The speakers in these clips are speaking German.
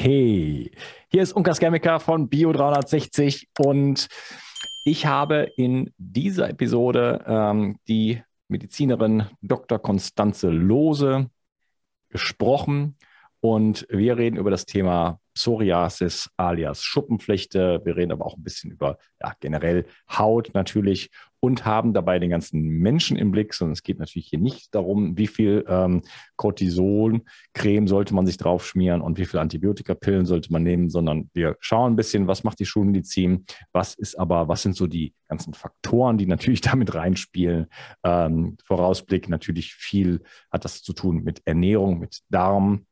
Hey, hier ist Unkas Chemiker von Bio360 und ich habe in dieser Episode ähm, die Medizinerin Dr. Konstanze Lose gesprochen und wir reden über das Thema Psoriasis alias Schuppenflechte. Wir reden aber auch ein bisschen über ja, generell Haut natürlich und haben dabei den ganzen Menschen im Blick, sondern es geht natürlich hier nicht darum, wie viel ähm, Cortison-Creme sollte man sich draufschmieren und wie viel Antibiotikapillen sollte man nehmen, sondern wir schauen ein bisschen, was macht die Schulmedizin, was ist aber, was sind so die ganzen Faktoren, die natürlich damit reinspielen. Ähm, Vorausblick natürlich viel hat das zu tun mit Ernährung, mit Darm,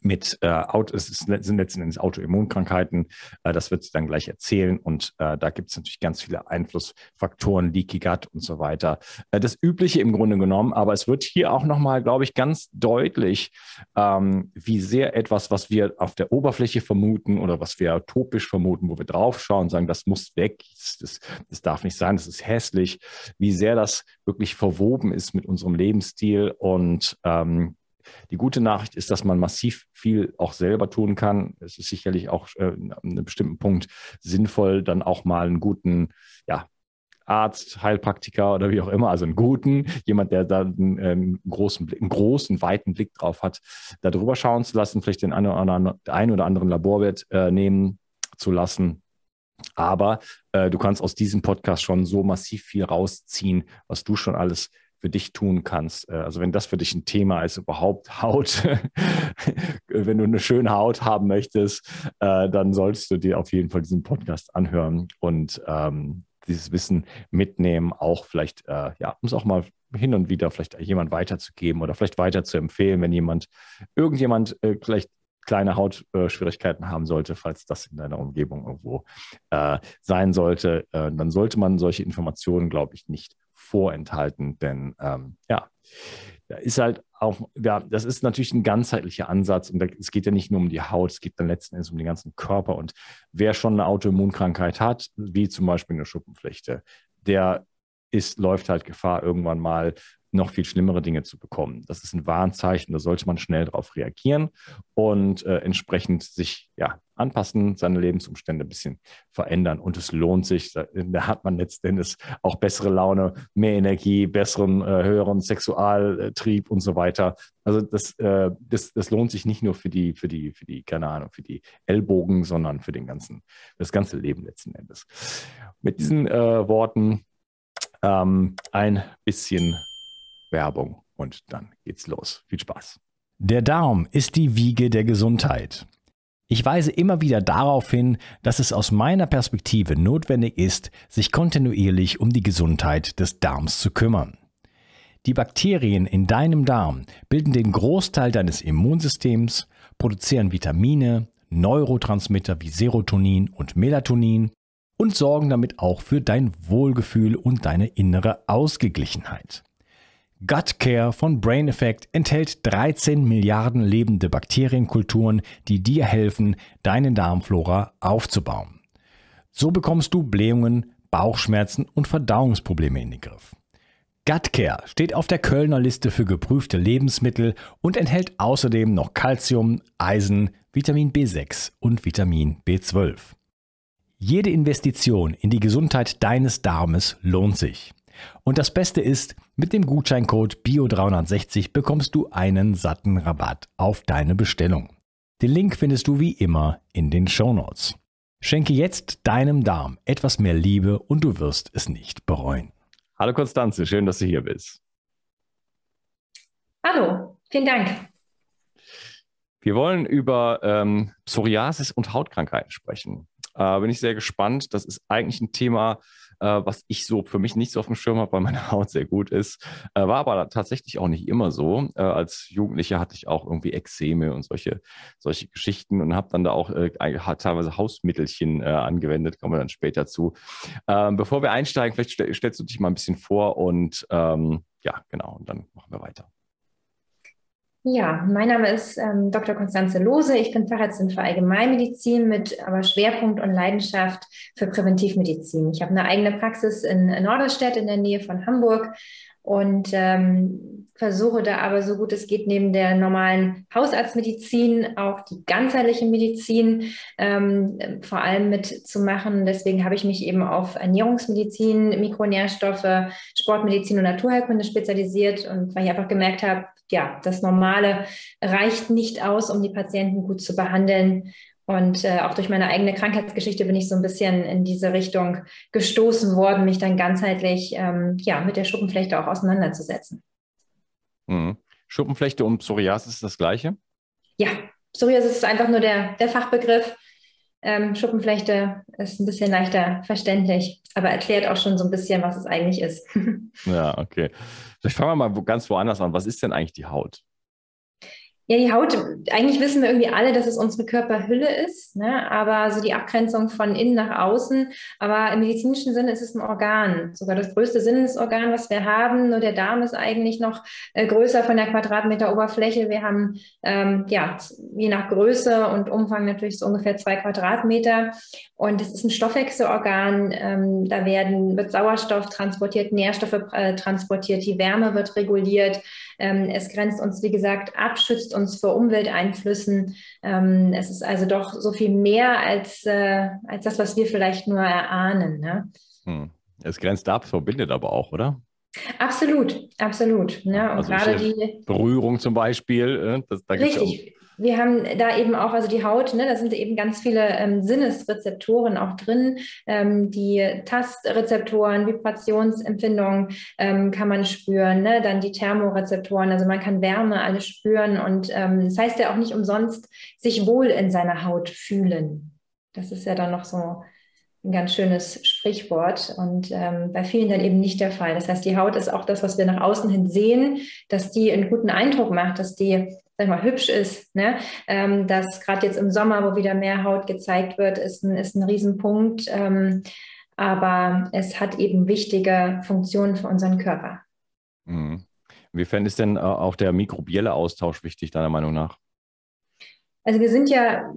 mit äh, Auto, es sind letzten Endes Autoimmunkrankheiten. Äh, das wird sie dann gleich erzählen. Und äh, da gibt es natürlich ganz viele Einflussfaktoren, Leaky Gut und so weiter. Äh, das Übliche im Grunde genommen, aber es wird hier auch nochmal, glaube ich, ganz deutlich, ähm, wie sehr etwas, was wir auf der Oberfläche vermuten oder was wir utopisch vermuten, wo wir draufschauen und sagen, das muss weg, das, das darf nicht sein, das ist hässlich, wie sehr das wirklich verwoben ist mit unserem Lebensstil und ähm, die gute Nachricht ist, dass man massiv viel auch selber tun kann. Es ist sicherlich auch äh, an einem bestimmten Punkt sinnvoll, dann auch mal einen guten, ja, Arzt, Heilpraktiker oder wie auch immer, also einen guten, jemand, der da einen, einen, großen, einen großen, weiten Blick drauf hat, da drüber schauen zu lassen, vielleicht den einen oder anderen, einen oder anderen Laborwert äh, nehmen zu lassen. Aber äh, du kannst aus diesem Podcast schon so massiv viel rausziehen, was du schon alles für dich tun kannst. Äh, also wenn das für dich ein Thema ist, überhaupt Haut, wenn du eine schöne Haut haben möchtest, äh, dann solltest du dir auf jeden Fall diesen Podcast anhören und ähm, dieses Wissen mitnehmen, auch vielleicht, äh, ja, um es auch mal hin und wieder vielleicht jemand weiterzugeben oder vielleicht weiter zu empfehlen, wenn jemand, irgendjemand äh, vielleicht kleine Hautschwierigkeiten haben sollte, falls das in deiner Umgebung irgendwo äh, sein sollte, äh, dann sollte man solche Informationen, glaube ich, nicht vorenthalten, denn ähm, ja, da ist halt auch, ja, das ist natürlich ein ganzheitlicher Ansatz und es geht ja nicht nur um die Haut, es geht dann letzten Endes um den ganzen Körper und wer schon eine Autoimmunkrankheit hat, wie zum Beispiel eine Schuppenflechte, der ist, läuft halt Gefahr, irgendwann mal noch viel schlimmere Dinge zu bekommen. Das ist ein Warnzeichen, da sollte man schnell darauf reagieren und äh, entsprechend sich ja, anpassen, seine Lebensumstände ein bisschen verändern. Und es lohnt sich, da, hat man letztendlich auch bessere Laune, mehr Energie, besseren, äh, höheren Sexualtrieb und so weiter. Also das, äh, das, das lohnt sich nicht nur für die, für die, für die, keine Ahnung, für die Ellbogen, sondern für den ganzen, das ganze Leben letzten Endes. Mit diesen äh, Worten ähm, ein bisschen Werbung und dann geht's los. Viel Spaß. Der Darm ist die Wiege der Gesundheit. Ich weise immer wieder darauf hin, dass es aus meiner Perspektive notwendig ist, sich kontinuierlich um die Gesundheit des Darms zu kümmern. Die Bakterien in deinem Darm bilden den Großteil deines Immunsystems, produzieren Vitamine, Neurotransmitter wie Serotonin und Melatonin und sorgen damit auch für dein Wohlgefühl und deine innere Ausgeglichenheit. Gut Care von Brain Effect enthält 13 Milliarden lebende Bakterienkulturen, die dir helfen, deine Darmflora aufzubauen. So bekommst du Blähungen, Bauchschmerzen und Verdauungsprobleme in den Griff. Gut Care steht auf der Kölner Liste für geprüfte Lebensmittel und enthält außerdem noch Calcium, Eisen, Vitamin B6 und Vitamin B12. Jede Investition in die Gesundheit deines Darmes lohnt sich. Und das Beste ist, mit dem Gutscheincode BIO360 bekommst du einen satten Rabatt auf deine Bestellung. Den Link findest du wie immer in den Shownotes. Schenke jetzt deinem Darm etwas mehr Liebe und du wirst es nicht bereuen. Hallo Konstanze, schön, dass du hier bist. Hallo, vielen Dank. Wir wollen über ähm, Psoriasis und Hautkrankheiten sprechen. Äh, bin ich sehr gespannt. Das ist eigentlich ein Thema, äh, was ich so für mich nicht so auf dem Schirm habe, weil meine Haut sehr gut ist. Äh, war aber tatsächlich auch nicht immer so. Äh, als Jugendlicher hatte ich auch irgendwie Ekzeme und solche, solche Geschichten und habe dann da auch äh, teilweise Hausmittelchen äh, angewendet, kommen wir dann später zu. Ähm, bevor wir einsteigen, vielleicht stell, stellst du dich mal ein bisschen vor und ähm, ja, genau, und dann machen wir weiter. Ja, mein Name ist ähm, Dr. Konstanze Lose. Ich bin Facharzt für Allgemeinmedizin mit aber Schwerpunkt und Leidenschaft für Präventivmedizin. Ich habe eine eigene Praxis in Norderstedt in der Nähe von Hamburg und ähm, versuche da aber so gut es geht neben der normalen Hausarztmedizin auch die ganzheitliche Medizin ähm, vor allem mitzumachen. Deswegen habe ich mich eben auf Ernährungsmedizin, Mikronährstoffe, Sportmedizin und Naturheilkunde spezialisiert und weil ich einfach gemerkt habe, ja, das Normale reicht nicht aus, um die Patienten gut zu behandeln. Und äh, auch durch meine eigene Krankheitsgeschichte bin ich so ein bisschen in diese Richtung gestoßen worden, mich dann ganzheitlich ähm, ja, mit der Schuppenflechte auch auseinanderzusetzen. Mhm. Schuppenflechte und Psoriasis ist das gleiche? Ja, Psoriasis ist einfach nur der, der Fachbegriff. Ähm, Schuppenflechte ist ein bisschen leichter verständlich, aber erklärt auch schon so ein bisschen, was es eigentlich ist. ja, okay. Vielleicht fangen wir mal ganz woanders an. Was ist denn eigentlich die Haut? Ja, die Haut, eigentlich wissen wir irgendwie alle, dass es unsere Körperhülle ist, ne? aber so die Abgrenzung von innen nach außen. Aber im medizinischen Sinne ist es ein Organ, sogar das größte Sinnesorgan, was wir haben. Nur der Darm ist eigentlich noch äh, größer von der Quadratmeter Oberfläche. Wir haben, ähm, ja, je nach Größe und Umfang natürlich so ungefähr zwei Quadratmeter. Und es ist ein Stoffwechselorgan. Ähm, da werden, wird Sauerstoff transportiert, Nährstoffe äh, transportiert, die Wärme wird reguliert. Ähm, es grenzt uns, wie gesagt, ab, schützt uns vor Umwelteinflüssen. Ähm, es ist also doch so viel mehr als, äh, als das, was wir vielleicht nur erahnen. Ne? Hm. Es grenzt ab, verbindet aber auch, oder? Absolut, absolut. Ne? Und also gerade die Berührung zum Beispiel. Äh, das, da richtig, wir haben da eben auch, also die Haut, ne, da sind eben ganz viele ähm, Sinnesrezeptoren auch drin. Ähm, die Tastrezeptoren, Vibrationsempfindungen ähm, kann man spüren, ne? dann die Thermorezeptoren, also man kann Wärme alles spüren und ähm, das heißt ja auch nicht umsonst sich wohl in seiner Haut fühlen. Das ist ja dann noch so ein ganz schönes Sprichwort und ähm, bei vielen dann eben nicht der Fall. Das heißt, die Haut ist auch das, was wir nach außen hin sehen, dass die einen guten Eindruck macht, dass die sag mal, hübsch ist. Ne? Ähm, das gerade jetzt im Sommer, wo wieder mehr Haut gezeigt wird, ist ein, ist ein Riesenpunkt. Ähm, aber es hat eben wichtige Funktionen für unseren Körper. Mhm. Inwiefern ist denn äh, auch der mikrobielle Austausch wichtig, deiner Meinung nach? Also wir sind ja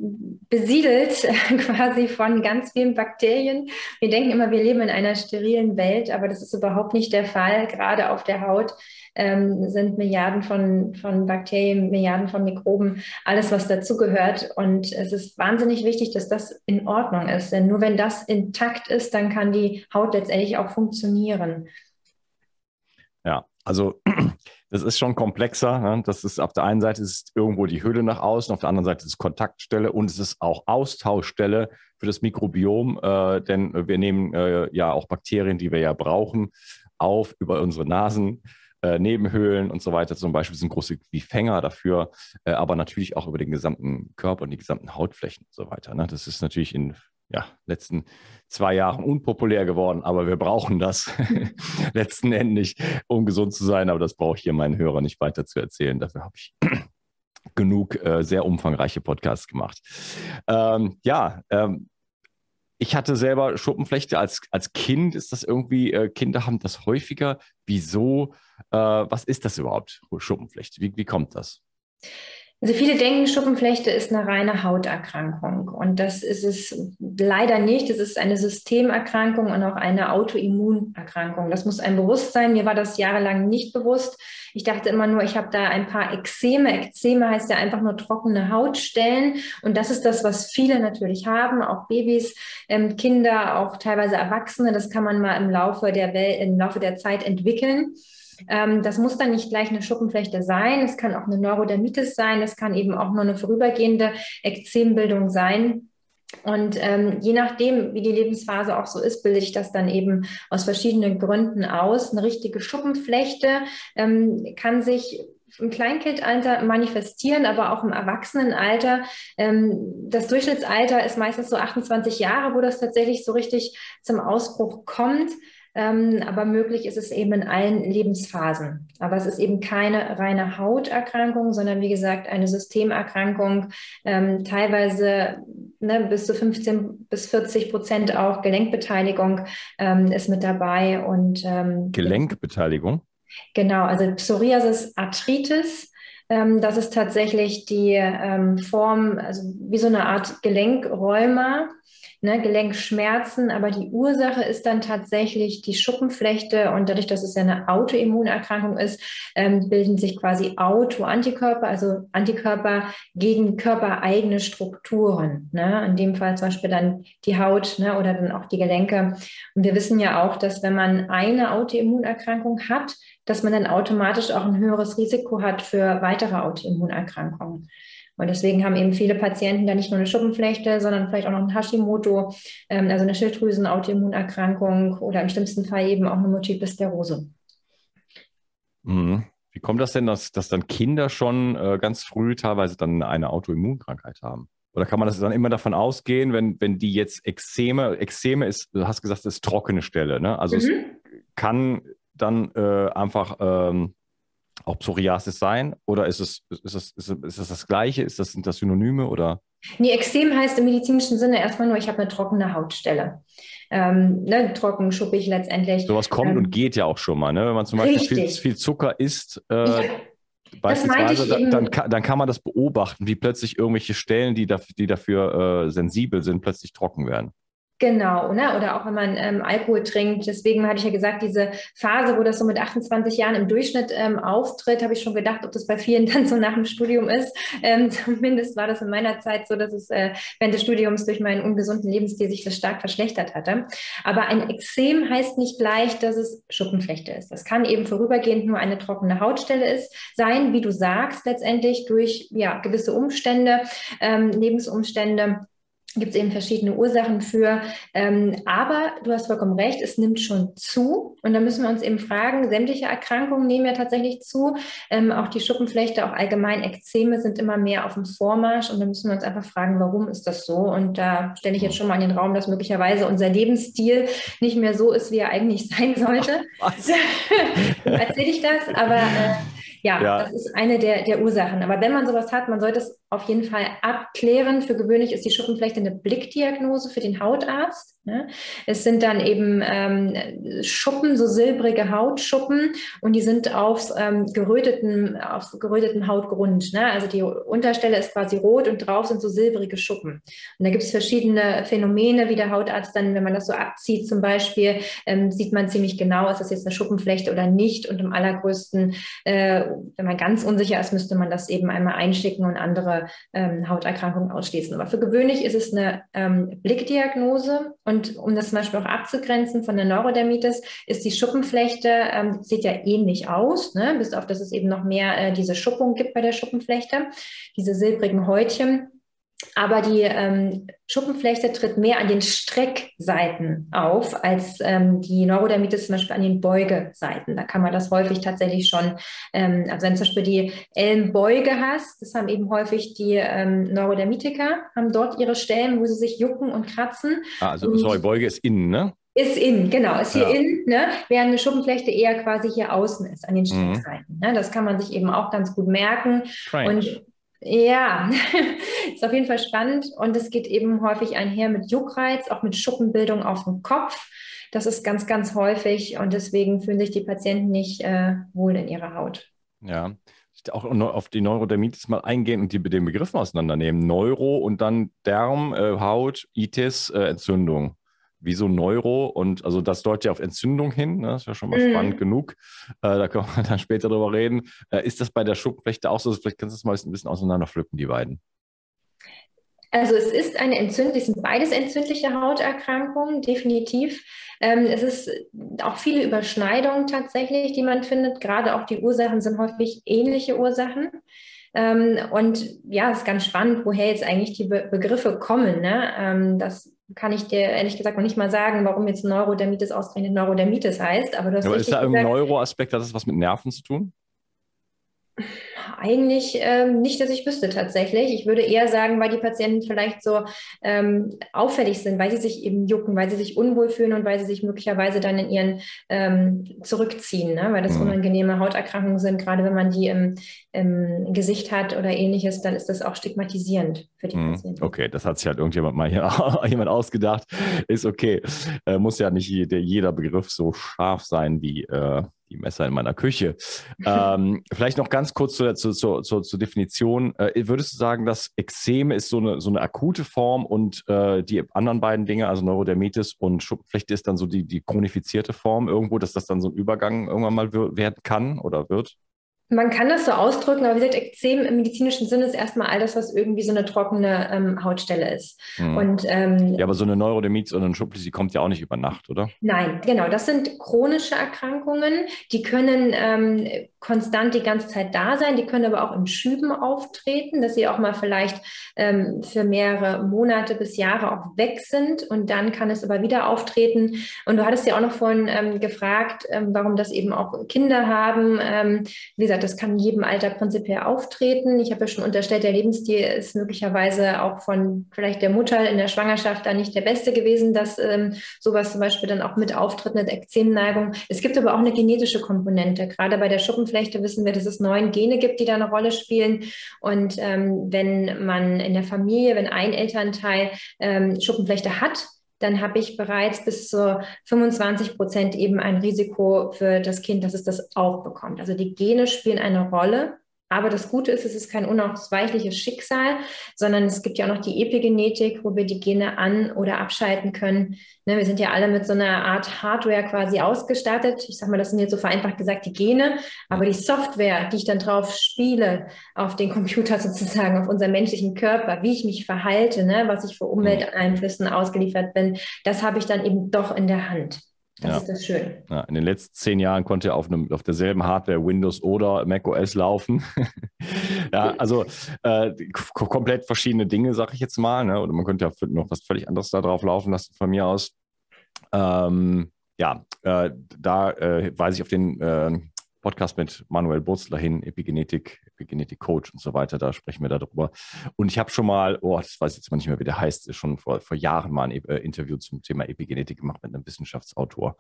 besiedelt quasi von ganz vielen Bakterien. Wir denken immer, wir leben in einer sterilen Welt, aber das ist überhaupt nicht der Fall. Gerade auf der Haut ähm, sind Milliarden von, von Bakterien, Milliarden von Mikroben, alles, was dazugehört. Und es ist wahnsinnig wichtig, dass das in Ordnung ist. Denn nur wenn das intakt ist, dann kann die Haut letztendlich auch funktionieren. Ja, also das ist schon komplexer. Ne? Das ist auf der einen Seite ist irgendwo die Hülle nach außen, auf der anderen Seite ist es Kontaktstelle und es ist auch Austauschstelle für das Mikrobiom, äh, denn wir nehmen äh, ja auch Bakterien, die wir ja brauchen, auf über unsere Nasen. Äh, Nebenhöhlen und so weiter zum Beispiel sind große wie Fänger dafür, äh, aber natürlich auch über den gesamten Körper und die gesamten Hautflächen und so weiter. Ne? Das ist natürlich in ja, letzten zwei Jahren unpopulär geworden, aber wir brauchen das letzten Endes, um gesund zu sein. Aber das brauche ich hier meinen Hörern nicht weiter zu erzählen. Dafür habe ich genug äh, sehr umfangreiche Podcasts gemacht. Ähm, ja, ähm, ich hatte selber Schuppenflechte als, als Kind. Ist das irgendwie, äh, Kinder haben das häufiger. Wieso? Äh, was ist das überhaupt, Schuppenflechte? Wie, wie kommt das? Also viele denken, Schuppenflechte ist eine reine Hauterkrankung und das ist es leider nicht. Es ist eine Systemerkrankung und auch eine Autoimmunerkrankung. Das muss einem bewusst sein. Mir war das jahrelang nicht bewusst. Ich dachte immer nur, ich habe da ein paar Ekzeme. Ekzeme heißt ja einfach nur trockene Hautstellen und das ist das, was viele natürlich haben, auch Babys, ähm, Kinder, auch teilweise Erwachsene. Das kann man mal im Laufe der Welt, im Laufe der Zeit entwickeln. Ähm, das muss dann nicht gleich eine Schuppenflechte sein. Es kann auch eine Neurodermitis sein. Es kann eben auch nur eine vorübergehende Ekzembildung sein. Und ähm, je nachdem, wie die Lebensphase auch so ist, bilde ich das dann eben aus verschiedenen Gründen aus. Eine richtige Schuppenflechte ähm, kann sich im Kleinkindalter manifestieren, aber auch im Erwachsenenalter. Ähm, das Durchschnittsalter ist meistens so 28 Jahre, wo das tatsächlich so richtig zum Ausbruch kommt. Ähm, aber möglich ist es eben in allen Lebensphasen. Aber es ist eben keine reine Hauterkrankung, sondern wie gesagt eine Systemerkrankung, ähm, teilweise ne, bis zu 15 bis 40 Prozent auch Gelenkbeteiligung ähm, ist mit dabei. Und, ähm, Gelenkbeteiligung? Genau, also Psoriasis, Arthritis Ähm, das ist tatsächlich die ähm, Form, also wie so eine Art Gelenkräumer ne, Gelenkschmerzen, aber die Ursache ist dann tatsächlich die Schuppenflechte und dadurch, dass es ja eine Autoimmunerkrankung ist, ähm, bilden sich quasi Autoantikörper, also Antikörper gegen körpereigene Strukturen. Ne? In dem Fall zum Beispiel dann die Haut ne, oder dann auch die Gelenke. Und wir wissen ja auch, dass wenn man eine Autoimmunerkrankung hat, dass man dann automatisch auch ein höheres Risiko hat für weitere Autoimmunerkrankungen. Und deswegen haben eben viele Patienten da nicht nur eine Schuppenflechte, sondern vielleicht auch noch ein Hashimoto, ähm, also eine Schilddrüsen-Autoimmunerkrankung oder im schlimmsten Fall eben auch eine Multiple Sklerose. Mhm. Wie kommt das denn, dass, dass dann Kinder schon äh, ganz früh teilweise dann eine Autoimmunkrankheit haben? Oder kann man das dann immer davon ausgehen, wenn, wenn die jetzt Ekzeme, Ekzeme ist, du hast gesagt, das ist trockene Stelle, ne? Also mhm. es kann dann äh, einfach ähm, auch Psoriasis sein? Oder ist es, ist es, ist es, ist es das Gleiche? Ist das, sind das Synonyme oder? Nee, Extrem heißt im medizinischen Sinne erstmal nur, ich habe eine trockene Hautstelle. Ähm, ne, trocken, schuppig letztendlich. Sowas kommt ähm, und geht ja auch schon mal. Ne? Wenn man zum Beispiel viel, viel, Zucker isst, äh, ja. Beispielsweise, dann, dann, kann, dann, kann man das beobachten, wie plötzlich irgendwelche Stellen, die, da, die dafür äh, sensibel sind, plötzlich trocken werden. Genau, ne? oder auch wenn man ähm, Alkohol trinkt. Deswegen hatte ich ja gesagt, diese Phase, wo das so mit 28 Jahren im Durchschnitt ähm, auftritt, habe ich schon gedacht, ob das bei vielen dann so nach dem Studium ist. Ähm, zumindest war das in meiner Zeit so, dass es äh, während des Studiums durch meinen ungesunden Lebensstil sich das stark verschlechtert hatte. Aber ein Exem heißt nicht gleich, dass es Schuppenflechte ist. Das kann eben vorübergehend nur eine trockene Hautstelle ist, sein, wie du sagst, letztendlich durch ja, gewisse Umstände, ähm, Lebensumstände gibt es eben verschiedene Ursachen für. Ähm, aber du hast vollkommen recht, es nimmt schon zu. Und da müssen wir uns eben fragen, sämtliche Erkrankungen nehmen ja tatsächlich zu. Ähm, auch die Schuppenflechte, auch allgemein Ekzeme sind immer mehr auf dem Vormarsch. Und da müssen wir uns einfach fragen, warum ist das so? Und da stelle ich jetzt schon mal in den Raum, dass möglicherweise unser Lebensstil nicht mehr so ist, wie er eigentlich sein sollte. Erzähle ich das, aber äh, ja, ja, das ist eine der, der Ursachen. Aber wenn man sowas hat, man sollte es auf jeden Fall abklären. Für gewöhnlich ist die Schuppenflechte eine Blickdiagnose für den Hautarzt. Ne? Es sind dann eben ähm, Schuppen, so silbrige Hautschuppen und die sind auf, ähm, geröteten, auf gerötetem Hautgrund. Ne? Also die Unterstelle ist quasi rot und drauf sind so silbrige Schuppen. Und da gibt es verschiedene Phänomene, wie der Hautarzt dann, wenn man das so abzieht zum Beispiel, ähm, sieht man ziemlich genau, ist das jetzt eine Schuppenflechte oder nicht. Und im allergrößten, äh, wenn man ganz unsicher ist, müsste man das eben einmal einschicken und andere ähm, Hauterkrankungen ausschließen. Aber für gewöhnlich ist es eine ähm, Blickdiagnose und um das zum Beispiel auch abzugrenzen von der Neurodermitis, ist die Schuppenflechte, ähm, sieht ja ähnlich aus, ne? bis auf, dass es eben noch mehr äh, diese Schuppung gibt bei der Schuppenflechte, diese silbrigen Häutchen. Aber die ähm, Schuppenflechte tritt mehr an den Streckseiten auf als ähm, die Neurodermitis zum Beispiel an den Beugeseiten. Da kann man das häufig tatsächlich schon, ähm, also wenn du zum Beispiel die Ellenbeuge hast, das haben eben häufig die ähm, Neurodermitiker, haben dort ihre Stellen, wo sie sich jucken und kratzen. Ah, also und sorry, Beuge ist innen, ne? Ist innen, genau, ist hier ja. innen, ne? während eine Schuppenflechte eher quasi hier außen ist, an den mhm. Streckseiten. Mhm. Ne? Das kann man sich eben auch ganz gut merken. Strange. Und ja, ist auf jeden Fall spannend und es geht eben häufig einher mit Juckreiz, auch mit Schuppenbildung auf dem Kopf. Das ist ganz, ganz häufig und deswegen fühlen sich die Patienten nicht äh, wohl in ihrer Haut. Ja, auch auf die Neurodermitis mal eingehen und die mit den Begriffen auseinandernehmen. Neuro und dann Darm, äh, Haut, Itis, äh, Entzündung wie so Neuro und also das deutet ja auf Entzündung hin, ne? das ist ja schon mal mm. spannend genug. Äh, da können wir dann später drüber reden. Äh, ist das bei der Schuppenflechte auch so? Vielleicht kannst du das mal ein bisschen auseinanderpflücken, die beiden. Also es ist eine entzündliche, es sind beides entzündliche Hauterkrankungen, definitiv. Ähm, es ist auch viele Überschneidungen tatsächlich, die man findet. Gerade auch die Ursachen sind häufig ähnliche Ursachen. Ähm, und ja, es ist ganz spannend, woher jetzt eigentlich die Be Begriffe kommen. Ne? Ähm, das kann ich dir ehrlich gesagt noch nicht mal sagen, warum jetzt Neurodermitis ausgerechnet Neurodermitis heißt. Aber, du hast aber ist da im Neuroaspekt, hat das was mit Nerven zu tun? Eigentlich ähm, nicht, dass ich wüsste tatsächlich. Ich würde eher sagen, weil die Patienten vielleicht so ähm, auffällig sind, weil sie sich eben jucken, weil sie sich unwohl fühlen und weil sie sich möglicherweise dann in ihren ähm, zurückziehen, ne? weil das mhm. unangenehme Hauterkrankungen sind. Gerade wenn man die im, im, Gesicht hat oder ähnliches, dann ist das auch stigmatisierend für die mhm. Patienten. Okay, das hat sich halt irgendjemand mal hier, jemand ausgedacht. Ist okay. Äh, muss ja nicht jeder, jeder Begriff so scharf sein wie. Äh die Messer in meiner Küche. ähm, vielleicht noch ganz kurz zur, zur, zur, zur Definition. Äh, würdest du sagen, dass Ekzeme ist so eine, so eine akute Form und äh, die anderen beiden Dinge, also Neurodermitis und Schuppenflechte, ist dann so die, die chronifizierte Form irgendwo, dass das dann so ein Übergang irgendwann mal werden kann oder wird? Man kann das so ausdrücken, aber wie gesagt, Ekzem im medizinischen Sinne ist erstmal all das, was irgendwie so eine trockene ähm, Hautstelle ist. Hm. Und, ähm, ja, aber so eine Neurodermitis oder eine die kommt ja auch nicht über Nacht, oder? Nein, genau. Das sind chronische Erkrankungen. Die können ähm, konstant die ganze Zeit da sein. Die können aber auch in Schüben auftreten, dass sie auch mal vielleicht ähm, für mehrere Monate bis Jahre auch weg sind. Und dann kann es aber wieder auftreten. Und du hattest ja auch noch vorhin ähm, gefragt, ähm, warum das eben auch Kinder haben. wie gesagt, das kann in jedem Alter prinzipiell auftreten. Ich habe ja schon unterstellt, der Lebensstil ist möglicherweise auch von vielleicht der Mutter in der Schwangerschaft da nicht der beste gewesen, dass ähm, sowas zum Beispiel dann auch mit auftritt, eine Ekzemneigung. Es gibt aber auch eine genetische Komponente. Gerade bei der Schuppenflechte wissen wir, dass es neun Gene gibt, die da eine Rolle spielen. Und ähm, wenn man in der Familie, wenn ein Elternteil ähm, Schuppenflechte hat, dann habe ich bereits bis zu 25 Prozent eben ein Risiko für das Kind, dass es das auch bekommt. Also die Gene spielen eine Rolle. Aber das Gute ist, es ist kein unausweichliches Schicksal, sondern es gibt ja auch noch die Epigenetik, wo wir die Gene an- oder abschalten können. Ne, wir sind ja alle mit so einer Art Hardware quasi ausgestattet. Ich sage mal, das sind jetzt so vereinfacht gesagt die Gene, aber die Software, die ich dann drauf spiele, auf den Computer sozusagen, auf unseren menschlichen Körper, wie ich mich verhalte, ne, was ich für Umwelteinflüssen ausgeliefert bin, das habe ich dann eben doch in der Hand. Das ja. ist das Schöne. Ja, in den letzten zehn Jahren konnte er auf, einem, auf derselben Hardware Windows oder macOS laufen. ja, also äh, komplett verschiedene Dinge, sag ich jetzt mal. Ne? Oder man könnte ja noch was völlig anderes da drauf laufen lassen von mir aus. Ähm, ja, äh, da äh, weise ich auf den äh, Podcast mit Manuel Burzler hin, Epigenetik, Epigenetik Coach und so weiter, da sprechen wir darüber. Und ich habe schon mal, oh, das weiß ich jetzt mal nicht mehr, wie der heißt, schon vor, vor Jahren mal ein äh, Interview zum Thema Epigenetik gemacht mit einem Wissenschaftsautor.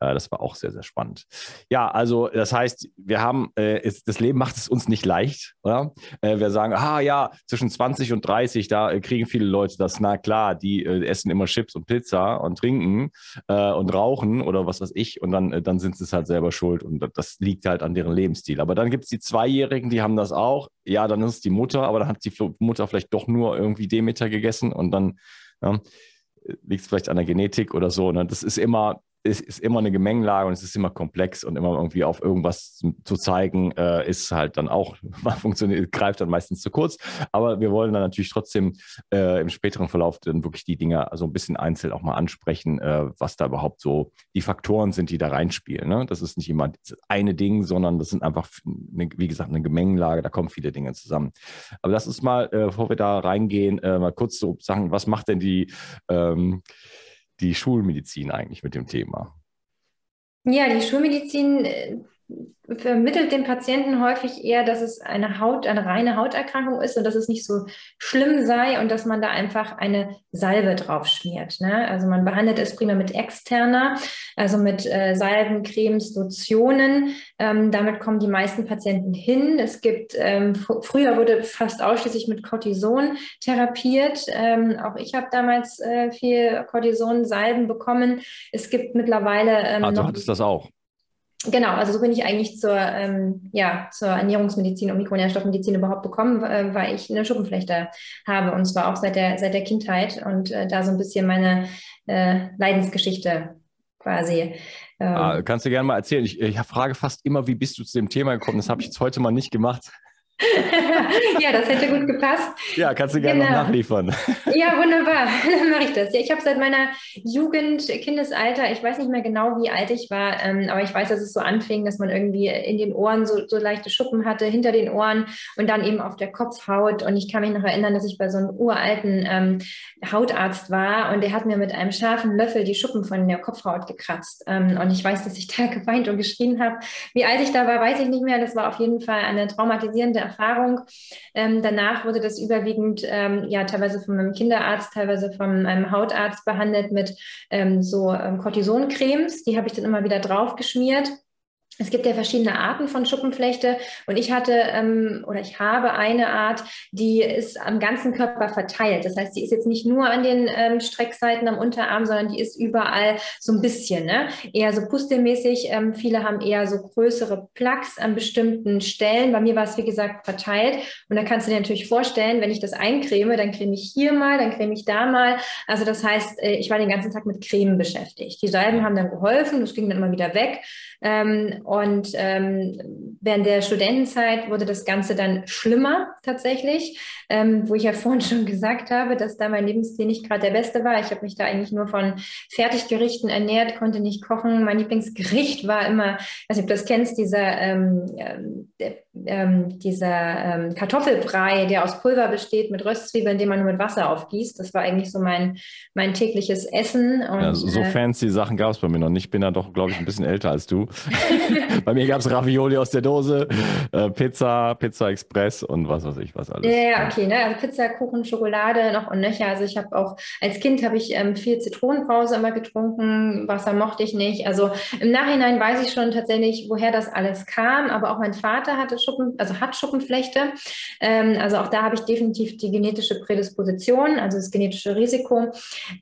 Äh, das war auch sehr, sehr spannend. Ja, also das heißt, wir haben, äh, es, das Leben macht es uns nicht leicht, oder? Äh, wir sagen, ah ja, zwischen 20 und 30, da äh, kriegen viele Leute das, na klar, die äh, essen immer Chips und Pizza und trinken und rauchen oder was weiß ich und dann, dann sind sie es halt selber schuld und das liegt halt an deren Lebensstil. Aber dann gibt es die Zweijährigen, die haben das auch. Ja, dann ist es die Mutter, aber dann hat die Mutter vielleicht doch nur irgendwie Demeter gegessen und dann ja, liegt es vielleicht an der Genetik oder so. Ne? Das ist immer, es ist immer eine Gemengelage und es ist immer komplex und immer irgendwie auf irgendwas zu zeigen, äh, ist halt dann auch, funktioniert, greift dann meistens zu kurz. Aber wir wollen dann natürlich trotzdem äh, im späteren Verlauf dann wirklich die Dinge so ein bisschen einzeln auch mal ansprechen, äh, was da überhaupt so die Faktoren sind, die da reinspielen. Ne? Das ist nicht immer das eine Ding, sondern das sind einfach, eine, wie gesagt, eine Gemengelage, da kommen viele Dinge zusammen. Aber lass uns mal, äh, bevor wir da reingehen, äh, mal kurz so sagen, was macht denn die ähm, die Schulmedizin eigentlich mit dem Thema? Ja, die Schulmedizin äh, vermittelt dem Patienten häufig eher, dass es eine Haut, eine reine Hauterkrankung ist und dass es nicht so schlimm sei und dass man da einfach eine Salbe drauf schmiert. Ne? Also man behandelt es prima mit externer, also mit äh, Salben, Cremes, Lotionen. Ähm, damit kommen die meisten Patienten hin. Es gibt, ähm, früher wurde fast ausschließlich mit Cortison therapiert. Ähm, auch ich habe damals äh, viel Cortison-Salben bekommen. Es gibt mittlerweile. Ähm, ah, du hattest das auch. Genau, also so bin ich eigentlich zur, ähm, ja, zur Ernährungsmedizin und Mikronährstoffmedizin überhaupt gekommen, äh, weil ich eine Schuppenflechte habe und zwar auch seit der, seit der Kindheit und äh, da so ein bisschen meine äh, Leidensgeschichte quasi. Ähm, ah, kannst du gerne mal erzählen? Ich, ich frage fast immer, wie bist du zu dem Thema gekommen? Das habe ich jetzt heute mal nicht gemacht. ja, das hätte gut gepasst. Ja, kannst du gerne genau. noch nachliefern. ja, wunderbar. Dann mache ich das. Ja, ich habe seit meiner Jugend, Kindesalter, ich weiß nicht mehr genau, wie alt ich war, ähm, aber ich weiß, dass es so anfing, dass man irgendwie in den Ohren so, so leichte Schuppen hatte, hinter den Ohren und dann eben auf der Kopfhaut. Und ich kann mich noch erinnern, dass ich bei so einem uralten ähm, Hautarzt war und der hat mir mit einem scharfen Löffel die Schuppen von der Kopfhaut gekratzt. Ähm, und ich weiß, dass ich da geweint und geschrien habe. Wie alt ich da war, weiß ich nicht mehr. Das war auf jeden Fall eine traumatisierende Erfahrung. Ähm, danach wurde das überwiegend ähm, ja teilweise von meinem Kinderarzt, teilweise von meinem Hautarzt behandelt mit ähm, so ähm, Cortisoncremes. Die habe ich dann immer wieder drauf geschmiert. Es gibt ja verschiedene Arten von Schuppenflechte und ich hatte ähm, oder ich habe eine Art, die ist am ganzen Körper verteilt. Das heißt, die ist jetzt nicht nur an den ähm, Streckseiten am Unterarm, sondern die ist überall so ein bisschen, ne? eher so pustelmäßig. Ähm, viele haben eher so größere Plaques an bestimmten Stellen. Bei mir war es, wie gesagt, verteilt. Und da kannst du dir natürlich vorstellen, wenn ich das eincreme, dann creme ich hier mal, dann creme ich da mal. Also das heißt, äh, ich war den ganzen Tag mit Cremen beschäftigt. Die Salben haben dann geholfen, das ging dann immer wieder weg. Und ähm, während der Studentenzeit wurde das Ganze dann schlimmer tatsächlich, ähm, wo ich ja vorhin schon gesagt habe, dass da mein Lebensstil nicht gerade der beste war. Ich habe mich da eigentlich nur von Fertiggerichten ernährt, konnte nicht kochen. Mein Lieblingsgericht war immer, ob du das kennst, dieser, ähm, äh, ähm, dieser ähm, Kartoffelbrei, der aus Pulver besteht mit Röstzwiebeln, den man nur mit Wasser aufgießt. Das war eigentlich so mein, mein tägliches Essen. Und, ja, so äh, fancy Sachen gab es bei mir noch nicht. Ich bin da doch, glaube ich, ein bisschen älter als du. Bei mir gab es Ravioli aus der Dose, äh, Pizza, Pizza Express und was weiß ich, was alles. Ja, okay, ne? also Pizza, Kuchen, Schokolade noch und nöcher. Also ich habe auch, als Kind habe ich ähm, viel Zitronenbrause immer getrunken, Wasser mochte ich nicht. Also im Nachhinein weiß ich schon tatsächlich, woher das alles kam, aber auch mein Vater hatte Schuppen, also hat Schuppenflechte. Ähm, also auch da habe ich definitiv die genetische Prädisposition, also das genetische Risiko.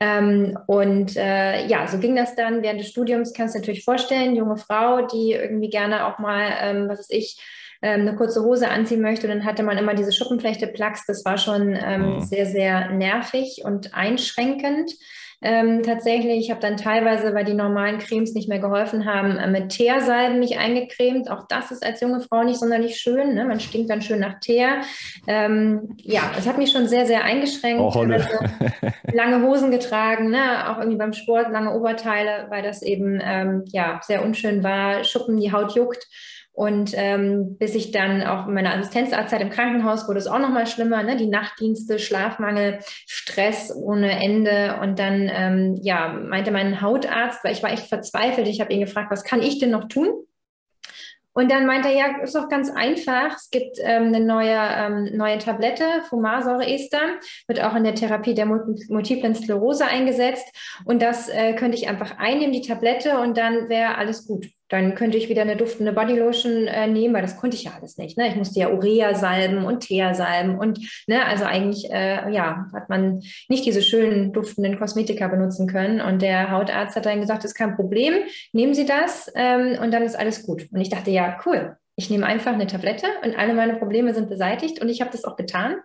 Ähm, und äh, ja, so ging das dann während des Studiums, kannst du natürlich vorstellen, junge Frau, die irgendwie gerne auch mal, ähm, was weiß ich, ähm, eine kurze Hose anziehen möchte. Und dann hatte man immer diese Schuppenflechte-Plaques. Das war schon ähm, mhm. sehr, sehr nervig und einschränkend. Ähm, tatsächlich, ich habe dann teilweise, weil die normalen Cremes nicht mehr geholfen haben, äh, mit Teersalben mich eingecremt. Auch das ist als junge Frau nicht sonderlich schön. Ne? Man stinkt dann schön nach Teer. Ähm, ja, es hat mich schon sehr, sehr eingeschränkt. Oh, also, lange Hosen getragen, ne? auch irgendwie beim Sport, lange Oberteile, weil das eben ähm, ja, sehr unschön war. Schuppen, die Haut juckt. Und ähm, bis ich dann auch in meiner Assistenzarztzeit im Krankenhaus wurde es auch noch mal schlimmer, ne? die Nachtdienste, Schlafmangel, Stress ohne Ende. Und dann ähm, ja, meinte mein Hautarzt, weil ich war echt verzweifelt, ich habe ihn gefragt, was kann ich denn noch tun? Und dann meinte er, ja, ist doch ganz einfach. Es gibt ähm, eine neue, ähm, neue Tablette, Fumarsäureester, wird auch in der Therapie der multiplen Sklerose eingesetzt. Und das äh, könnte ich einfach einnehmen, die Tablette, und dann wäre alles gut. Dann könnte ich wieder eine duftende Bodylotion äh, nehmen, weil das konnte ich ja alles nicht. Ne? Ich musste ja Urea salben und Thea salben und ne, also eigentlich äh, ja hat man nicht diese schönen duftenden Kosmetika benutzen können. Und der Hautarzt hat dann gesagt, das ist kein Problem, nehmen Sie das ähm, und dann ist alles gut. Und ich dachte, ja, cool. Ich nehme einfach eine Tablette und alle meine Probleme sind beseitigt und ich habe das auch getan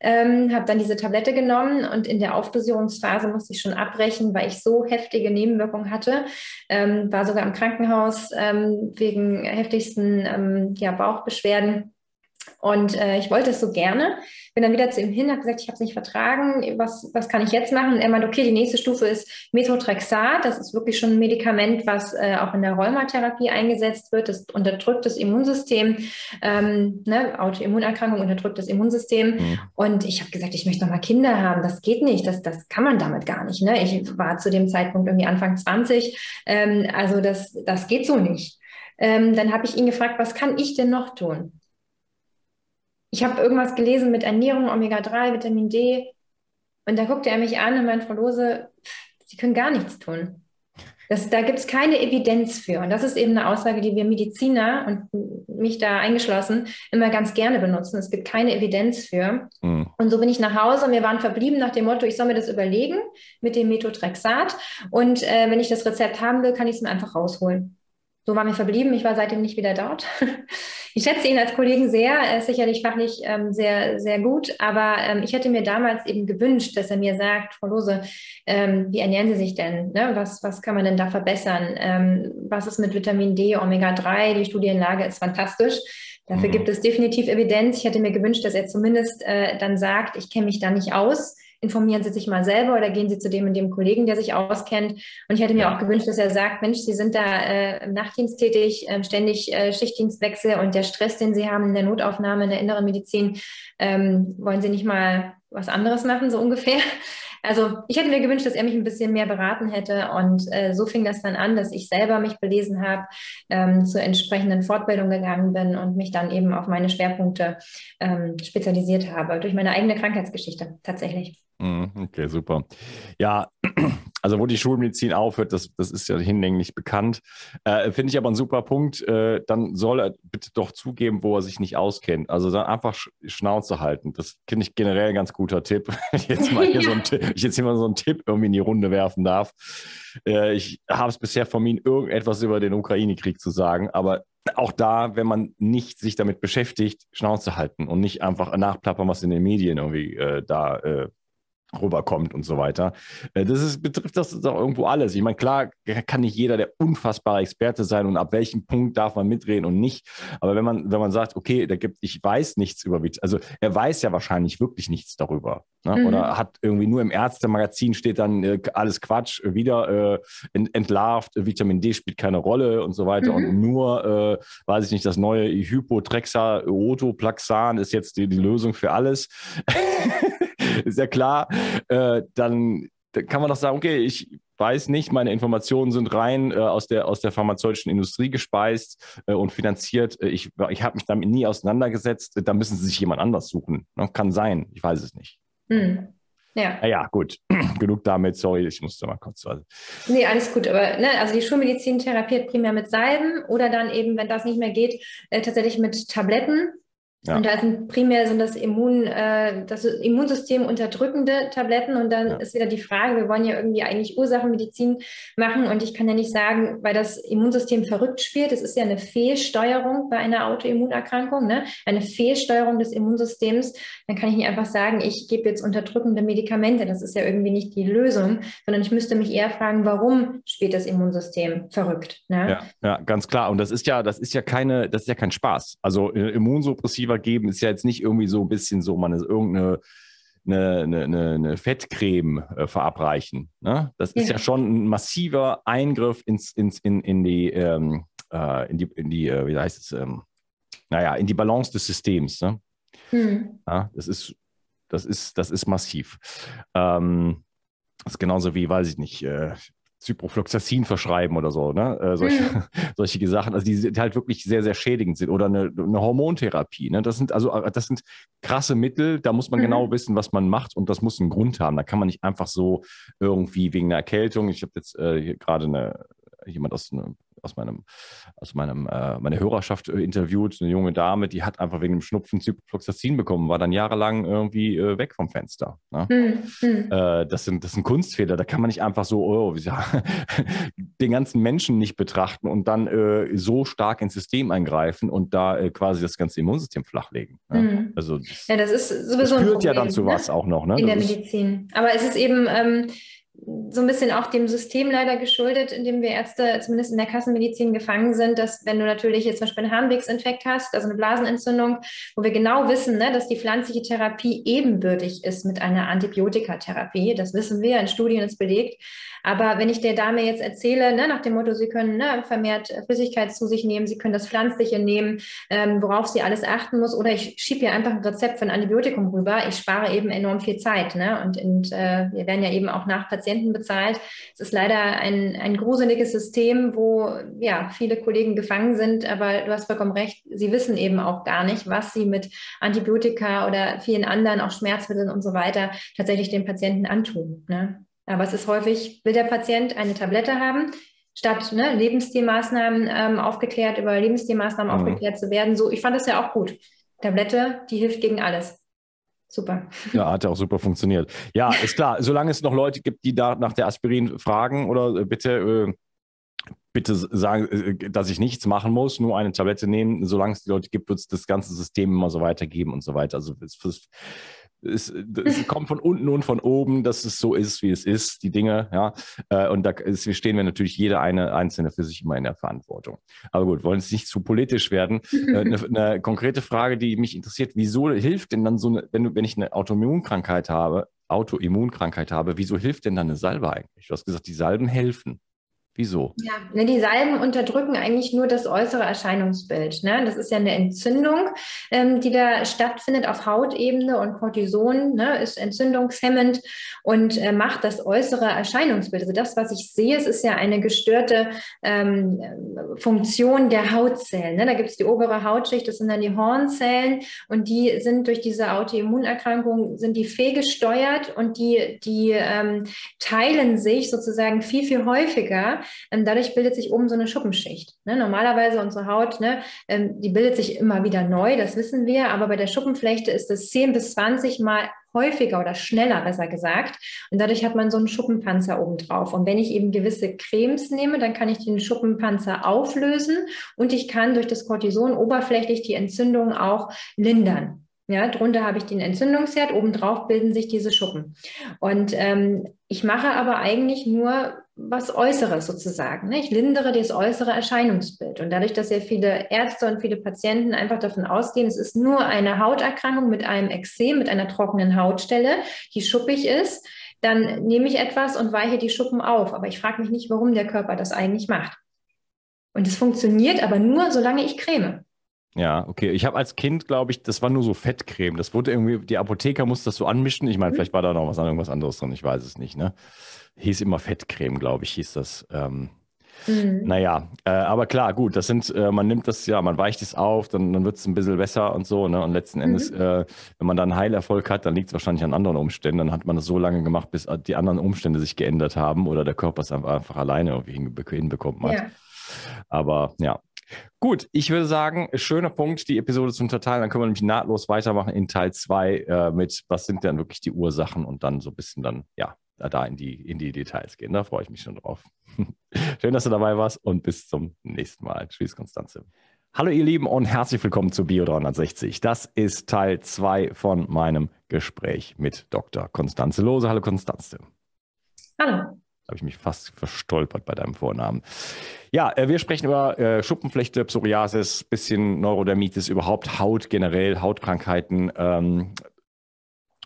ähm, habe dann diese Tablette genommen und in der Aufdosierungsphase musste ich schon abbrechen, weil ich so heftige Nebenwirkungen hatte. Ähm, war sogar im Krankenhaus ähm, wegen heftigsten ähm, ja, Bauchbeschwerden. Und äh, ich wollte es so gerne. Bin dann wieder zu ihm hin, habe gesagt, ich habe es nicht vertragen. Was, was kann ich jetzt machen? Und er meinte, okay, die nächste Stufe ist Methotrexat. Das ist wirklich schon ein Medikament, was äh, auch in der Rheumatherapie eingesetzt wird. Das unterdrückt das Immunsystem. Ähm, ne? Autoimmunerkrankung unterdrückt das Immunsystem. Mhm. Und ich habe gesagt, ich möchte noch mal Kinder haben. Das geht nicht. Das, das kann man damit gar nicht. Ne? Ich war zu dem Zeitpunkt irgendwie Anfang 20. Ähm, also das, das geht so nicht. Ähm, dann habe ich ihn gefragt, was kann ich denn noch tun? Ich habe irgendwas gelesen mit Ernährung, Omega-3, Vitamin D. Und da guckte er mich an und meinte, Frau Lose, Sie können gar nichts tun. Das, da gibt es keine Evidenz für. Und das ist eben eine Aussage, die wir Mediziner und mich da eingeschlossen immer ganz gerne benutzen. Es gibt keine Evidenz für. Mhm. Und so bin ich nach Hause und wir waren verblieben nach dem Motto, ich soll mir das überlegen mit dem Methotrexat. Und äh, wenn ich das Rezept haben will, kann ich es mir einfach rausholen. So war mir verblieben. Ich war seitdem nicht wieder dort. Ich schätze ihn als Kollegen sehr. Er ist sicherlich fachlich ähm, sehr, sehr gut. Aber ähm, ich hätte mir damals eben gewünscht, dass er mir sagt, Frau Lose, ähm, wie ernähren Sie sich denn? Ne? Was, was kann man denn da verbessern? Ähm, was ist mit Vitamin D, Omega-3? Die Studienlage ist fantastisch. Dafür mhm. gibt es definitiv Evidenz. Ich hätte mir gewünscht, dass er zumindest äh, dann sagt, ich kenne mich da nicht aus informieren Sie sich mal selber oder gehen Sie zu dem und dem Kollegen, der sich auskennt. Und ich hätte mir auch gewünscht, dass er sagt, Mensch, Sie sind da äh, im Nachtdienst tätig, äh, ständig äh, Schichtdienstwechsel und der Stress, den Sie haben in der Notaufnahme, in der inneren Medizin, ähm, wollen Sie nicht mal was anderes machen, so ungefähr. Also ich hätte mir gewünscht, dass er mich ein bisschen mehr beraten hätte. Und äh, so fing das dann an, dass ich selber mich belesen habe, ähm, zur entsprechenden Fortbildung gegangen bin und mich dann eben auf meine Schwerpunkte ähm, spezialisiert habe, durch meine eigene Krankheitsgeschichte tatsächlich. Mhm, okay, super. Ja, also wo die Schulmedizin aufhört, das, das ist ja hinlänglich bekannt. Äh, Finde ich aber ein super Punkt. Äh, dann soll er bitte doch zugeben, wo er sich nicht auskennt. Also dann einfach Schnauze halten. Das finde ich generell ein ganz guter Tipp. jetzt mal hier ja. so ein, ich jetzt hier mal so einen Tipp irgendwie in die Runde werfen darf. Äh, ich habe es bisher von ihm irgendetwas über den Ukraine-Krieg zu sagen, aber auch da, wenn man nicht sich damit beschäftigt, Schnauze halten und nicht einfach nachplappern, was in den Medien irgendwie äh, da äh, rüberkommt und so weiter. Äh, das ist, betrifft das auch irgendwo alles. Ich meine, klar kann nicht jeder der unfassbare Experte sein und ab welchem Punkt darf man mitreden und nicht. Aber wenn man, wenn man sagt, okay, da gibt, ich weiß nichts über, also er weiß ja wahrscheinlich wirklich nichts darüber. Ne? Mhm. Oder hat irgendwie nur im Ärztemagazin steht dann äh, alles Quatsch, äh, wieder äh, entlarvt, Vitamin D spielt keine Rolle und so weiter. Mhm. Und nur, äh, weiß ich nicht, das neue Hypotrexaotoplaxan ist jetzt die, die Lösung für alles. ist ja klar, äh, dann, dann, kann man doch sagen, okay, ich weiß nicht, meine Informationen sind rein äh, aus, der, aus der pharmazeutischen Industrie gespeist äh, und finanziert. Äh, ich ich habe mich damit nie auseinandergesetzt. Da müssen Sie sich jemand anders suchen. Ne? Kann sein, ich weiß es nicht. Hm. Ja. Naja, gut. Genug damit. Sorry, ich musste mal kurz. Also. Nee, alles gut. Aber ne, also die Schulmedizin therapiert primär mit Salben oder dann eben, wenn das nicht mehr geht, äh, tatsächlich mit Tabletten. Ja. Und da sind primär sind das, Immun, äh, das Immunsystem unterdrückende Tabletten. Und dann ja. ist wieder die Frage, wir wollen ja irgendwie eigentlich Ursachenmedizin machen. Und ich kann ja nicht sagen, weil das Immunsystem verrückt spielt. Es ist ja eine Fehlsteuerung bei einer Autoimmunerkrankung, ne? eine Fehlsteuerung des Immunsystems. Dann kann ich nicht einfach sagen, ich gebe jetzt unterdrückende Medikamente. Das ist ja irgendwie nicht die Lösung, sondern ich müsste mich eher fragen, warum spielt das Immunsystem verrückt? Ne? Ja, ja, ganz klar. Und das ist ja, das ist ja keine, das ist ja kein Spaß. Also äh, Immunsuppressive Geben, ist ja jetzt nicht irgendwie so ein bisschen so, man ist irgendeine eine, eine, eine Fettcreme äh, verabreichen. Ne? Das ja. ist ja schon ein massiver Eingriff ins, ins, in, in die, ähm, äh, in die, in die äh, wie heißt es, ähm, naja, in die Balance des Systems. Ne? Hm. Ja, das ist, das ist, das ist massiv. Ähm, das ist genauso wie, weiß ich nicht, äh, Ciprofloxacin verschreiben oder so, ne? Äh, solche, mhm. solche Sachen, also die halt wirklich sehr, sehr schädigend sind. Oder eine, eine Hormontherapie. Ne? Das sind also äh, das sind krasse Mittel, da muss man mhm. genau wissen, was man macht und das muss einen Grund haben. Da kann man nicht einfach so irgendwie wegen einer Erkältung. Ich habe jetzt äh, hier gerade eine jemand aus einem aus meinem, aus meinem, äh, meine Hörerschaft äh, interviewt, eine junge Dame, die hat einfach wegen dem Schnupfen Ciprofloxacin bekommen, war dann jahrelang irgendwie äh, weg vom Fenster. Ne? Hm, hm. Äh, das, sind, das sind Kunstfehler, da kann man nicht einfach so oh, ja, den ganzen Menschen nicht betrachten und dann äh, so stark ins System eingreifen und da äh, quasi das ganze Immunsystem flachlegen. Ne? Hm. Also das, ja, das ist sowieso das führt Problem, ja dann zu ne? was auch noch. Ne? In das der Medizin. Aber es ist eben ähm, so ein bisschen auch dem System leider geschuldet, in dem wir Ärzte zumindest in der Kassenmedizin gefangen sind, dass wenn du natürlich jetzt zum Beispiel einen Harnwegsinfekt hast, also eine Blasenentzündung, wo wir genau wissen, ne, dass die pflanzliche Therapie ebenbürtig ist mit einer Antibiotikatherapie, das wissen wir, in Studien ist belegt, aber wenn ich der Dame jetzt erzähle, ne, nach dem Motto, sie können ne, vermehrt Flüssigkeit zu sich nehmen, sie können das Pflanzliche nehmen, ähm, worauf sie alles achten muss, oder ich schiebe ihr einfach ein Rezept für ein Antibiotikum rüber, ich spare eben enorm viel Zeit. Ne? Und, und äh, wir werden ja eben auch nach Patienten bezahlt. Es ist leider ein, ein gruseliges System, wo ja viele Kollegen gefangen sind, aber du hast vollkommen recht, sie wissen eben auch gar nicht, was sie mit Antibiotika oder vielen anderen, auch Schmerzmitteln und so weiter, tatsächlich den Patienten antun. Ne? Aber es ist häufig, will der Patient eine Tablette haben, statt ne, Lebensstilmaßnahmen ähm, aufgeklärt, über Lebensstilmaßnahmen mhm. aufgeklärt zu werden. So, ich fand das ja auch gut. Tablette, die hilft gegen alles. Super. Ja, hat ja auch super funktioniert. Ja, ist klar. Solange es noch Leute gibt, die da nach der Aspirin fragen oder äh, bitte, äh, bitte sagen, äh, dass ich nichts machen muss, nur eine Tablette nehmen. Solange es die Leute gibt, wird es das ganze System immer so weitergeben und so weiter. Also es, es, es, es, kommt von unten und von oben, dass es so ist, wie es ist, die Dinge, ja. Äh, und da ist, stehen wir natürlich jeder eine einzelne für sich immer in der Verantwortung. Aber gut, wollen es nicht zu politisch werden. Äh, eine, eine, konkrete Frage, die mich interessiert: Wieso hilft denn dann so eine, wenn, du, wenn ich eine Autoimmunkrankheit habe, Autoimmunkrankheit habe, wieso hilft denn dann eine Salbe eigentlich? Du hast gesagt, die Salben helfen. Wieso? Ja, ne, die Salben unterdrücken eigentlich nur das äußere Erscheinungsbild. Ne? Das ist ja eine Entzündung, ähm, die da stattfindet auf Hautebene und Cortison ne, ist entzündungshemmend und äh, macht das äußere Erscheinungsbild. Also das, was ich sehe, es ist ja eine gestörte ähm, Funktion der Hautzellen. Ne? Da gibt es die obere Hautschicht, das sind dann die Hornzellen und die sind durch diese Autoimmunerkrankung, sind die fehlgesteuert und die, die ähm, teilen sich sozusagen viel, viel häufiger ähm, dadurch bildet sich oben so eine Schuppenschicht. Ne? Normalerweise unsere Haut, ne, ähm, die bildet sich immer wieder neu, das wissen wir, aber bei der Schuppenflechte ist es 10 bis 20 Mal häufiger oder schneller, besser gesagt. Und dadurch hat man so einen Schuppenpanzer obendrauf. Und wenn ich eben gewisse Cremes nehme, dann kann ich den Schuppenpanzer auflösen und ich kann durch das Cortison oberflächlich die Entzündung auch lindern. Ja, drunter habe ich den Entzündungsherd, obendrauf bilden sich diese Schuppen. Und ähm, ich mache aber eigentlich nur was Äußeres sozusagen. Ich lindere das äußere Erscheinungsbild. Und dadurch, dass sehr viele Ärzte und viele Patienten einfach davon ausgehen, es ist nur eine Hauterkrankung mit einem Exem, mit einer trockenen Hautstelle, die schuppig ist, dann nehme ich etwas und weiche die Schuppen auf. Aber ich frage mich nicht, warum der Körper das eigentlich macht. Und es funktioniert aber nur, solange ich creme. Ja, okay. Ich habe als Kind, glaube ich, das war nur so Fettcreme. Das wurde irgendwie, die Apotheker musste das so anmischen. Ich meine, mhm. vielleicht war da noch was, irgendwas anderes drin, ich weiß es nicht, ne? hieß immer Fettcreme, glaube ich, hieß das. Ähm, mhm. Naja, äh, aber klar, gut, das sind, äh, man nimmt das, ja, man weicht es auf, dann, dann wird es ein bisschen besser und so, ne? Und letzten Endes, mhm. äh, wenn man dann Heilerfolg hat, dann liegt es wahrscheinlich an anderen Umständen. Dann hat man das so lange gemacht, bis die anderen Umstände sich geändert haben oder der Körper es einfach, einfach alleine irgendwie hinbekommen hat. Ja. Aber ja, Gut, ich würde sagen, schöner Punkt, die Episode zu unterteilen. Dann können wir nämlich nahtlos weitermachen in Teil 2 äh, mit, was sind denn wirklich die Ursachen und dann so ein bisschen dann, ja, da in die, in die Details gehen. Da freue ich mich schon drauf. Schön, dass du dabei warst und bis zum nächsten Mal. Tschüss, Konstanze. Hallo ihr Lieben und herzlich willkommen zu Bio 360. Das ist Teil 2 von meinem Gespräch mit Dr. Konstanze Lose. Hallo Konstanze. Hallo. Habe ich mich fast verstolpert bei deinem Vornamen. Ja, äh, wir sprechen über äh, Schuppenflechte, Psoriasis, bisschen Neurodermitis, überhaupt Haut generell, Hautkrankheiten, ähm,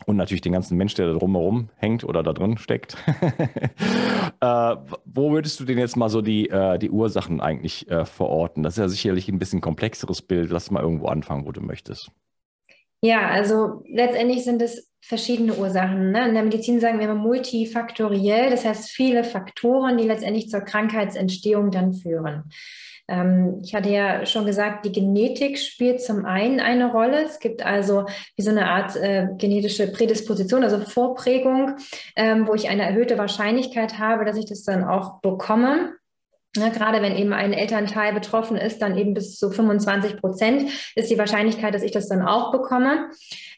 und natürlich den ganzen Mensch, der da drumherum hängt oder da drin steckt. äh, wo würdest du denn jetzt mal so die, äh, die Ursachen eigentlich äh, verorten? Das ist ja sicherlich ein bisschen komplexeres Bild. Lass mal irgendwo anfangen, wo du möchtest. Ja, also letztendlich sind es verschiedene Ursachen. Ne? In der Medizin sagen wir immer multifaktoriell, das heißt viele Faktoren, die letztendlich zur Krankheitsentstehung dann führen. Ähm, ich hatte ja schon gesagt, die Genetik spielt zum einen eine Rolle. Es gibt also wie so eine Art äh, genetische Prädisposition, also Vorprägung, ähm, wo ich eine erhöhte Wahrscheinlichkeit habe, dass ich das dann auch bekomme. Ja, gerade wenn eben ein Elternteil betroffen ist, dann eben bis zu 25 Prozent ist die Wahrscheinlichkeit, dass ich das dann auch bekomme.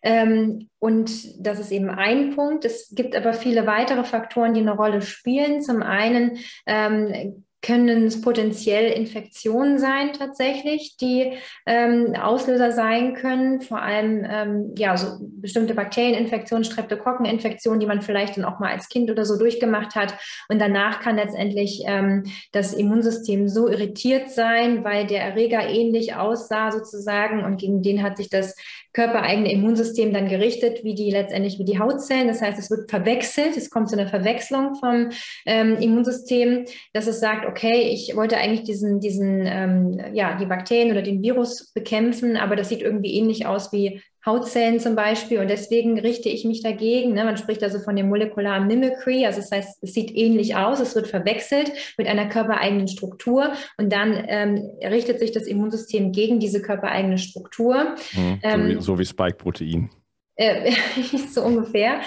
Ähm, und das ist eben ein Punkt. Es gibt aber viele weitere Faktoren, die eine Rolle spielen. Zum einen ähm, können es potenziell Infektionen sein tatsächlich, die ähm, Auslöser sein können, vor allem ähm, ja, so bestimmte Bakterieninfektionen, Streptokokkeninfektionen, die man vielleicht dann auch mal als Kind oder so durchgemacht hat. Und danach kann letztendlich ähm, das Immunsystem so irritiert sein, weil der Erreger ähnlich aussah sozusagen und gegen den hat sich das körpereigene Immunsystem dann gerichtet, wie die letztendlich wie die Hautzellen. Das heißt, es wird verwechselt, es kommt zu einer Verwechslung vom ähm, Immunsystem, dass es sagt, okay, ich wollte eigentlich diesen, diesen ähm, ja, die Bakterien oder den Virus bekämpfen, aber das sieht irgendwie ähnlich aus wie Hautzellen zum Beispiel und deswegen richte ich mich dagegen. Ne? Man spricht also von dem molekularen Mimicry, also das heißt, es sieht ähnlich aus, es wird verwechselt mit einer körpereigenen Struktur und dann ähm, richtet sich das Immunsystem gegen diese körpereigene Struktur. Mhm, so, ähm, wie, so wie Spike-Protein. Äh, so ungefähr.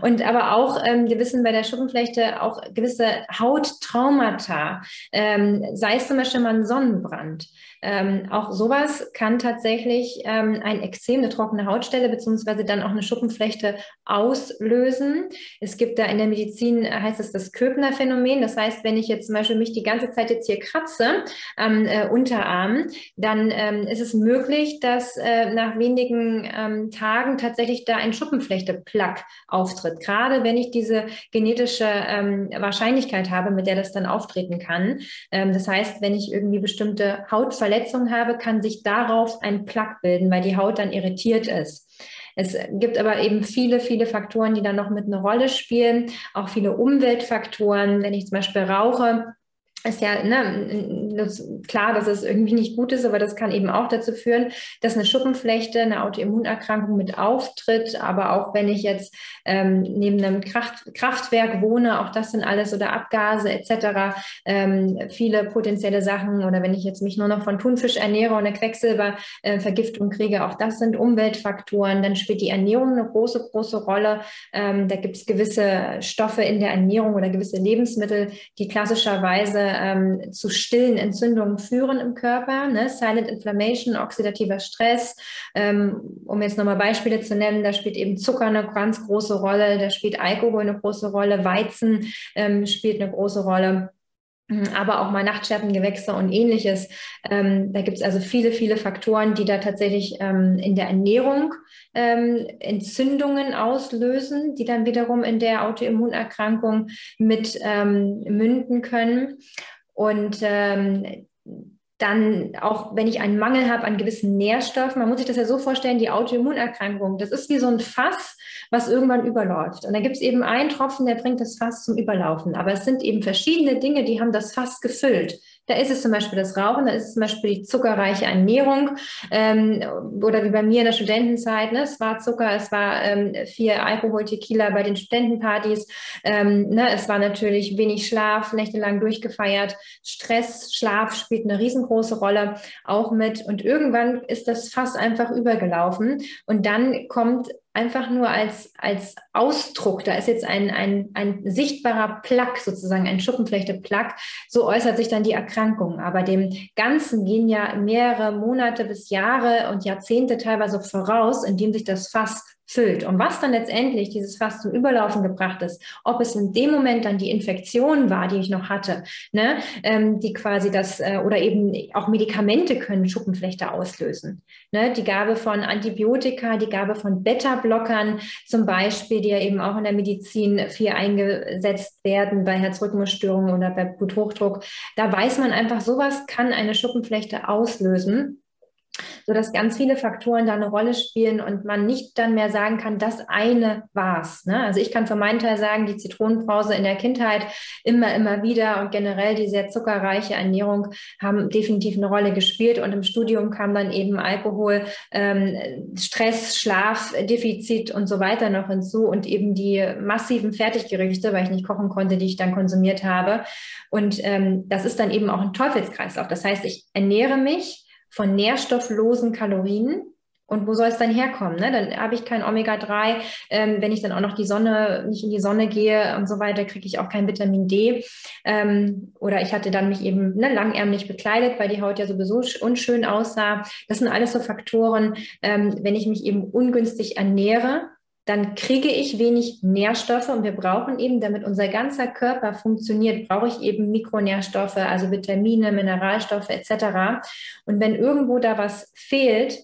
Und aber auch, ähm, wir wissen bei der Schuppenflechte auch gewisse Hauttraumata, ähm, sei es zum Beispiel mal ein Sonnenbrand. Ähm, auch sowas kann tatsächlich ähm, ein Ekzem, eine trockene Hautstelle, beziehungsweise dann auch eine Schuppenflechte auslösen. Es gibt da in der Medizin, heißt es das Köbner-Phänomen. Das heißt, wenn ich jetzt zum Beispiel mich die ganze Zeit jetzt hier kratze am äh, Unterarm, dann ähm, ist es möglich, dass äh, nach wenigen ähm, Tagen tatsächlich da ein Schuppenflechte-Plaque auftritt. Gerade wenn ich diese genetische ähm, Wahrscheinlichkeit habe, mit der das dann auftreten kann. Ähm, das heißt, wenn ich irgendwie bestimmte Hautverletzungen Verletzung habe, kann sich darauf ein Plaque bilden, weil die Haut dann irritiert ist. Es gibt aber eben viele, viele Faktoren, die dann noch mit einer Rolle spielen, auch viele Umweltfaktoren. Wenn ich zum Beispiel rauche, ist ja ne, das, klar, dass es irgendwie nicht gut ist, aber das kann eben auch dazu führen, dass eine Schuppenflechte, eine Autoimmunerkrankung mit auftritt. Aber auch wenn ich jetzt ähm, neben einem Kraft, Kraftwerk wohne, auch das sind alles oder Abgase etc. Ähm, viele potenzielle Sachen. Oder wenn ich jetzt mich nur noch von Thunfisch ernähre und eine Quecksilbervergiftung äh, kriege, auch das sind Umweltfaktoren. Dann spielt die Ernährung eine große, große Rolle. Ähm, da gibt es gewisse Stoffe in der Ernährung oder gewisse Lebensmittel, die klassischerweise ähm, zu stillen Entzündungen führen im Körper. Ne? Silent Inflammation, oxidativer Stress. Ähm, um jetzt nochmal Beispiele zu nennen, da spielt eben Zucker eine ganz große Rolle, da spielt Alkohol eine große Rolle, Weizen ähm, spielt eine große Rolle aber auch mal Nachtschattengewächse und ähnliches. Ähm, da gibt es also viele, viele Faktoren, die da tatsächlich ähm, in der Ernährung ähm, Entzündungen auslösen, die dann wiederum in der Autoimmunerkrankung mit ähm, münden können. Und ähm, dann auch, wenn ich einen Mangel habe an gewissen Nährstoffen, man muss sich das ja so vorstellen, die Autoimmunerkrankung, das ist wie so ein Fass, was irgendwann überläuft. Und da gibt es eben einen Tropfen, der bringt das Fass zum Überlaufen. Aber es sind eben verschiedene Dinge, die haben das Fass gefüllt. Da ist es zum Beispiel das Rauchen, da ist es zum Beispiel die zuckerreiche Ernährung ähm, oder wie bei mir in der Studentenzeit, ne, es war Zucker, es war ähm, viel Alkohol, Tequila bei den Studentenpartys, ähm, ne, es war natürlich wenig Schlaf, nächtelang durchgefeiert, Stress, Schlaf spielt eine riesengroße Rolle auch mit. Und irgendwann ist das Fass einfach übergelaufen. Und dann kommt einfach nur als, als Ausdruck, da ist jetzt ein, ein, ein sichtbarer Plack, sozusagen ein Schuppenflechte-Plack, so äußert sich dann die Erkrankung. Aber dem Ganzen gehen ja mehrere Monate bis Jahre und Jahrzehnte teilweise voraus, indem sich das Fass füllt. Und was dann letztendlich dieses Fass zum Überlaufen gebracht ist, ob es in dem Moment dann die Infektion war, die ich noch hatte, ne, ähm, die quasi das, äh, oder eben auch Medikamente können Schuppenflechte auslösen. Ne, die Gabe von Antibiotika, die Gabe von Beta-Blockern zum Beispiel, die ja eben auch in der Medizin viel eingesetzt werden bei Herzrhythmusstörungen oder bei Bluthochdruck. Da weiß man einfach, sowas kann eine Schuppenflechte auslösen sodass ganz viele Faktoren da eine Rolle spielen und man nicht dann mehr sagen kann, das eine war's. Ne? Also ich kann für meinen Teil sagen, die Zitronenbrause in der Kindheit immer, immer wieder und generell die sehr zuckerreiche Ernährung haben definitiv eine Rolle gespielt und im Studium kam dann eben Alkohol, ähm, Stress, Schlafdefizit und so weiter noch hinzu und eben die massiven Fertiggerichte, weil ich nicht kochen konnte, die ich dann konsumiert habe. Und ähm, das ist dann eben auch ein Teufelskreislauf. Das heißt, ich ernähre mich von nährstofflosen Kalorien. Und wo soll es dann herkommen? Ne? Dann habe ich kein Omega-3. Ähm, wenn ich dann auch noch die Sonne, nicht in die Sonne gehe und so weiter, kriege ich auch kein Vitamin D. Ähm, oder ich hatte dann mich eben ne, langärmlich bekleidet, weil die Haut ja sowieso unschön aussah. Das sind alles so Faktoren, ähm, wenn ich mich eben ungünstig ernähre, dann kriege ich wenig Nährstoffe und wir brauchen eben, damit unser ganzer Körper funktioniert, brauche ich eben Mikronährstoffe, also Vitamine, Mineralstoffe etc. Und wenn irgendwo da was fehlt,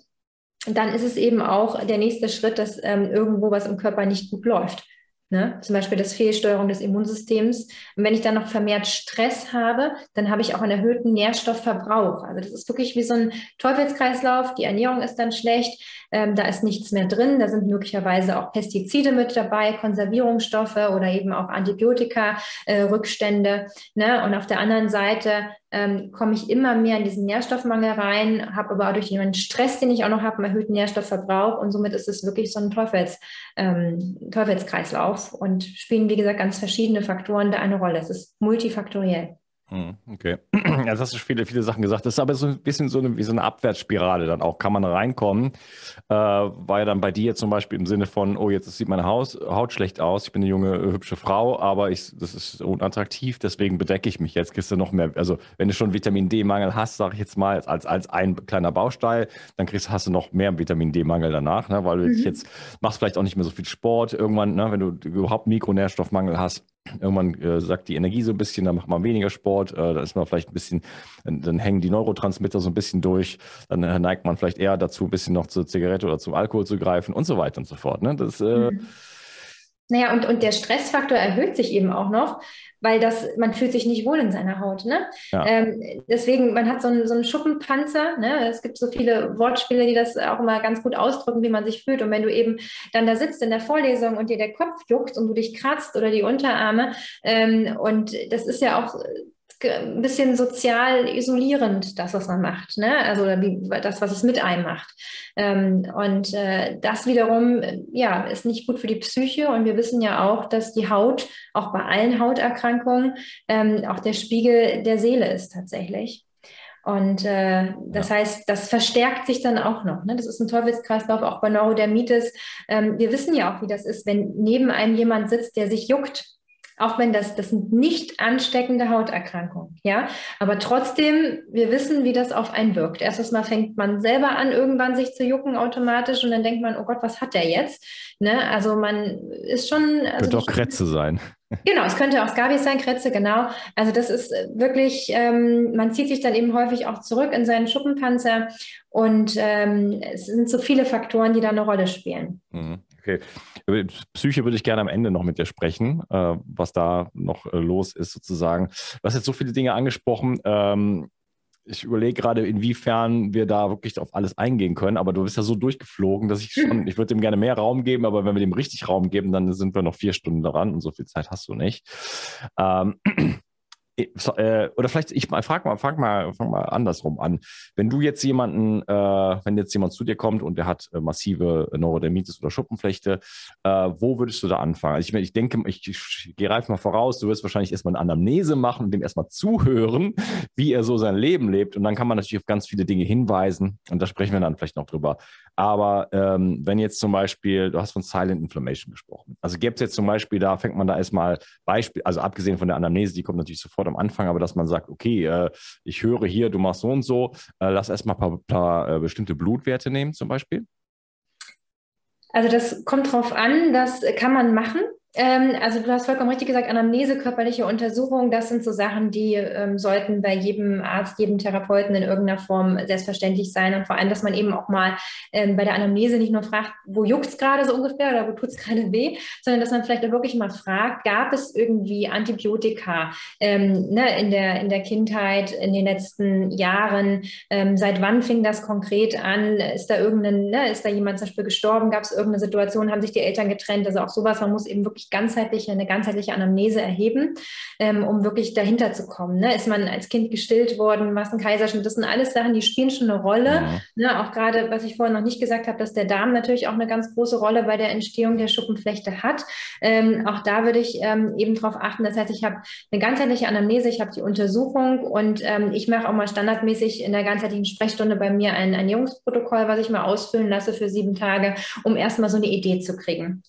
dann ist es eben auch der nächste Schritt, dass ähm, irgendwo was im Körper nicht gut läuft. Ne? Zum Beispiel das Fehlsteuerung des Immunsystems. Und wenn ich dann noch vermehrt Stress habe, dann habe ich auch einen erhöhten Nährstoffverbrauch. Also das ist wirklich wie so ein Teufelskreislauf. Die Ernährung ist dann schlecht, ähm, da ist nichts mehr drin. Da sind möglicherweise auch Pestizide mit dabei, Konservierungsstoffe oder eben auch Antibiotika-Rückstände. Äh, ne? Und auf der anderen Seite ähm, komme ich immer mehr in diesen Nährstoffmangel rein, habe aber auch durch den Stress, den ich auch noch habe, einen erhöhten Nährstoffverbrauch und somit ist es wirklich so ein Teufels, ähm, Teufelskreislauf und spielen, wie gesagt, ganz verschiedene Faktoren da eine Rolle. Es ist multifaktoriell. Hm, okay. Jetzt hast du viele, viele Sachen gesagt. Das ist aber so ein bisschen so eine, wie so eine Abwärtsspirale dann auch. Kann man reinkommen. Äh, war ja dann bei dir zum Beispiel im Sinne von, oh, jetzt sieht meine Haus, Haut schlecht aus. Ich bin eine junge, hübsche Frau, aber ich, das ist unattraktiv, deswegen bedecke ich mich. Jetzt kriegst du noch mehr. Also, wenn du schon Vitamin D-Mangel hast, sage ich jetzt mal, als, als ein kleiner Baustein, dann kriegst, hast du noch mehr Vitamin D-Mangel danach, ne? weil du mhm. jetzt machst vielleicht auch nicht mehr so viel Sport. Irgendwann, ne, wenn du überhaupt Mikronährstoffmangel hast, Irgendwann äh, sagt die Energie so ein bisschen, dann macht man weniger Sport, äh, dann ist man vielleicht ein bisschen, dann, hängen die Neurotransmitter so ein bisschen durch, dann äh, neigt man vielleicht eher dazu, ein bisschen noch zur Zigarette oder zum Alkohol zu greifen und so weiter und so fort. Ne? Das, äh, mhm. Naja, und, und der Stressfaktor erhöht sich eben auch noch, weil das, man fühlt sich nicht wohl in seiner Haut. Ne? Ja. Ähm, deswegen, man hat so einen, so einen Schuppenpanzer. Ne? Es gibt so viele Wortspiele, die das auch immer ganz gut ausdrücken, wie man sich fühlt. Und wenn du eben dann da sitzt in der Vorlesung und dir der Kopf juckt und du dich kratzt oder die Unterarme, ähm, und das ist ja auch ein bisschen sozial isolierend, das, was man macht. Ne? Also das, was es mit einem macht. Ähm, und äh, das wiederum ja, ist nicht gut für die Psyche. Und wir wissen ja auch, dass die Haut, auch bei allen Hauterkrankungen, ähm, auch der Spiegel der Seele ist tatsächlich. Und äh, das ja. heißt, das verstärkt sich dann auch noch. Ne? Das ist ein Teufelskreislauf auch bei Neurodermitis. Ähm, wir wissen ja auch, wie das ist, wenn neben einem jemand sitzt, der sich juckt auch wenn das, das sind nicht ansteckende Hauterkrankungen, ja. Aber trotzdem, wir wissen, wie das auf einen wirkt. Erstes Mal fängt man selber an, irgendwann sich zu jucken automatisch und dann denkt man, oh Gott, was hat der jetzt? Ne? Also man ist schon. Also Könnte auch Kretze sein. Genau, es könnte auch Scabies sein, Kretze, genau. Also das ist wirklich, ähm, man zieht sich dann eben häufig auch zurück in seinen Schuppenpanzer und ähm, es sind so viele Faktoren, die da eine Rolle spielen. Mhm. Okay. Über Psyche würde ich gerne am Ende noch mit dir sprechen, äh, was da noch äh, los ist sozusagen. Du hast jetzt so viele Dinge angesprochen. Ähm, ich überlege gerade, inwiefern wir da wirklich auf alles eingehen können, aber du bist ja so durchgeflogen, dass ich schon, ich würde dem gerne mehr Raum geben, aber wenn wir dem richtig Raum geben, dann sind wir noch vier Stunden daran und so viel Zeit hast du nicht. Ähm, äh, oder vielleicht, ich mal, frag mal, frag mal, fang mal andersrum an. Wenn du jetzt jemanden, äh, wenn jetzt jemand zu dir kommt und der hat äh, massive Neurodermitis oder Schuppenflechte, äh, wo würdest du da anfangen? Also ich, ich denke, ich, ich gehe reif mal voraus, du wirst wahrscheinlich erstmal eine Anamnese machen und dem erstmal zuhören, wie er so sein Leben lebt. Und dann kann man natürlich auf ganz viele Dinge hinweisen. Und da sprechen wir dann vielleicht noch drüber. Aber ähm, wenn jetzt zum Beispiel, du hast von Silent Inflammation gesprochen. Also gäbe es jetzt zum Beispiel, da fängt man da erstmal Beispiel, also abgesehen von der Anamnese, die kommt natürlich sofort am Anfang, aber dass man sagt, okay, äh, ich höre hier, du machst so und so, äh, lass erstmal ein paar, paar äh, bestimmte Blutwerte nehmen zum Beispiel. Also das kommt drauf an, das kann man machen. Ähm, also du hast vollkommen richtig gesagt, Anamnese, körperliche Untersuchung, das sind so Sachen, die ähm, sollten bei jedem Arzt, jedem Therapeuten in irgendeiner Form selbstverständlich sein. Und vor allem, dass man eben auch mal ähm, bei der Anamnese nicht nur fragt, wo juckt es gerade so ungefähr oder wo tut es gerade weh, sondern dass man vielleicht auch wirklich mal fragt, gab es irgendwie Antibiotika ähm, ne, in, der, in der Kindheit, in den letzten Jahren? Ähm, seit wann fing das konkret an? Ist da irgendein, ne, ist da jemand zum Beispiel gestorben? Gab es irgendeine Situation? Haben sich die Eltern getrennt? Also auch sowas, man muss eben wirklich wirklich ganzheitliche, eine ganzheitliche Anamnese erheben, ähm, um wirklich dahinter zu kommen. Ne? Ist man als Kind gestillt worden, was ein Kaiserschnitt? Das sind alles Sachen, die spielen schon eine Rolle. Ja. Ne? Auch gerade, was ich vorhin noch nicht gesagt habe, dass der Darm natürlich auch eine ganz große Rolle bei der Entstehung der Schuppenflechte hat. Ähm, auch da würde ich ähm, eben darauf achten. Das heißt, ich habe eine ganzheitliche Anamnese, ich habe die Untersuchung und ähm, ich mache auch mal standardmäßig in der ganzheitlichen Sprechstunde bei mir ein Ernährungsprotokoll, was ich mal ausfüllen lasse für sieben Tage, um erstmal so eine Idee zu kriegen.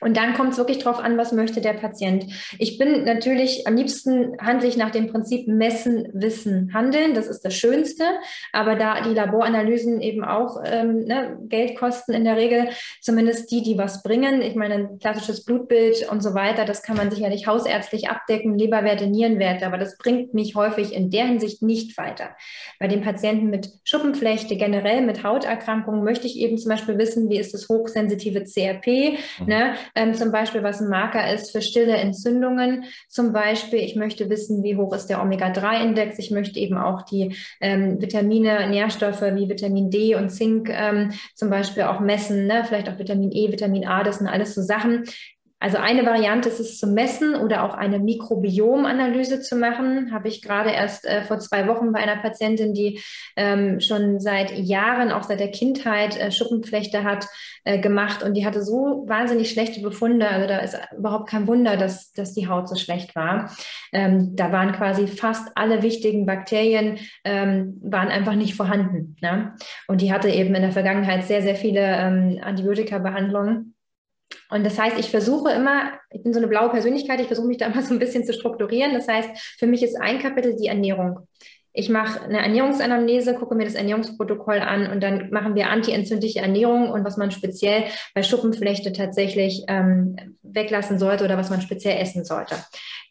Und dann kommt es wirklich darauf an, was möchte der Patient. Ich bin natürlich am liebsten handle ich nach dem Prinzip Messen, Wissen, Handeln. Das ist das Schönste. Aber da die Laboranalysen eben auch ähm, ne, Geld kosten in der Regel, zumindest die, die was bringen. Ich meine, ein klassisches Blutbild und so weiter, das kann man sicherlich hausärztlich abdecken, Leberwerte, Nierenwerte. Aber das bringt mich häufig in der Hinsicht nicht weiter. Bei den Patienten mit Schuppenflechte, generell mit Hauterkrankungen, möchte ich eben zum Beispiel wissen, wie ist das hochsensitive CRP. Mhm. Ne? Ähm, zum Beispiel, was ein Marker ist für stille Entzündungen. Zum Beispiel, ich möchte wissen, wie hoch ist der Omega-3-Index. Ich möchte eben auch die ähm, Vitamine, Nährstoffe wie Vitamin D und Zink ähm, zum Beispiel auch messen, ne? vielleicht auch Vitamin E, Vitamin A, das sind alles so Sachen, also eine Variante ist es zu messen oder auch eine Mikrobiomanalyse zu machen. Habe ich gerade erst äh, vor zwei Wochen bei einer Patientin, die ähm, schon seit Jahren, auch seit der Kindheit, äh, Schuppenflechte hat, äh, gemacht. Und die hatte so wahnsinnig schlechte Befunde. Also da ist überhaupt kein Wunder, dass, dass die Haut so schlecht war. Ähm, da waren quasi fast alle wichtigen Bakterien ähm, waren einfach nicht vorhanden. Ne? Und die hatte eben in der Vergangenheit sehr, sehr viele ähm, Antibiotika-Behandlungen. Und das heißt, ich versuche immer, ich bin so eine blaue Persönlichkeit, ich versuche mich da mal so ein bisschen zu strukturieren. Das heißt, für mich ist ein Kapitel die Ernährung. Ich mache eine Ernährungsanamnese, gucke mir das Ernährungsprotokoll an und dann machen wir antientzündliche Ernährung und was man speziell bei Schuppenflechte tatsächlich ähm, weglassen sollte oder was man speziell essen sollte.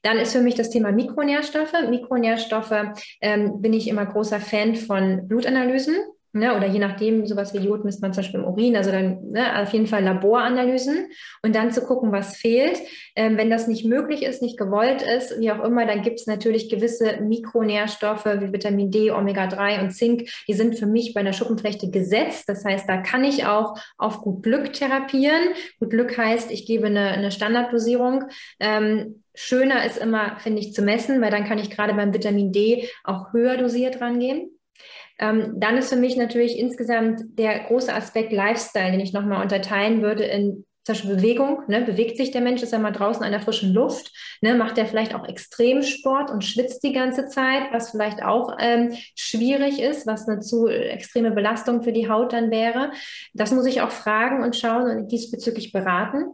Dann ist für mich das Thema Mikronährstoffe. Mikronährstoffe ähm, bin ich immer großer Fan von Blutanalysen. Ne, oder je nachdem, sowas wie Jod misst man zum Beispiel im Urin, also dann ne, auf jeden Fall Laboranalysen und dann zu gucken, was fehlt. Ähm, wenn das nicht möglich ist, nicht gewollt ist, wie auch immer, dann gibt es natürlich gewisse Mikronährstoffe wie Vitamin D, Omega-3 und Zink, die sind für mich bei einer Schuppenflechte gesetzt. Das heißt, da kann ich auch auf gut Glück therapieren. Gut Glück heißt, ich gebe eine, eine Standarddosierung. Ähm, schöner ist immer, finde ich, zu messen, weil dann kann ich gerade beim Vitamin D auch höher dosiert rangehen. Ähm, dann ist für mich natürlich insgesamt der große Aspekt Lifestyle, den ich nochmal unterteilen würde in zum Beispiel Bewegung, ne? bewegt sich der Mensch, ist er mal draußen an der frischen Luft, ne? macht er vielleicht auch Extremsport und schwitzt die ganze Zeit, was vielleicht auch ähm, schwierig ist, was eine zu extreme Belastung für die Haut dann wäre. Das muss ich auch fragen und schauen und diesbezüglich beraten.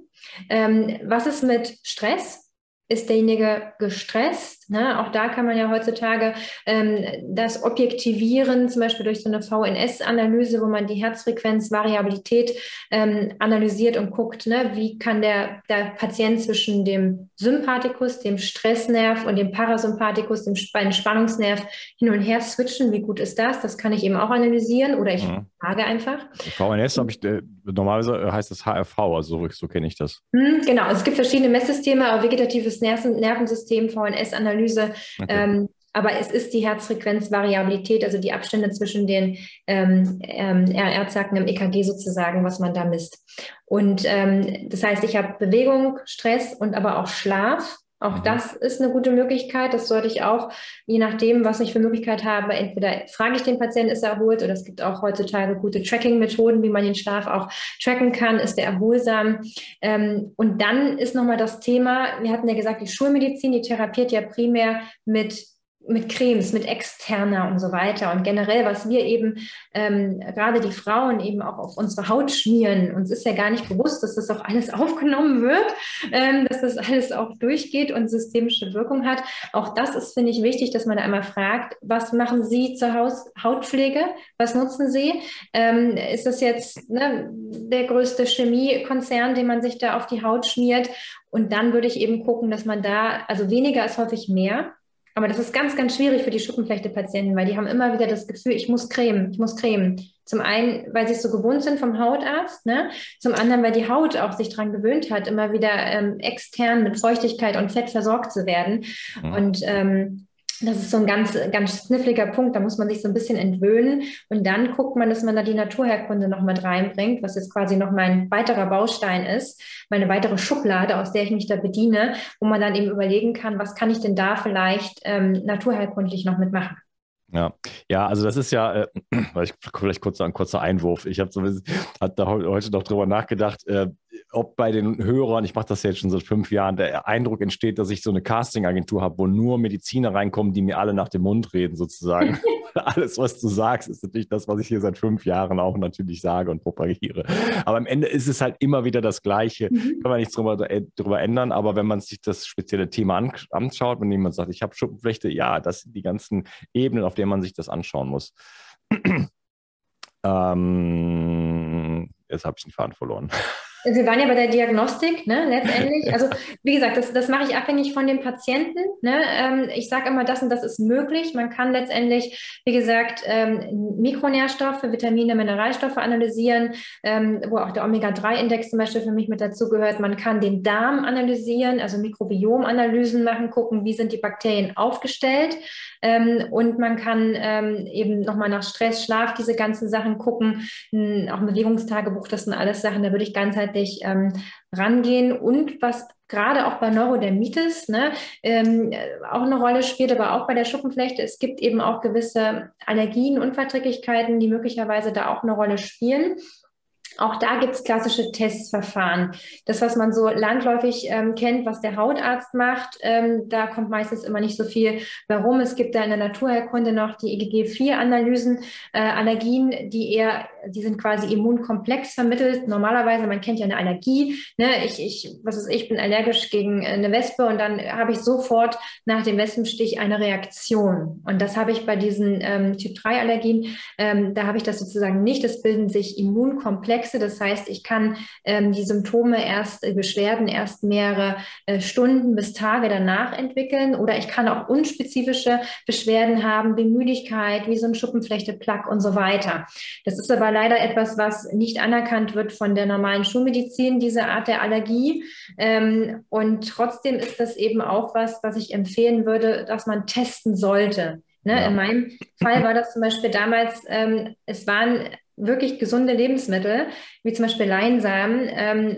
Ähm, was ist mit Stress? ist derjenige gestresst. Ne? Auch da kann man ja heutzutage ähm, das objektivieren, zum Beispiel durch so eine VNS-Analyse, wo man die Herzfrequenzvariabilität ähm, analysiert und guckt, ne? wie kann der, der Patient zwischen dem Sympathikus, dem Stressnerv und dem Parasympathikus, dem Spannungsnerv hin und her switchen. Wie gut ist das? Das kann ich eben auch analysieren oder ich mhm. frage einfach. VNS habe ich, äh, normalerweise heißt das HRV, also so, so kenne ich das. Hm, genau, es gibt verschiedene Messsysteme, aber vegetatives Nerven Nervensystem, VNS-Analyse. Okay. Ähm, aber es ist die Herzfrequenzvariabilität, also die Abstände zwischen den ähm, ähm, RR-Zacken im EKG sozusagen, was man da misst. Und ähm, das heißt, ich habe Bewegung, Stress und aber auch Schlaf. Auch mhm. das ist eine gute Möglichkeit. Das sollte ich auch, je nachdem, was ich für Möglichkeit habe, entweder frage ich den Patienten, ist er erholt, oder es gibt auch heutzutage gute Tracking-Methoden, wie man den Schlaf auch tracken kann, ist er erholsam. Ähm, und dann ist nochmal das Thema, wir hatten ja gesagt, die Schulmedizin, die therapiert ja primär mit mit Cremes, mit externer und so weiter. Und generell, was wir eben, ähm, gerade die Frauen eben auch auf unsere Haut schmieren, uns ist ja gar nicht bewusst, dass das auch alles aufgenommen wird, ähm, dass das alles auch durchgeht und systemische Wirkung hat. Auch das ist, finde ich, wichtig, dass man da einmal fragt, was machen Sie zur Haus Hautpflege? Was nutzen Sie? Ähm, ist das jetzt ne, der größte Chemiekonzern, den man sich da auf die Haut schmiert? Und dann würde ich eben gucken, dass man da, also weniger ist häufig mehr. Aber das ist ganz, ganz schwierig für die Schuppenflechte-Patienten, weil die haben immer wieder das Gefühl, ich muss cremen, ich muss cremen. Zum einen, weil sie es so gewohnt sind vom Hautarzt, ne? zum anderen, weil die Haut auch sich daran gewöhnt hat, immer wieder ähm, extern mit Feuchtigkeit und Fett versorgt zu werden. Mhm. Und ähm, das ist so ein ganz, ganz kniffliger Punkt. Da muss man sich so ein bisschen entwöhnen. Und dann guckt man, dass man da die Naturherkunde noch mit reinbringt, was jetzt quasi noch mein weiterer Baustein ist, meine weitere Schublade, aus der ich mich da bediene, wo man dann eben überlegen kann, was kann ich denn da vielleicht ähm, naturherkundlich noch mitmachen. Ja, ja, also das ist ja, äh, vielleicht kurz ein kurzer Einwurf. Ich habe so, hab da heute noch drüber nachgedacht, äh, ob bei den Hörern, ich mache das jetzt schon seit fünf Jahren, der Eindruck entsteht, dass ich so eine Casting-Agentur habe, wo nur Mediziner reinkommen, die mir alle nach dem Mund reden, sozusagen. Alles, was du sagst, ist natürlich das, was ich hier seit fünf Jahren auch natürlich sage und propagiere. Aber am Ende ist es halt immer wieder das Gleiche. Mhm. Kann man nichts drüber, äh, drüber ändern, aber wenn man sich das spezielle Thema anschaut, wenn jemand sagt, ich habe Schuppenflechte, ja, das sind die ganzen Ebenen, auf denen man sich das anschauen muss. ähm, jetzt habe ich den Faden verloren. Sie waren ja bei der Diagnostik, ne, letztendlich. Also, wie gesagt, das, das mache ich abhängig von dem Patienten. Ne? Ähm, ich sage immer, das und das ist möglich. Man kann letztendlich, wie gesagt, ähm, Mikronährstoffe, Vitamine, Mineralstoffe analysieren, ähm, wo auch der Omega-3-Index zum Beispiel für mich mit dazugehört. Man kann den Darm analysieren, also Mikrobiomanalysen machen, gucken, wie sind die Bakterien aufgestellt. Ähm, und man kann ähm, eben nochmal nach Stress, Schlaf, diese ganzen Sachen gucken. Auch ein Bewegungstagebuch, das sind alles Sachen, da würde ich ganzheitlich ähm, rangehen. Und was gerade auch bei Neurodermitis ne, ähm, auch eine Rolle spielt, aber auch bei der Schuppenflechte. Es gibt eben auch gewisse Allergien, Unverträglichkeiten, die möglicherweise da auch eine Rolle spielen. Auch da gibt es klassische Testverfahren. Das, was man so landläufig ähm, kennt, was der Hautarzt macht, ähm, da kommt meistens immer nicht so viel warum. Es gibt da in der Naturheilkunde noch die EGG-4-Analysen, äh, Allergien, die eher, die sind quasi immunkomplex vermittelt. Normalerweise, man kennt ja eine Allergie. Ne? Ich, ich, was ist, ich bin allergisch gegen eine Wespe und dann habe ich sofort nach dem Wespenstich eine Reaktion. Und das habe ich bei diesen ähm, Typ-3-Allergien, ähm, da habe ich das sozusagen nicht. Es bilden sich immunkomplex Komplexe. Das heißt, ich kann ähm, die Symptome erst, äh, Beschwerden erst mehrere äh, Stunden bis Tage danach entwickeln. Oder ich kann auch unspezifische Beschwerden haben, wie Müdigkeit, wie so ein Schuppenflechteplack und so weiter. Das ist aber leider etwas, was nicht anerkannt wird von der normalen Schulmedizin, diese Art der Allergie. Ähm, und trotzdem ist das eben auch was, was ich empfehlen würde, dass man testen sollte. Ne, ja. In meinem Fall war das zum Beispiel damals, ähm, es waren wirklich gesunde Lebensmittel, wie zum Beispiel Leinsamen, ähm,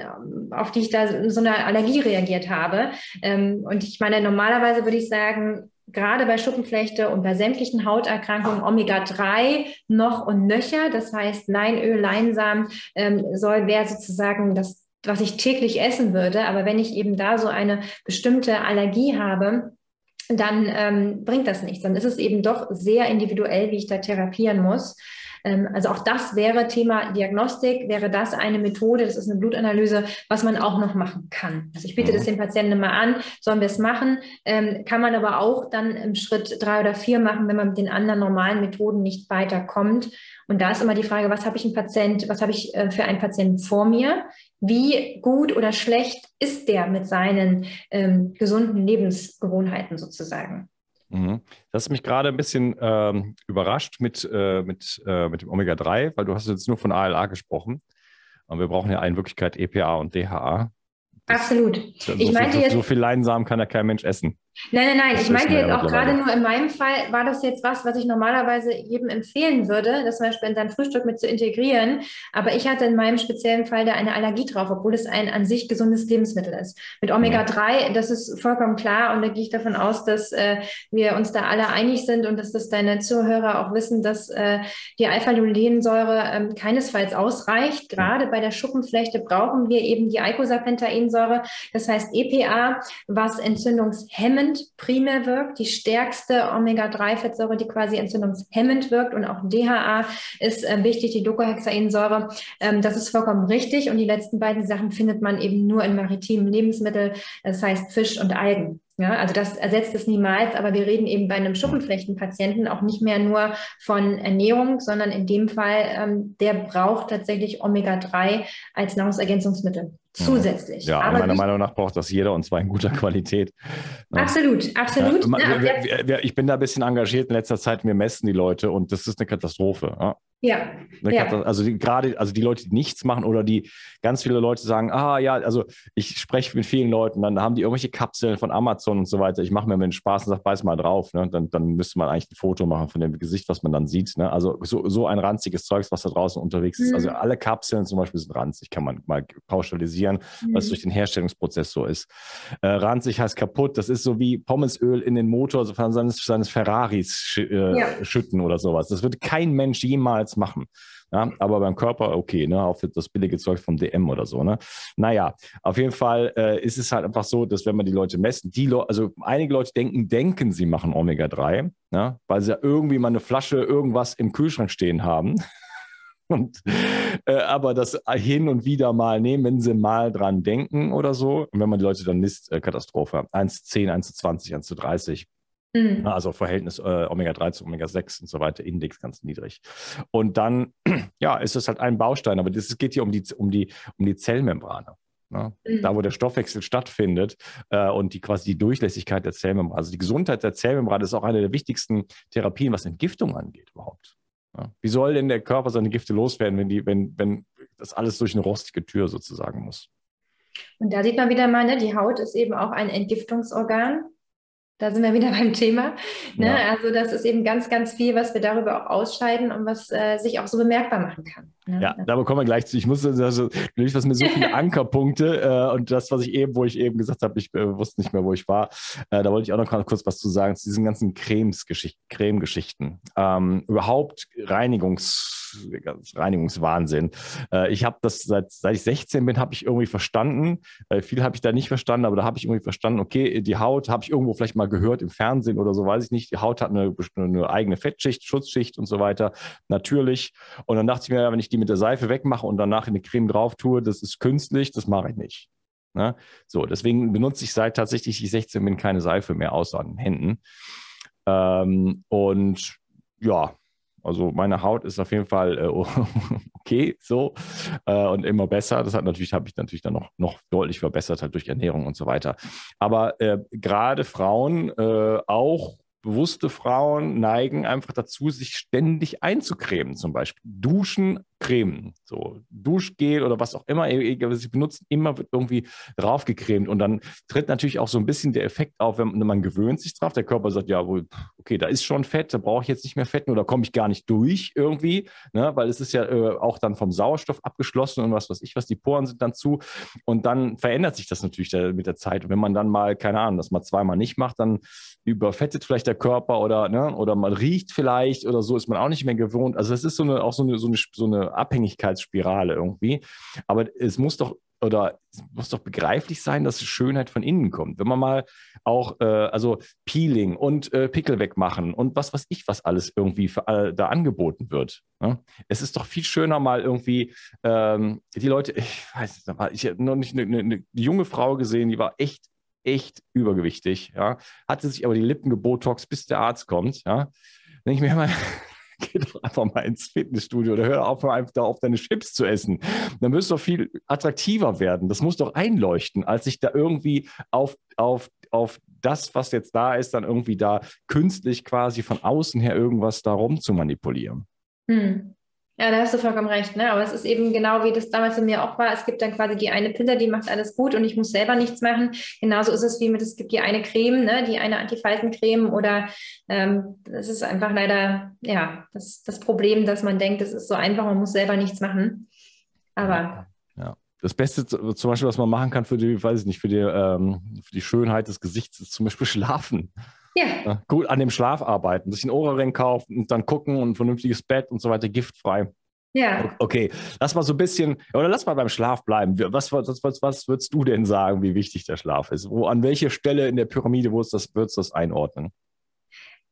auf die ich da so eine Allergie reagiert habe. Ähm, und ich meine, normalerweise würde ich sagen, gerade bei Schuppenflechte und bei sämtlichen Hauterkrankungen Omega-3 noch und nöcher. Das heißt, Leinöl, Leinsamen ähm, soll wäre sozusagen das, was ich täglich essen würde. Aber wenn ich eben da so eine bestimmte Allergie habe, dann ähm, bringt das nichts. Dann ist es eben doch sehr individuell, wie ich da therapieren muss. Ähm, also auch das wäre Thema Diagnostik, wäre das eine Methode, das ist eine Blutanalyse, was man auch noch machen kann. Also ich biete mhm. das den Patienten immer an, sollen wir es machen, ähm, kann man aber auch dann im Schritt drei oder vier machen, wenn man mit den anderen normalen Methoden nicht weiterkommt. Und da ist immer die Frage, was habe ich ein Patient, was habe ich äh, für einen Patienten vor mir? Wie gut oder schlecht ist der mit seinen ähm, gesunden Lebensgewohnheiten sozusagen? Mhm. Das hat mich gerade ein bisschen ähm, überrascht mit, äh, mit, äh, mit dem Omega-3, weil du hast jetzt nur von ALA gesprochen. Und wir brauchen ja in Wirklichkeit EPA und DHA. Das, Absolut. So, ich meinte so, jetzt, so viel Leinsamen kann ja kein Mensch essen. Nein, nein, nein. Das ich meinte jetzt auch gerade nur in meinem Fall, war das jetzt was, was ich normalerweise jedem empfehlen würde, das zum Beispiel in sein Frühstück mit zu integrieren. Aber ich hatte in meinem speziellen Fall da eine Allergie drauf, obwohl es ein an sich gesundes Lebensmittel ist. Mit Omega-3, das ist vollkommen klar. Und da gehe ich davon aus, dass äh, wir uns da alle einig sind und dass das deine Zuhörer auch wissen, dass äh, die Alpha-Linolensäure äh, keinesfalls ausreicht. Gerade bei der Schuppenflechte brauchen wir eben die Eicosapentaensäure, das heißt EPA, was entzündungshemmend entzündungshemmend primär wirkt, die stärkste Omega-3-Fettsäure, die quasi entzündungshemmend wirkt und auch DHA ist äh, wichtig, die Doclohexainsäure. Ähm, das ist vollkommen richtig und die letzten beiden Sachen findet man eben nur in maritimen Lebensmitteln, das heißt Fisch und Algen. Ja, also das ersetzt es niemals, aber wir reden eben bei einem Schuppenflechtenpatienten auch nicht mehr nur von Ernährung, sondern in dem Fall, ähm, der braucht tatsächlich Omega-3 als Nahrungsergänzungsmittel zusätzlich. Ja, aber meiner Meinung nach braucht das jeder und zwar in guter Qualität. Absolut, absolut. Ja, wir, wir, ich bin da ein bisschen engagiert in letzter Zeit, wir messen die Leute und das ist eine Katastrophe. Ja. Ja. ja. Also die, gerade, also die Leute, die nichts machen oder die ganz viele Leute sagen, ah ja, also ich spreche mit vielen Leuten, dann haben die irgendwelche Kapseln von Amazon und so weiter. Ich mache mir den Spaß und sage, beiß mal drauf. Ne? Dann, dann müsste man eigentlich ein Foto machen von dem Gesicht, was man dann sieht. Ne? Also so, so ein ranziges Zeugs, was da draußen unterwegs ist. Also mhm. Also alle Kapseln zum Beispiel sind ranzig, kann man mal pauschalisieren, mhm. was durch den Herstellungsprozess so ist. Äh, ranzig heißt kaputt. Das ist so wie Pommesöl in den Motor seines, seines Ferraris sch äh, ja. schütten oder sowas. Das wird kein Mensch jemals machen. Ja, aber beim Körper okay, ne, auch das billige Zeug vom DM oder so. Ne? Naja, auf jeden Fall äh, ist es halt einfach so, dass wenn man die Leute messen, die Le also einige Leute denken, denken, sie machen Omega-3, ne, weil sie ja irgendwie mal eine Flasche irgendwas im Kühlschrank stehen haben. Und, äh, aber das hin und wieder mal nehmen sie mal dran denken oder so. Und wenn man die Leute dann misst, äh, Katastrophe. 1 zu 10, 1 zu 20, 1 zu 30. Mhm. Also Verhältnis äh, Omega-3 zu Omega-6 und so weiter, Index ganz niedrig. Und dann, ja, ist es halt ein Baustein, aber es geht hier um die, um die, um die Zellmembrane. Ne? Mhm. Da, wo der Stoffwechsel stattfindet äh, und die quasi die Durchlässigkeit der Zellmembrane. Also die Gesundheit der Zellmembrane ist auch eine der wichtigsten Therapien, was Entgiftung angeht überhaupt. Ja? Wie soll denn der Körper seine Gifte loswerden, wenn, die, wenn, wenn das alles durch eine rostige Tür sozusagen muss? Und da sieht man wieder mal, ne, die Haut ist eben auch ein Entgiftungsorgan. Da sind wir wieder beim Thema. Ne? Ja. Also das ist eben ganz, ganz viel, was wir darüber auch ausscheiden und was äh, sich auch so bemerkbar machen kann. Ja, da kommen wir gleich zu. Ich muss also, durch was mir so viele Ankerpunkte äh, und das, was ich eben, wo ich eben gesagt habe, ich äh, wusste nicht mehr, wo ich war. Äh, da wollte ich auch noch kurz was zu sagen zu diesen ganzen Cremes-Geschichten. Ähm, überhaupt Reinigungs, Reinigungswahnsinn. Äh, ich habe das seit, seit ich 16 bin, habe ich irgendwie verstanden. Äh, viel habe ich da nicht verstanden, aber da habe ich irgendwie verstanden, okay, die Haut habe ich irgendwo vielleicht mal gehört im Fernsehen oder so, weiß ich nicht. Die Haut hat eine, eine eigene Fettschicht, Schutzschicht und so weiter. Natürlich. Und dann dachte ich mir, wenn ich die mit der Seife wegmache und danach in eine Creme drauf tue, das ist künstlich, das mache ich nicht. Ne? So, deswegen benutze ich seit tatsächlich ich 16 bin keine Seife mehr außer an den Händen. Ähm, und ja, also meine Haut ist auf jeden Fall äh, okay so äh, und immer besser. Das hat natürlich habe ich natürlich dann noch noch deutlich verbessert halt durch Ernährung und so weiter. Aber äh, gerade Frauen äh, auch bewusste Frauen neigen einfach dazu, sich ständig einzucremen, zum Beispiel. Duschen, cremen, so Duschgel oder was auch immer, sie benutzen, immer wird irgendwie draufgecremt. Und dann tritt natürlich auch so ein bisschen der Effekt auf, wenn man gewöhnt sich drauf. Der Körper sagt, ja, okay, da ist schon Fett, da brauche ich jetzt nicht mehr Fetten oder komme ich gar nicht durch irgendwie, ne? weil es ist ja äh, auch dann vom Sauerstoff abgeschlossen und was weiß ich, was die Poren sind dann zu. Und dann verändert sich das natürlich mit der Zeit. Und wenn man dann mal, keine Ahnung, das mal zweimal nicht macht, dann überfettet vielleicht der Körper oder, ne, oder man riecht vielleicht oder so, ist man auch nicht mehr gewohnt. Also es ist so eine, auch so eine, so eine, so eine Abhängigkeitsspirale irgendwie. Aber es muss doch oder es muss doch begreiflich sein, dass Schönheit von innen kommt. Wenn man mal auch, äh, also Peeling und äh, Pickel wegmachen und was weiß ich, was alles irgendwie für, äh, da angeboten wird. Ne? Es ist doch viel schöner mal irgendwie ähm, die Leute, ich weiß nicht, ich habe noch nicht eine, eine, eine junge Frau gesehen, die war echt echt übergewichtig, ja, hatte sich aber die Lippen gebotox, bis der Arzt kommt, ja. Denke ich mir immer, geh doch einfach mal ins Fitnessstudio oder hör auf, einfach auf deine Chips zu essen. Dann wirst du doch viel attraktiver werden. Das muss doch einleuchten, als sich da irgendwie auf, auf, auf das, was jetzt da ist, dann irgendwie da künstlich quasi von außen her irgendwas darum zu manipulieren. Hm. Ja, da hast du vollkommen recht, ne? Aber es ist eben genau wie das damals in mir auch war. Es gibt dann quasi die eine Pille, die macht alles gut und ich muss selber nichts machen. Genauso ist es wie mit, es gibt die eine Creme, ne? Die eine Antifaltencreme oder ähm, ist einfach leider, ja, das, das Problem, dass man denkt, es ist so einfach, man muss selber nichts machen. Aber. Ja. Das Beste zum Beispiel, was man machen kann für die, weiß ich nicht, für die, ähm, für die Schönheit des Gesichts, ist zum Beispiel schlafen. Ja. Gut an dem Schlaf arbeiten, sich einen Ohrring kaufen und dann gucken und ein vernünftiges Bett und so weiter, giftfrei. Ja. Okay, lass mal so ein bisschen, oder lass mal beim Schlaf bleiben. Was, was, was, was würdest du denn sagen, wie wichtig der Schlaf ist? Wo, an welche Stelle in der Pyramide würdest du das, würdest das einordnen?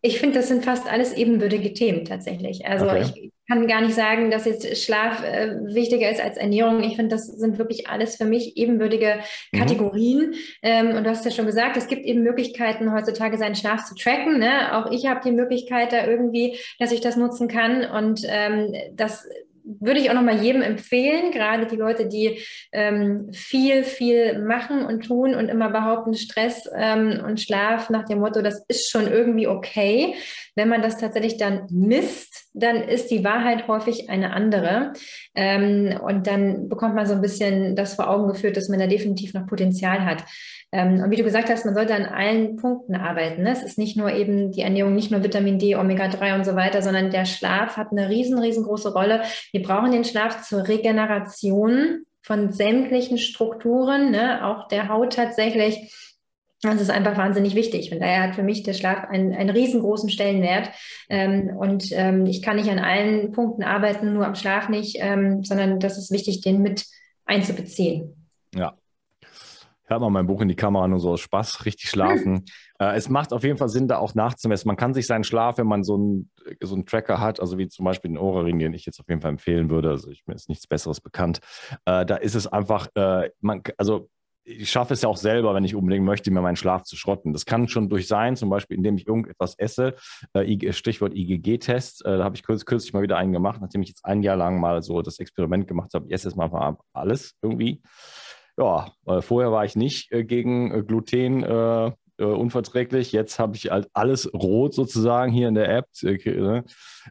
Ich finde, das sind fast alles ebenbürtige Themen tatsächlich. Also okay. ich kann gar nicht sagen, dass jetzt Schlaf äh, wichtiger ist als Ernährung. Ich finde, das sind wirklich alles für mich ebenbürtige mhm. Kategorien. Mhm. Ähm, und du hast ja schon gesagt, es gibt eben Möglichkeiten, heutzutage seinen Schlaf zu tracken. Ne? Auch ich habe die Möglichkeit da irgendwie, dass ich das nutzen kann. Und ähm, das würde ich auch nochmal jedem empfehlen, gerade die Leute, die ähm, viel, viel machen und tun und immer behaupten, Stress ähm, und Schlaf nach dem Motto, das ist schon irgendwie okay. Wenn man das tatsächlich dann misst, dann ist die Wahrheit häufig eine andere. Ähm, und dann bekommt man so ein bisschen das vor Augen geführt, dass man da definitiv noch Potenzial hat. Ähm, und wie du gesagt hast, man sollte an allen Punkten arbeiten. Ne? Es ist nicht nur eben die Ernährung, nicht nur Vitamin D, Omega-3 und so weiter, sondern der Schlaf hat eine riesen, riesengroße Rolle. Wir brauchen den Schlaf zur Regeneration von sämtlichen Strukturen, ne? auch der Haut tatsächlich. Das ist einfach wahnsinnig wichtig. Und daher hat für mich der Schlaf einen, einen riesengroßen Stellenwert. Ähm, und ähm, ich kann nicht an allen Punkten arbeiten, nur am Schlaf nicht, ähm, sondern das ist wichtig, den mit einzubeziehen. Ja, hört mal mein Buch in die Kamera nur so aus Spaß, richtig schlafen. Hm. Äh, es macht auf jeden Fall Sinn, da auch nachzumessen. Man kann sich seinen Schlaf, wenn man so einen, so einen Tracker hat, also wie zum Beispiel den Ohrring, den ich jetzt auf jeden Fall empfehlen würde, also ich, mir ist nichts Besseres bekannt, äh, da ist es einfach, äh, man, also ich schaffe es ja auch selber, wenn ich unbedingt möchte, mir meinen Schlaf zu schrotten. Das kann schon durch sein, zum Beispiel, indem ich irgendetwas esse. Äh, Stichwort IgG-Test. Äh, da habe ich kürzlich, kürzlich mal wieder einen gemacht, nachdem ich jetzt ein Jahr lang mal so das Experiment gemacht habe. Ich esse jetzt mal alles irgendwie ja, äh, vorher war ich nicht äh, gegen äh, Gluten äh, äh, unverträglich. Jetzt habe ich halt alles rot sozusagen hier in der App. Ne?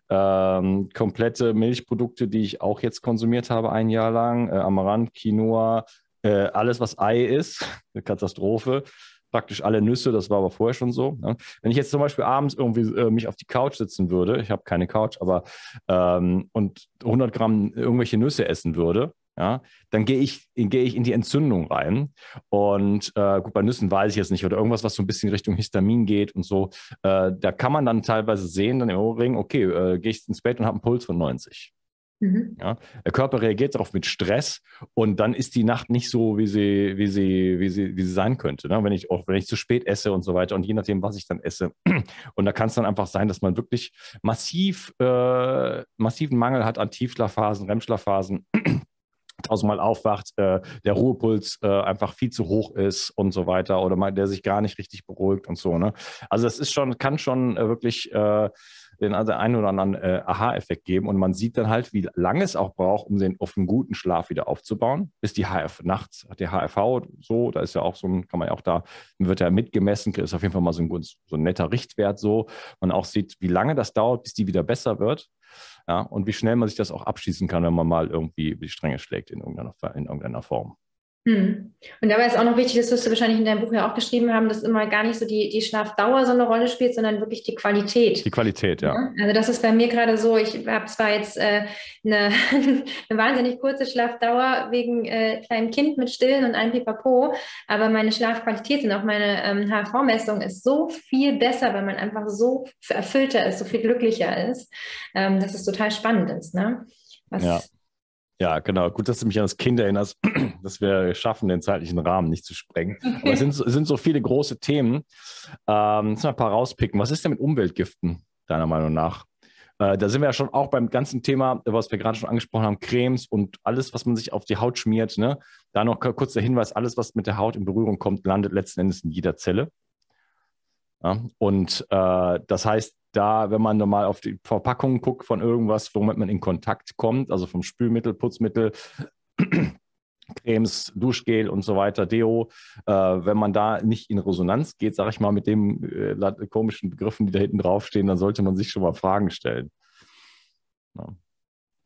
Ähm, komplette Milchprodukte, die ich auch jetzt konsumiert habe, ein Jahr lang. Äh, Amaranth, Quinoa, alles, was Ei ist. Eine Katastrophe praktisch alle Nüsse, das war aber vorher schon so. Ne? Wenn ich jetzt zum Beispiel abends irgendwie äh, mich auf die Couch sitzen würde, ich habe keine Couch, aber ähm, und 100 Gramm irgendwelche Nüsse essen würde, ja, dann gehe ich, gehe ich in die Entzündung rein. Und äh, gut, bei Nüssen weiß ich jetzt nicht, oder irgendwas, was so ein bisschen Richtung Histamin geht und so. Äh, da kann man dann teilweise sehen, dann im Ohrring, okay, äh, gehe ich ins Bett und habe einen Puls von 90. Mhm. Ja, der Körper reagiert darauf mit Stress und dann ist die Nacht nicht so, wie sie, wie sie, wie sie, wie sie sein könnte. Ne? Wenn ich auch, wenn ich zu spät esse und so weiter und je nachdem, was ich dann esse. Und da kann es dann einfach sein, dass man wirklich massiv, äh, massiven Mangel hat an Tiefschlafphasen, REM-Schlafphasen tausendmal aufwacht, äh, der Ruhepuls äh, einfach viel zu hoch ist und so weiter oder mal der sich gar nicht richtig beruhigt und so. Ne? Also das ist schon, kann schon äh, wirklich äh, den also einen oder anderen äh, Aha-Effekt geben und man sieht dann halt, wie lange es auch braucht, um den auf einen guten Schlaf wieder aufzubauen. Bis die HF nachts hat der HRV so, da ist ja auch so ein, kann man ja auch da, wird ja mitgemessen, ist auf jeden Fall mal so ein, so ein netter Richtwert so. Man auch sieht, wie lange das dauert, bis die wieder besser wird. Ja, und wie schnell man sich das auch abschließen kann, wenn man mal irgendwie die Stränge schlägt in irgendeiner, in irgendeiner Form. Hm. Und dabei ist auch noch wichtig, das wirst du wahrscheinlich in deinem Buch ja auch geschrieben haben, dass immer gar nicht so die, die Schlafdauer so eine Rolle spielt, sondern wirklich die Qualität. Die Qualität, ja. Also das ist bei mir gerade so, ich habe zwar jetzt äh, eine, eine, wahnsinnig kurze Schlafdauer wegen äh, kleinem Kind mit Stillen und einem Pipapo, aber meine Schlafqualität und auch meine ähm, HRV-Messung ist so viel besser, weil man einfach so erfüllter ist, so viel glücklicher ist, ähm, dass es total spannend ist. Ne? Was, ja. Ja, genau. Gut, dass du mich an das Kind erinnerst, dass wir schaffen, den zeitlichen Rahmen nicht zu sprengen. Aber es sind, sind so viele große Themen. Ähm, jetzt mal ein paar rauspicken. Was ist denn mit Umweltgiften, deiner Meinung nach? Äh, da sind wir ja schon auch beim ganzen Thema, was wir gerade schon angesprochen haben, Cremes und alles, was man sich auf die Haut schmiert. Ne? Da noch kurz der Hinweis, alles, was mit der Haut in Berührung kommt, landet letzten Endes in jeder Zelle. Ja? Und äh, das heißt, da, wenn man normal auf die Verpackung guckt von irgendwas, womit man in Kontakt kommt, also vom Spülmittel, Putzmittel, Cremes, Duschgel und so weiter, Deo, äh, wenn man da nicht in Resonanz geht, sage ich mal, mit den äh, komischen Begriffen, die da hinten draufstehen, dann sollte man sich schon mal Fragen stellen. Ja.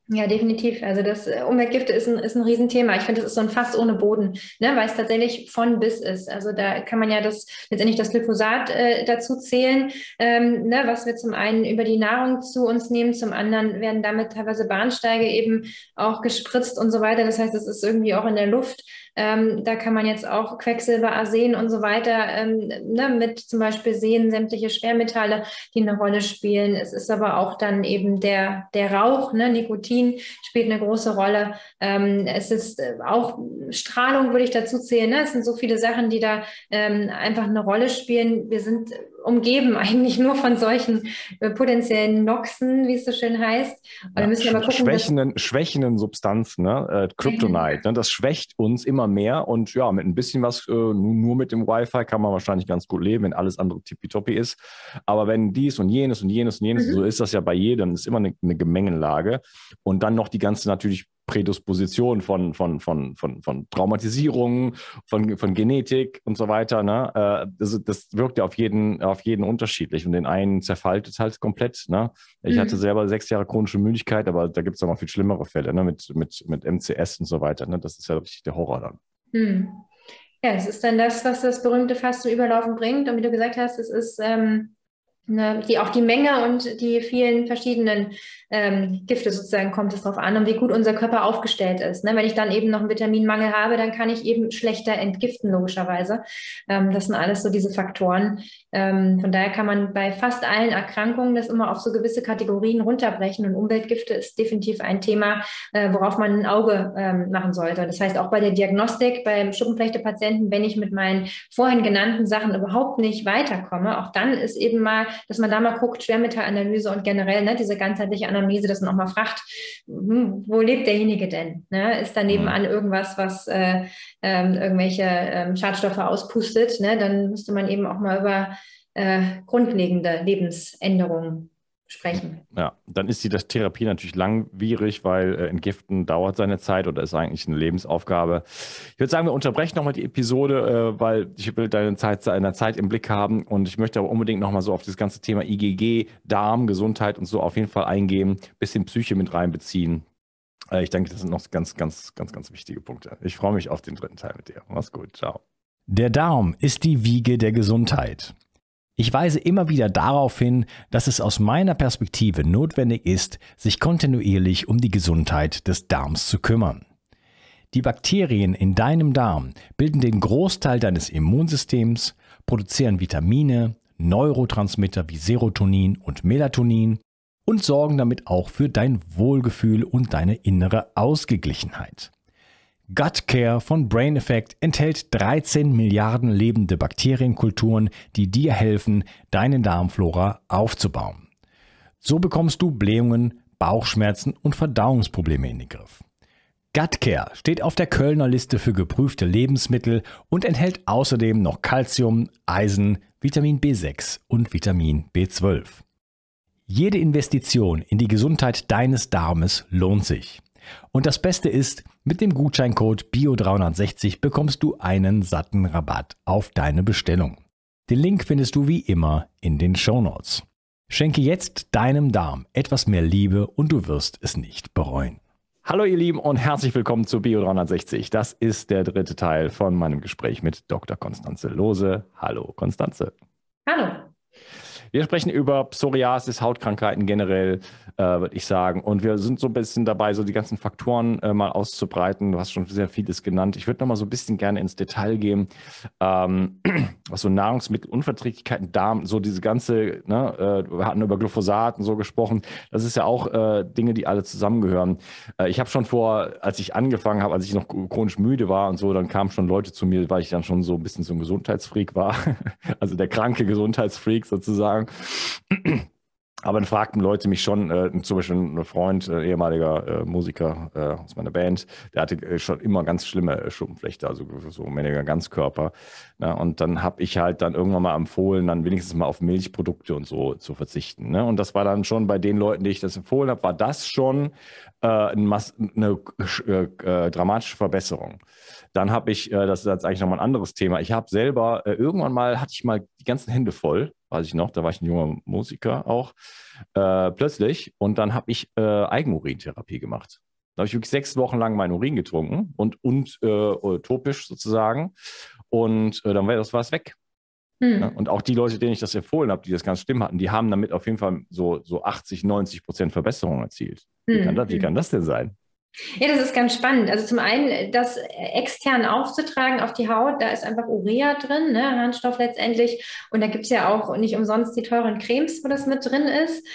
Ja, definitiv. Also das äh, Umweltgifte ist ein, ist ein Riesenthema. Ich finde, das ist so ein Fass ohne Boden, ne, weil es tatsächlich von bis ist. Also da kann man ja das letztendlich das Glyphosat äh, dazu zählen, ähm, ne, was wir zum einen über die Nahrung zu uns nehmen, zum anderen werden damit teilweise Bahnsteige eben auch gespritzt und so weiter. Das heißt, es ist irgendwie auch in der Luft. Ähm, da kann man jetzt auch Quecksilber, Arsen und so weiter ähm, ne, mit zum Beispiel sehen, sämtliche Schwermetalle, die eine Rolle spielen. Es ist aber auch dann eben der, der Rauch, ne, Nikotin spielt eine große Rolle. Ähm, es ist äh, auch Strahlung, würde ich dazu zählen. Ne? Es sind so viele Sachen, die da ähm, einfach eine Rolle spielen. Wir sind umgeben eigentlich nur von solchen äh, potenziellen Noxen, wie es so schön heißt. Und ja, müssen wir mal gucken, schwächenden, schwächenden Substanzen, ne? Äh, Kryptonite, ne? das schwächt uns immer mehr und ja, mit ein bisschen was, äh, nur mit dem Wi-Fi kann man wahrscheinlich ganz gut leben, wenn alles andere tippitoppi ist. Aber wenn dies und jenes und jenes und jenes, mhm. so ist das ja bei jedem, ist immer eine, eine Gemengenlage. Und dann noch die ganze natürlich Prädisposition von, von, von, von, von Traumatisierungen, von, von Genetik und so weiter. Ne? Äh, das, das wirkt ja auf jeden, auf jeden unterschiedlich und den einen zerfaltet halt komplett. Ne? Ich mhm. hatte selber sechs Jahre chronische Müdigkeit, aber da gibt es auch noch viel schlimmere Fälle ne? mit, mit, mit MCS und so weiter. Ne? Das ist ja richtig der Horror dann. Mhm. Ja, es ist dann das, was das berühmte Fass zum Überlaufen bringt. Und wie du gesagt hast, es ist ähm, ne, die, auch die Menge und die vielen verschiedenen ähm, Gifte sozusagen kommt es darauf an und wie gut unser Körper aufgestellt ist. Ne? Wenn ich dann eben noch einen Vitaminmangel habe, dann kann ich eben schlechter entgiften, logischerweise. Ähm, das sind alles so diese Faktoren. Ähm, von daher kann man bei fast allen Erkrankungen das immer auf so gewisse Kategorien runterbrechen und Umweltgifte ist definitiv ein Thema, äh, worauf man ein Auge ähm, machen sollte. Das heißt auch bei der Diagnostik, beim Schuppenflechte-Patienten, wenn ich mit meinen vorhin genannten Sachen überhaupt nicht weiterkomme, auch dann ist eben mal, dass man da mal guckt, Schwermetallanalyse und generell ne, diese ganzheitliche Analyse Anamnese, dass man auch mal fragt, hm, wo lebt derjenige denn? Ne? Ist da nebenan mhm. irgendwas, was äh, ähm, irgendwelche ähm, Schadstoffe auspustet? Ne? Dann müsste man eben auch mal über äh, grundlegende Lebensänderungen sprechen. Ja, dann ist die das Therapie natürlich langwierig, weil äh, Entgiften dauert seine Zeit oder ist eigentlich eine Lebensaufgabe. Ich würde sagen, wir unterbrechen nochmal die Episode, äh, weil ich will deine Zeit, deine Zeit im Blick haben und ich möchte aber unbedingt nochmal so auf das ganze Thema IgG, Darm, Gesundheit und so auf jeden Fall eingehen, bisschen Psyche mit reinbeziehen. Äh, ich denke, das sind noch ganz, ganz, ganz, ganz wichtige Punkte. Ich freue mich auf den dritten Teil mit dir. Mach's gut. Ciao. Der Darm ist die Wiege der Gesundheit. Ich weise immer wieder darauf hin, dass es aus meiner Perspektive notwendig ist, sich kontinuierlich um die Gesundheit des Darms zu kümmern. Die Bakterien in deinem Darm bilden den Großteil deines Immunsystems, produzieren Vitamine, Neurotransmitter wie Serotonin und Melatonin und sorgen damit auch für dein Wohlgefühl und deine innere Ausgeglichenheit. Gut Care von Brain Effect enthält 13 Milliarden lebende Bakterienkulturen, die dir helfen, deine Darmflora aufzubauen. So bekommst du Blähungen, Bauchschmerzen und Verdauungsprobleme in den Griff. Gut Care steht auf der Kölner Liste für geprüfte Lebensmittel und enthält außerdem noch Calcium, Eisen, Vitamin B6 und Vitamin B12. Jede Investition in die Gesundheit deines Darmes lohnt sich. Und das Beste ist, mit dem Gutscheincode BIO360 bekommst du einen satten Rabatt auf deine Bestellung. Den Link findest du wie immer in den Show Notes. Schenke jetzt deinem Darm etwas mehr Liebe und du wirst es nicht bereuen. Hallo ihr Lieben und herzlich willkommen zu Bio360. Das ist der dritte Teil von meinem Gespräch mit Dr. Konstanze Lose. Hallo Konstanze. Hallo. Wir sprechen über Psoriasis, Hautkrankheiten generell, äh, würde ich sagen. Und wir sind so ein bisschen dabei, so die ganzen Faktoren äh, mal auszubreiten. Du hast schon sehr vieles genannt. Ich würde noch mal so ein bisschen gerne ins Detail gehen, ähm, was so Nahrungsmittelunverträglichkeiten, Darm, so diese ganze, ne, äh, wir hatten über Glyphosat und so gesprochen. Das ist ja auch äh, Dinge, die alle zusammengehören. Äh, ich habe schon vor, als ich angefangen habe, als ich noch chronisch müde war und so, dann kamen schon Leute zu mir, weil ich dann schon so ein bisschen so ein Gesundheitsfreak war. also der kranke Gesundheitsfreak sozusagen sagen. Aber dann fragten Leute mich schon, äh, zum Beispiel ein Freund, äh, ehemaliger äh, Musiker äh, aus meiner Band, der hatte äh, schon immer ganz schlimme äh, Schuppenflechte, also so weniger Ganzkörper. Ne? Und dann habe ich halt dann irgendwann mal empfohlen, dann wenigstens mal auf Milchprodukte und so zu verzichten. Ne? Und das war dann schon bei den Leuten, die ich das empfohlen habe, war das schon eine, dramatische Verbesserung. Dann habe ich, das ist jetzt eigentlich nochmal ein anderes Thema, ich habe selber, irgendwann mal hatte ich mal die ganzen Hände voll weiß ich noch, da war ich ein junger Musiker auch, äh, plötzlich. Und dann habe ich äh, Eigenurintherapie gemacht. Da habe ich wirklich sechs Wochen lang meinen Urin getrunken und, und äh, topisch sozusagen. Und äh, dann war das war's weg. Hm. Ja, und auch die Leute, denen ich das empfohlen habe, die das ganz schlimm hatten, die haben damit auf jeden Fall so, so 80, 90 Prozent Verbesserung erzielt. Wie, hm. kann das, wie kann das denn sein? Ja, das ist ganz spannend. Also zum einen, das extern aufzutragen auf die Haut, da ist einfach Urea drin, ne, Harnstoff letztendlich. Und da gibt es ja auch nicht umsonst die teuren Cremes, wo das mit drin ist.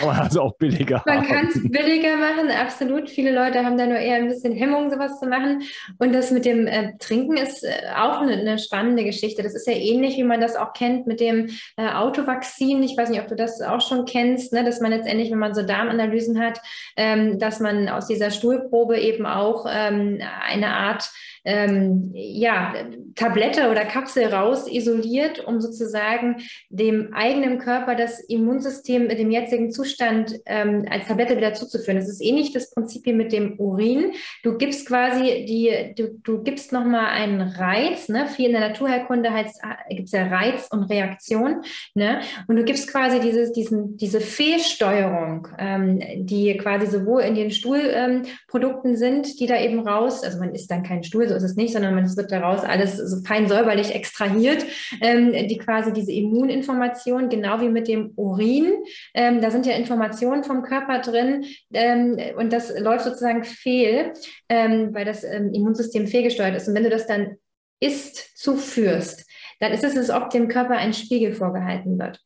Also auch billiger. Man kann es billiger machen, absolut. Viele Leute haben da nur eher ein bisschen Hemmung, sowas zu machen. Und das mit dem äh, Trinken ist äh, auch eine, eine, spannende Geschichte. Das ist ja ähnlich, wie man das auch kennt mit dem äh, Autovakzin. Ich weiß nicht, ob du das auch schon kennst, ne, dass man letztendlich, wenn man so Darmanalysen hat, ähm, dass man aus dieser Studie Stuhlprobe eben auch ähm, eine Art ähm, ja, Tablette oder Kapsel raus isoliert, um sozusagen dem eigenen Körper das Immunsystem in dem jetzigen Zustand ähm, als Tablette wieder zuzuführen. Das ist ähnlich das Prinzip wie mit dem Urin. Du gibst quasi die, du, du gibst nochmal einen Reiz, ne? Viel in der Naturheilkunde heißt, gibt es ja Reiz und Reaktion, ne? Und du gibst quasi dieses, diesen, diese Fehlsteuerung, ähm, die quasi sowohl in den Stuhlprodukten ähm, sind, die da eben raus, also man isst dann keinen Stuhl, so ist es nicht, sondern es wird daraus alles so fein säuberlich extrahiert, ähm, die quasi diese Immuninformation, genau wie mit dem Urin. Ähm, da sind ja Informationen vom Körper drin ähm, und das läuft sozusagen fehl, ähm, weil das ähm, Immunsystem fehlgesteuert ist. Und wenn du das dann isst, zuführst, dann ist es, als ob dem Körper ein Spiegel vorgehalten wird.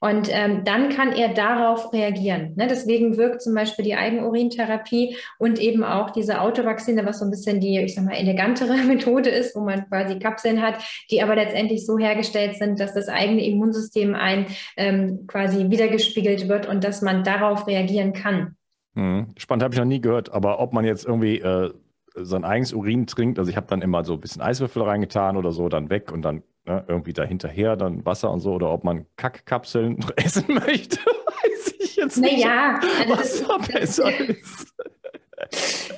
Und ähm, dann kann er darauf reagieren. Ne? Deswegen wirkt zum Beispiel die Eigenurintherapie und eben auch diese Autovaccine, was so ein bisschen die, ich sag mal, elegantere Methode ist, wo man quasi Kapseln hat, die aber letztendlich so hergestellt sind, dass das eigene Immunsystem ein ähm, quasi wiedergespiegelt wird und dass man darauf reagieren kann. Mhm. Spannend, habe ich noch nie gehört, aber ob man jetzt irgendwie äh, sein eigenes Urin trinkt, also ich habe dann immer so ein bisschen Eiswürfel reingetan oder so, dann weg und dann ne, irgendwie dahinterher dann Wasser und so oder ob man Kackkapseln essen möchte, weiß ich jetzt nicht. Naja, also was das, da besser ist.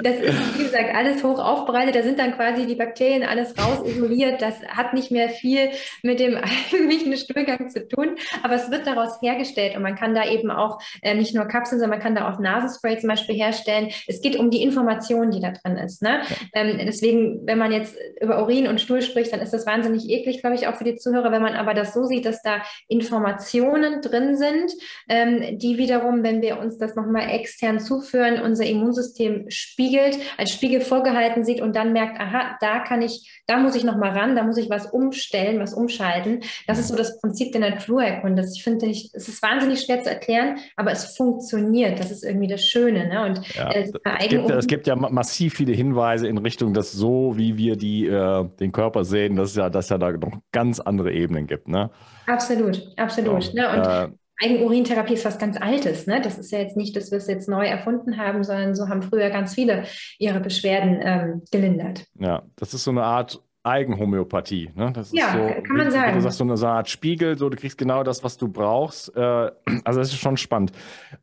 Das ist, wie gesagt, alles hoch aufbereitet. Da sind dann quasi die Bakterien alles raus isoliert. Das hat nicht mehr viel mit dem eigentlichen Stuhlgang zu tun, aber es wird daraus hergestellt und man kann da eben auch äh, nicht nur Kapseln, sondern man kann da auch Nasenspray zum Beispiel herstellen. Es geht um die Information, die da drin ist. Ne? Ähm, deswegen, wenn man jetzt über Urin und Stuhl spricht, dann ist das wahnsinnig eklig, glaube ich, auch für die Zuhörer. Wenn man aber das so sieht, dass da Informationen drin sind, ähm, die wiederum, wenn wir uns das nochmal extern zuführen, unser Immunsystem spiegelt, als Spiegel vorgehalten sieht und dann merkt, aha, da kann ich, da muss ich noch mal ran, da muss ich was umstellen, was umschalten. Das ist so das Prinzip der Naturerkunde. Ich finde, es ist wahnsinnig schwer zu erklären, aber es funktioniert. Das ist irgendwie das Schöne. Ne? Und ja, äh, es, gibt, es, gibt, ja massiv viele Hinweise in Richtung, dass so wie wir die, äh, den Körper sehen, dass ja, dass ja da noch ganz andere Ebenen gibt. Ne? Absolut, absolut. So, ne? Und äh, Eigenurintherapie ist was ganz Altes. Ne? Das ist ja jetzt nicht, dass wir es jetzt neu erfunden haben, sondern so haben früher ganz viele ihre Beschwerden ähm, gelindert. Ja, das ist so eine Art Eigenhomöopathie. Ne? Das ja, so, kann man sagen. Du sagst so eine Art Spiegel, so du kriegst genau das, was du brauchst. Äh, also das ist schon spannend.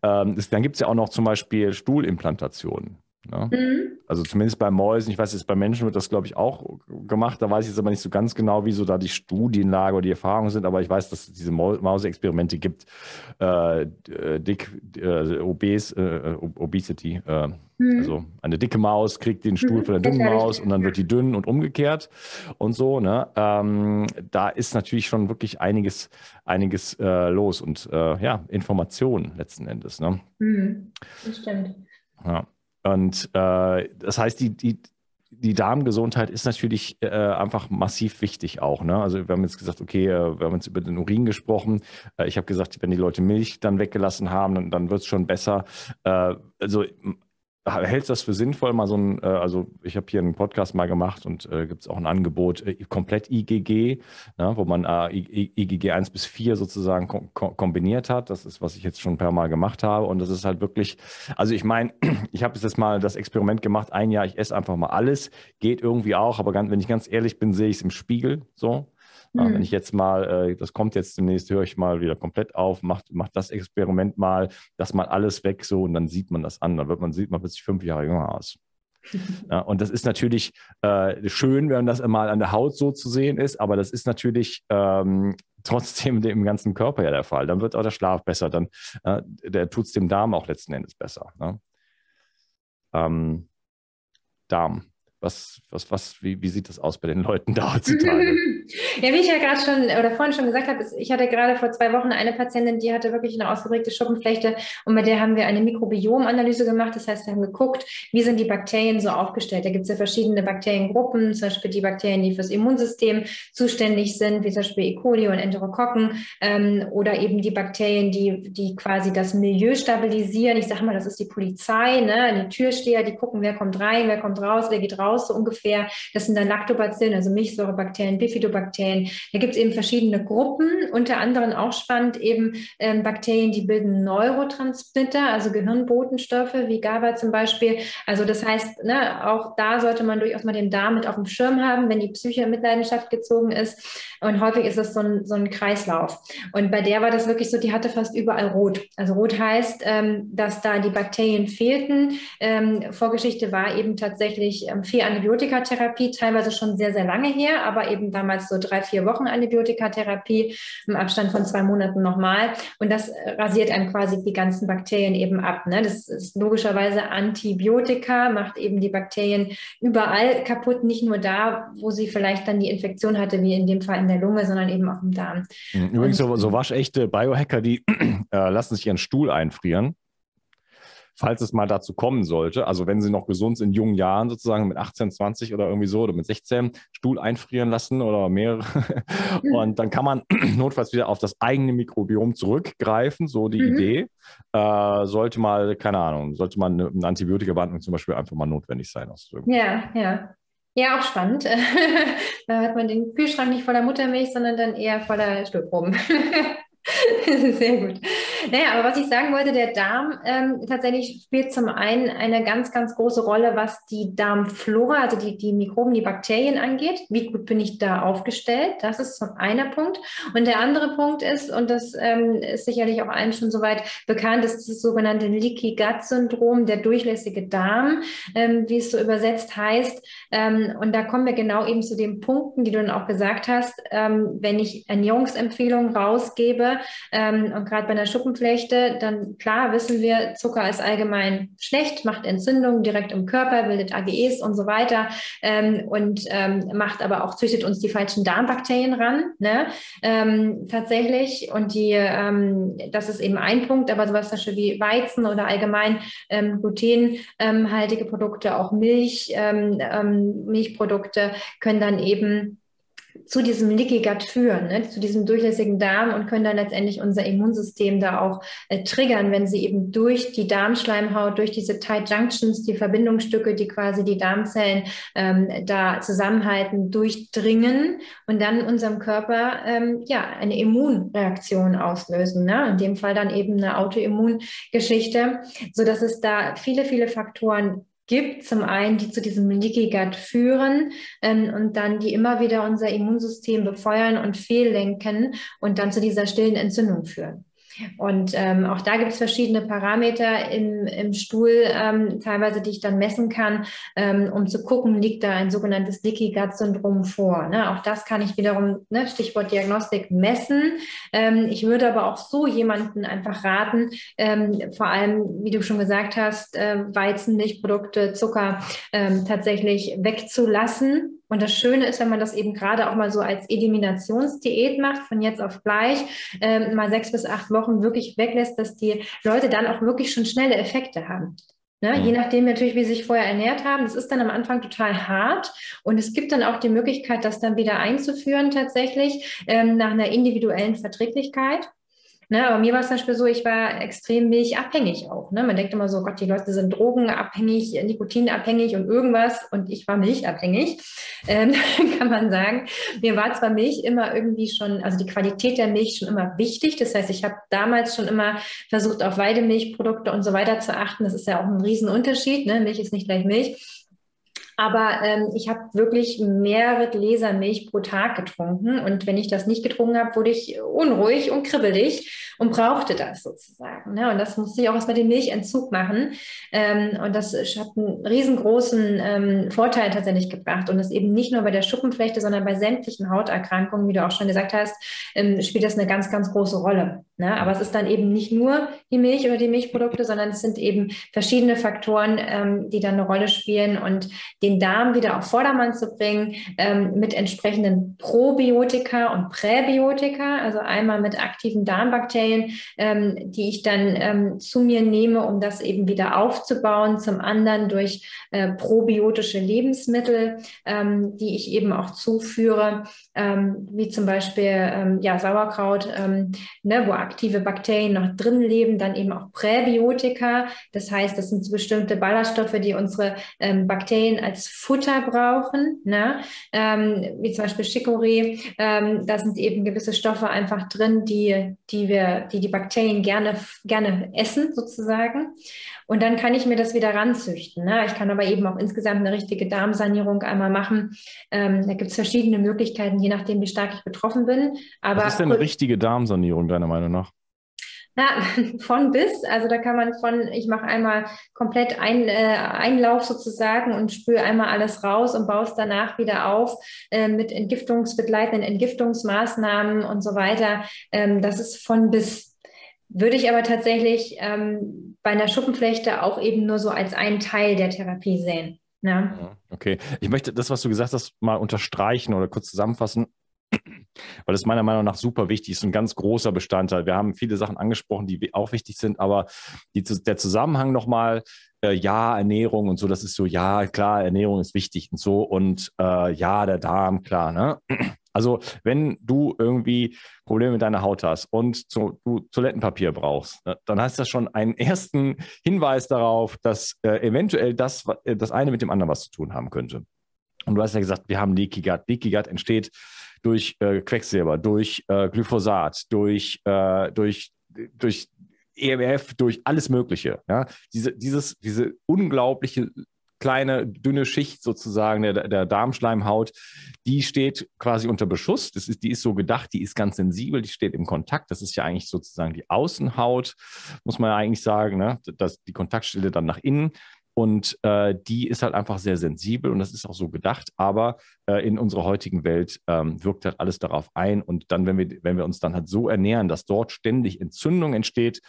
Ähm, das, dann gibt es ja auch noch zum Beispiel Stuhlimplantationen. Ne? Mhm. Also zumindest bei Mäusen, ich weiß jetzt, bei Menschen wird das, glaube ich, auch gemacht. Da weiß ich jetzt aber nicht so ganz genau, wie so da die Studienlage oder die Erfahrungen sind, aber ich weiß, dass es diese Mausexperimente gibt. Äh, äh dick, äh, obes, äh, Obesity, äh, mhm. also eine dicke Maus kriegt den Stuhl mhm. von der dünnen Maus und dann wird die dünn und umgekehrt und so. Ne? Ähm, da ist natürlich schon wirklich einiges, einiges äh, los und ja, Informationen letzten Endes. Ne? Mhm. Das stimmt. Ja. Und äh, das heißt, die, die, die Darmgesundheit ist natürlich äh, einfach massiv wichtig auch. Ne? Also wir haben jetzt gesagt, okay, äh, wir haben jetzt über den Urin gesprochen. Äh, ich habe gesagt, wenn die Leute Milch dann weggelassen haben, dann, dann wird es schon besser. Äh, also hältst du das für sinnvoll, mal so ein, äh, also ich habe hier einen Podcast mal gemacht und äh, gibt es auch ein Angebot, äh, komplett IgG, ne, wo man äh, IgG 1 bis 4 sozusagen kom kombiniert hat. Das ist, was ich jetzt schon ein paar Mal gemacht habe. Und das ist halt wirklich, also ich meine, ich habe jetzt mal das Experiment gemacht, ein Jahr, ich esse einfach mal alles, geht irgendwie auch, aber ganz, wenn ich ganz ehrlich bin, sehe ich es im Spiegel so. Mhm. Wenn ich jetzt mal, äh, das kommt jetzt demnächst, höre ich mal wieder komplett auf, macht mach das Experiment mal, das mal alles weg so und dann sieht man das an. Dann wird man, sieht man plötzlich fünf Jahre jünger aus. Ja, und das ist natürlich äh, schön, wenn das mal an der Haut so zu sehen ist, aber das ist natürlich ähm, trotzdem dem ganzen Körper ja der Fall. Dann wird auch der Schlaf besser, dann äh, tut es dem Darm auch letzten Endes besser. Ne? Ähm, Darm. Was, was, was, wie, wie sieht das aus bei den Leuten da heutzutage? Ja, wie ich ja gerade schon oder vorhin schon gesagt habe, ich hatte gerade vor zwei Wochen eine Patientin, die hatte wirklich eine ausgeprägte Schuppenflechte und bei der haben wir eine Mikrobiomanalyse gemacht. Das heißt, wir haben geguckt, wie sind die Bakterien so aufgestellt. Da gibt es ja verschiedene Bakteriengruppen, zum Beispiel die Bakterien, die fürs Immunsystem zuständig sind, wie zum Beispiel E. coli und Enterokokken ähm, oder eben die Bakterien, die, die quasi das Milieu stabilisieren. Ich sage mal, das ist die Polizei, ne? die Türsteher, die gucken, wer kommt rein, wer kommt raus, wer geht raus, so ungefähr. Das sind dann Lactobacillen, also Milchsäurebakterien, Bifidobakterien, Bifidobakterien. Da gibt es eben verschiedene Gruppen, unter anderem auch spannend eben ähm, Bakterien, die bilden Neurotransmitter, also Gehirnbotenstoffe wie GABA zum Beispiel. Also das heißt, ne, auch da sollte man durchaus mal den Darm mit auf dem Schirm haben, wenn die Psyche in Mitleidenschaft gezogen ist. Und häufig ist es so ein, so ein Kreislauf. Und bei der war das wirklich so, die hatte fast überall rot. Also rot heißt, ähm, dass da die Bakterien fehlten. Ähm, Vorgeschichte war eben tatsächlich ähm, viel Antibiotikatherapie, teilweise schon sehr, sehr lange her, aber eben damals so drei, vier Wochen Antibiotikatherapie, im Abstand von zwei Monaten nochmal. Und das rasiert einem quasi die ganzen Bakterien eben ab. Ne? Das ist logischerweise Antibiotika, macht eben die Bakterien überall kaputt, nicht nur da, wo sie vielleicht dann die Infektion hatte, wie in dem Fall in der Lunge, sondern eben auch im Darm. Übrigens, so, so waschechte Biohacker, die äh, lassen sich ihren Stuhl einfrieren falls es mal dazu kommen sollte, also wenn sie noch gesund sind, in jungen Jahren sozusagen mit 18, 20 oder irgendwie so oder mit 16 Stuhl einfrieren lassen oder mehrere. Mhm. Und dann kann man notfalls wieder auf das eigene Mikrobiom zurückgreifen, so die mhm. Idee. Äh, sollte mal, keine Ahnung, sollte mal eine, eine Antibiotika-Behandlung zum Beispiel einfach mal notwendig sein. Ja, ja. Ja, auch spannend. da hat man den Kühlschrank nicht voller Muttermilch, sondern dann eher voller Stillproben. Sehr gut. Naja, aber was ich sagen wollte, der Darm ähm, tatsächlich spielt zum einen eine ganz, ganz große Rolle, was die Darmflora, also die, die Mikroben, die Bakterien angeht. Wie gut bin ich da aufgestellt? Das ist zum einer Punkt. Und der andere Punkt ist, und das ähm, ist sicherlich auch allen schon soweit bekannt, ist das sogenannte Leaky Gut Syndrom, der durchlässige Darm, ähm, wie es so übersetzt heißt. Ähm, und da kommen wir genau eben zu den Punkten, die du dann auch gesagt hast. Ähm, wenn ich Ernährungsempfehlungen rausgebe, ähm, und gerade bei einer Schuppenflechte, dann klar wissen wir, Zucker ist allgemein schlecht, macht Entzündungen direkt im Körper, bildet AGEs und so weiter ähm, und ähm, macht aber auch, züchtet uns die falschen Darmbakterien ran, ne? Ähm, tatsächlich. Und die, ähm, das ist eben ein Punkt, aber sowas wie Weizen oder allgemein ähm, glutenhaltige Produkte, auch Milch, Milchprodukte können dann eben zu diesem Leaky Gut führen, ne, zu diesem durchlässigen Darm und können dann letztendlich unser Immunsystem da auch äh, triggern, wenn sie eben durch die Darmschleimhaut, durch diese Tight Junctions, die Verbindungsstücke, die quasi die Darmzellen ähm, da zusammenhalten, durchdringen und dann unserem Körper ähm, ja eine Immunreaktion auslösen. Ne? In dem Fall dann eben eine Autoimmungeschichte, so dass es da viele, viele Faktoren gibt. Zum einen, die zu diesem Leaky Gut führen ähm, und dann die immer wieder unser Immunsystem befeuern und fehllenken und dann zu dieser stillen Entzündung führen. Und ähm, auch da gibt es verschiedene Parameter im, im Stuhl, ähm, teilweise, die ich dann messen kann, ähm, um zu gucken, liegt da ein sogenanntes Leaky Gut Syndrom vor. Ne? Auch das kann ich wiederum, ne, Stichwort Diagnostik, messen. Ähm, ich würde aber auch so jemanden einfach raten, ähm, vor allem, wie du schon gesagt hast, äh, Weizen, Milchprodukte, Zucker ähm, tatsächlich wegzulassen und das Schöne ist, wenn man das eben gerade auch mal so als Eliminationsdiät macht, von jetzt auf gleich, äh, mal sechs bis acht Wochen wirklich weglässt, dass die Leute dann auch wirklich schon schnelle Effekte haben. Ne? Je nachdem natürlich, wie sie sich vorher ernährt haben. Das ist dann am Anfang total hart. Und es gibt dann auch die Möglichkeit, das dann wieder einzuführen tatsächlich ähm, nach einer individuellen Verträglichkeit. Ne, aber mir war es zum Beispiel so, ich war extrem milchabhängig auch. Ne? Man denkt immer so, Gott, die Leute sind drogenabhängig, nikotinabhängig und irgendwas. Und ich war milchabhängig, ähm, kann man sagen. Mir war zwar Milch immer irgendwie schon, also die Qualität der Milch schon immer wichtig. Das heißt, ich habe damals schon immer versucht, auf Weidemilchprodukte und so weiter zu achten. Das ist ja auch ein Riesenunterschied. Ne? Milch ist nicht gleich Milch. Aber ähm, ich habe wirklich mehrere Gläser Milch pro Tag getrunken. Und wenn ich das nicht getrunken habe, wurde ich unruhig und kribbelig und brauchte das sozusagen. Ne? Und das musste ich auch erstmal den Milchentzug machen. Ähm, und das hat einen riesengroßen ähm, Vorteil tatsächlich gebracht. Und das eben nicht nur bei der Schuppenflechte, sondern bei sämtlichen Hauterkrankungen, wie du auch schon gesagt hast, ähm, spielt das eine ganz, ganz große Rolle. Ne? Aber es ist dann eben nicht nur die Milch oder die Milchprodukte, sondern es sind eben verschiedene Faktoren, ähm, die dann eine Rolle spielen. Und den Darm wieder auf Vordermann zu bringen ähm, mit entsprechenden Probiotika und Präbiotika, also einmal mit aktiven Darmbakterien, ähm, die ich dann ähm, zu mir nehme, um das eben wieder aufzubauen, zum anderen durch äh, probiotische Lebensmittel, ähm, die ich eben auch zuführe, ähm, wie zum Beispiel ähm, ja, Sauerkraut, ne, wo aktive Bakterien noch drin leben, dann eben auch Präbiotika, das heißt, das sind so bestimmte Ballaststoffe, die unsere Bakterien als als Futter brauchen, ne? Ähm, wie zum Beispiel Chicorée. Ähm, da sind eben gewisse Stoffe einfach drin, die, die wir, die die Bakterien gerne, gerne essen sozusagen. Und dann kann ich mir das wieder ranzüchten. Ne? Ich kann aber eben auch insgesamt eine richtige Darmsanierung einmal machen. Ähm, da gibt es verschiedene Möglichkeiten, je nachdem, wie stark ich betroffen bin. Aber Was ist denn eine richtige Darmsanierung deiner Meinung nach? Na, von bis. Also da kann man von, ich mache einmal komplett ein, äh, Einlauf sozusagen und spüle einmal alles raus und baue es danach wieder auf äh, mit entgiftungsbegleitenden Entgiftungsmaßnahmen und so weiter. Ähm, das ist von bis. Würde ich aber tatsächlich ähm, bei einer Schuppenflechte auch eben nur so als einen Teil der Therapie sehen. Ja. Okay, ich möchte das, was du gesagt hast, mal unterstreichen oder kurz zusammenfassen weil es meiner Meinung nach super wichtig ist, ein ganz großer Bestandteil. Wir haben viele Sachen angesprochen, die auch wichtig sind, aber die, der Zusammenhang nochmal, äh, ja, Ernährung und so, das ist so, ja, klar, Ernährung ist wichtig und so und äh, ja, der Darm, klar, ne? Also, wenn du irgendwie Probleme mit deiner Haut hast und zu, du Toilettenpapier brauchst, ne, dann hast das schon einen ersten Hinweis darauf, dass äh, eventuell das, äh, das eine mit dem anderen was zu tun haben könnte. Und du hast ja gesagt, wir haben Leaky Gut. Leaky Gut entsteht durch äh, Quecksilber, durch äh, Glyphosat, durch, äh, durch, durch EMF, durch alles Mögliche. Ja? Diese, dieses, diese unglaubliche kleine, dünne Schicht sozusagen der, der Darmschleimhaut, die steht quasi unter Beschuss. Das ist, die ist so gedacht, die ist ganz sensibel, die steht im Kontakt. Das ist ja eigentlich sozusagen die Außenhaut, muss man ja eigentlich sagen, ne? dass die Kontaktstelle dann nach innen. Und äh, die ist halt einfach sehr sensibel und das ist auch so gedacht. Aber äh, in unserer heutigen Welt ähm, wirkt halt alles darauf ein. Und dann, wenn wir, wenn wir uns dann halt so ernähren, dass dort ständig Entzündung entsteht,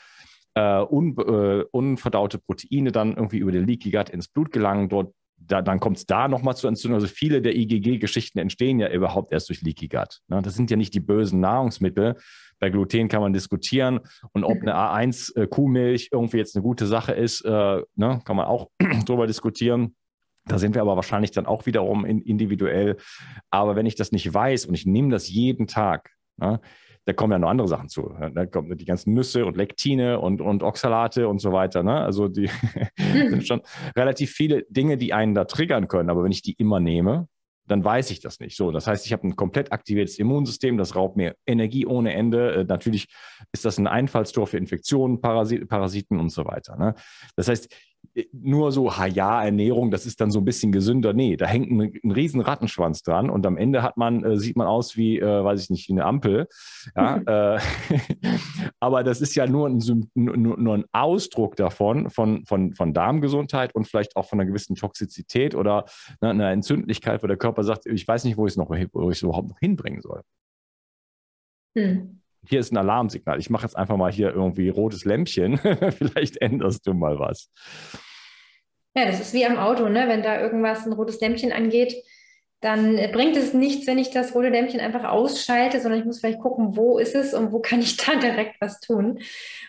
äh, un, äh, unverdaute Proteine dann irgendwie über den Leaky Gut ins Blut gelangen, dort da, dann kommt es da nochmal zur Entzündung. Also viele der IgG-Geschichten entstehen ja überhaupt erst durch Leaky Gut. Ne? Das sind ja nicht die bösen Nahrungsmittel, bei Gluten kann man diskutieren. Und ob eine A1-Kuhmilch äh, irgendwie jetzt eine gute Sache ist, äh, ne, kann man auch drüber diskutieren. Da sind wir aber wahrscheinlich dann auch wiederum individuell. Aber wenn ich das nicht weiß und ich nehme das jeden Tag, ne, da kommen ja noch andere Sachen zu. Da kommen die ganzen Nüsse und Lektine und, und Oxalate und so weiter. Ne? Also die sind schon relativ viele Dinge, die einen da triggern können. Aber wenn ich die immer nehme, dann weiß ich das nicht. So, das heißt, ich habe ein komplett aktiviertes Immunsystem, das raubt mir Energie ohne Ende. Äh, natürlich ist das ein Einfallstor für Infektionen, Parasit Parasiten und so weiter. Ne? Das heißt, nur so, ja, Ernährung, das ist dann so ein bisschen gesünder. Nee, da hängt ein, ein riesen Rattenschwanz dran und am Ende hat man, äh, sieht man aus wie, äh, weiß ich nicht, wie eine Ampel. Ja, äh, aber das ist ja nur ein, nur, nur ein Ausdruck davon, von, von, von Darmgesundheit und vielleicht auch von einer gewissen Toxizität oder ne, einer Entzündlichkeit, wo der Körper sagt, ich weiß nicht, wo ich es noch, wo ich es überhaupt noch hinbringen soll. Hm hier ist ein Alarmsignal. Ich mache jetzt einfach mal hier irgendwie rotes Lämpchen. Vielleicht änderst du mal was. Ja, das ist wie am Auto, ne? Wenn da irgendwas ein rotes Lämpchen angeht, dann bringt es nichts, wenn ich das rote Lämpchen einfach ausschalte, sondern ich muss vielleicht gucken, wo ist es und wo kann ich da direkt was tun.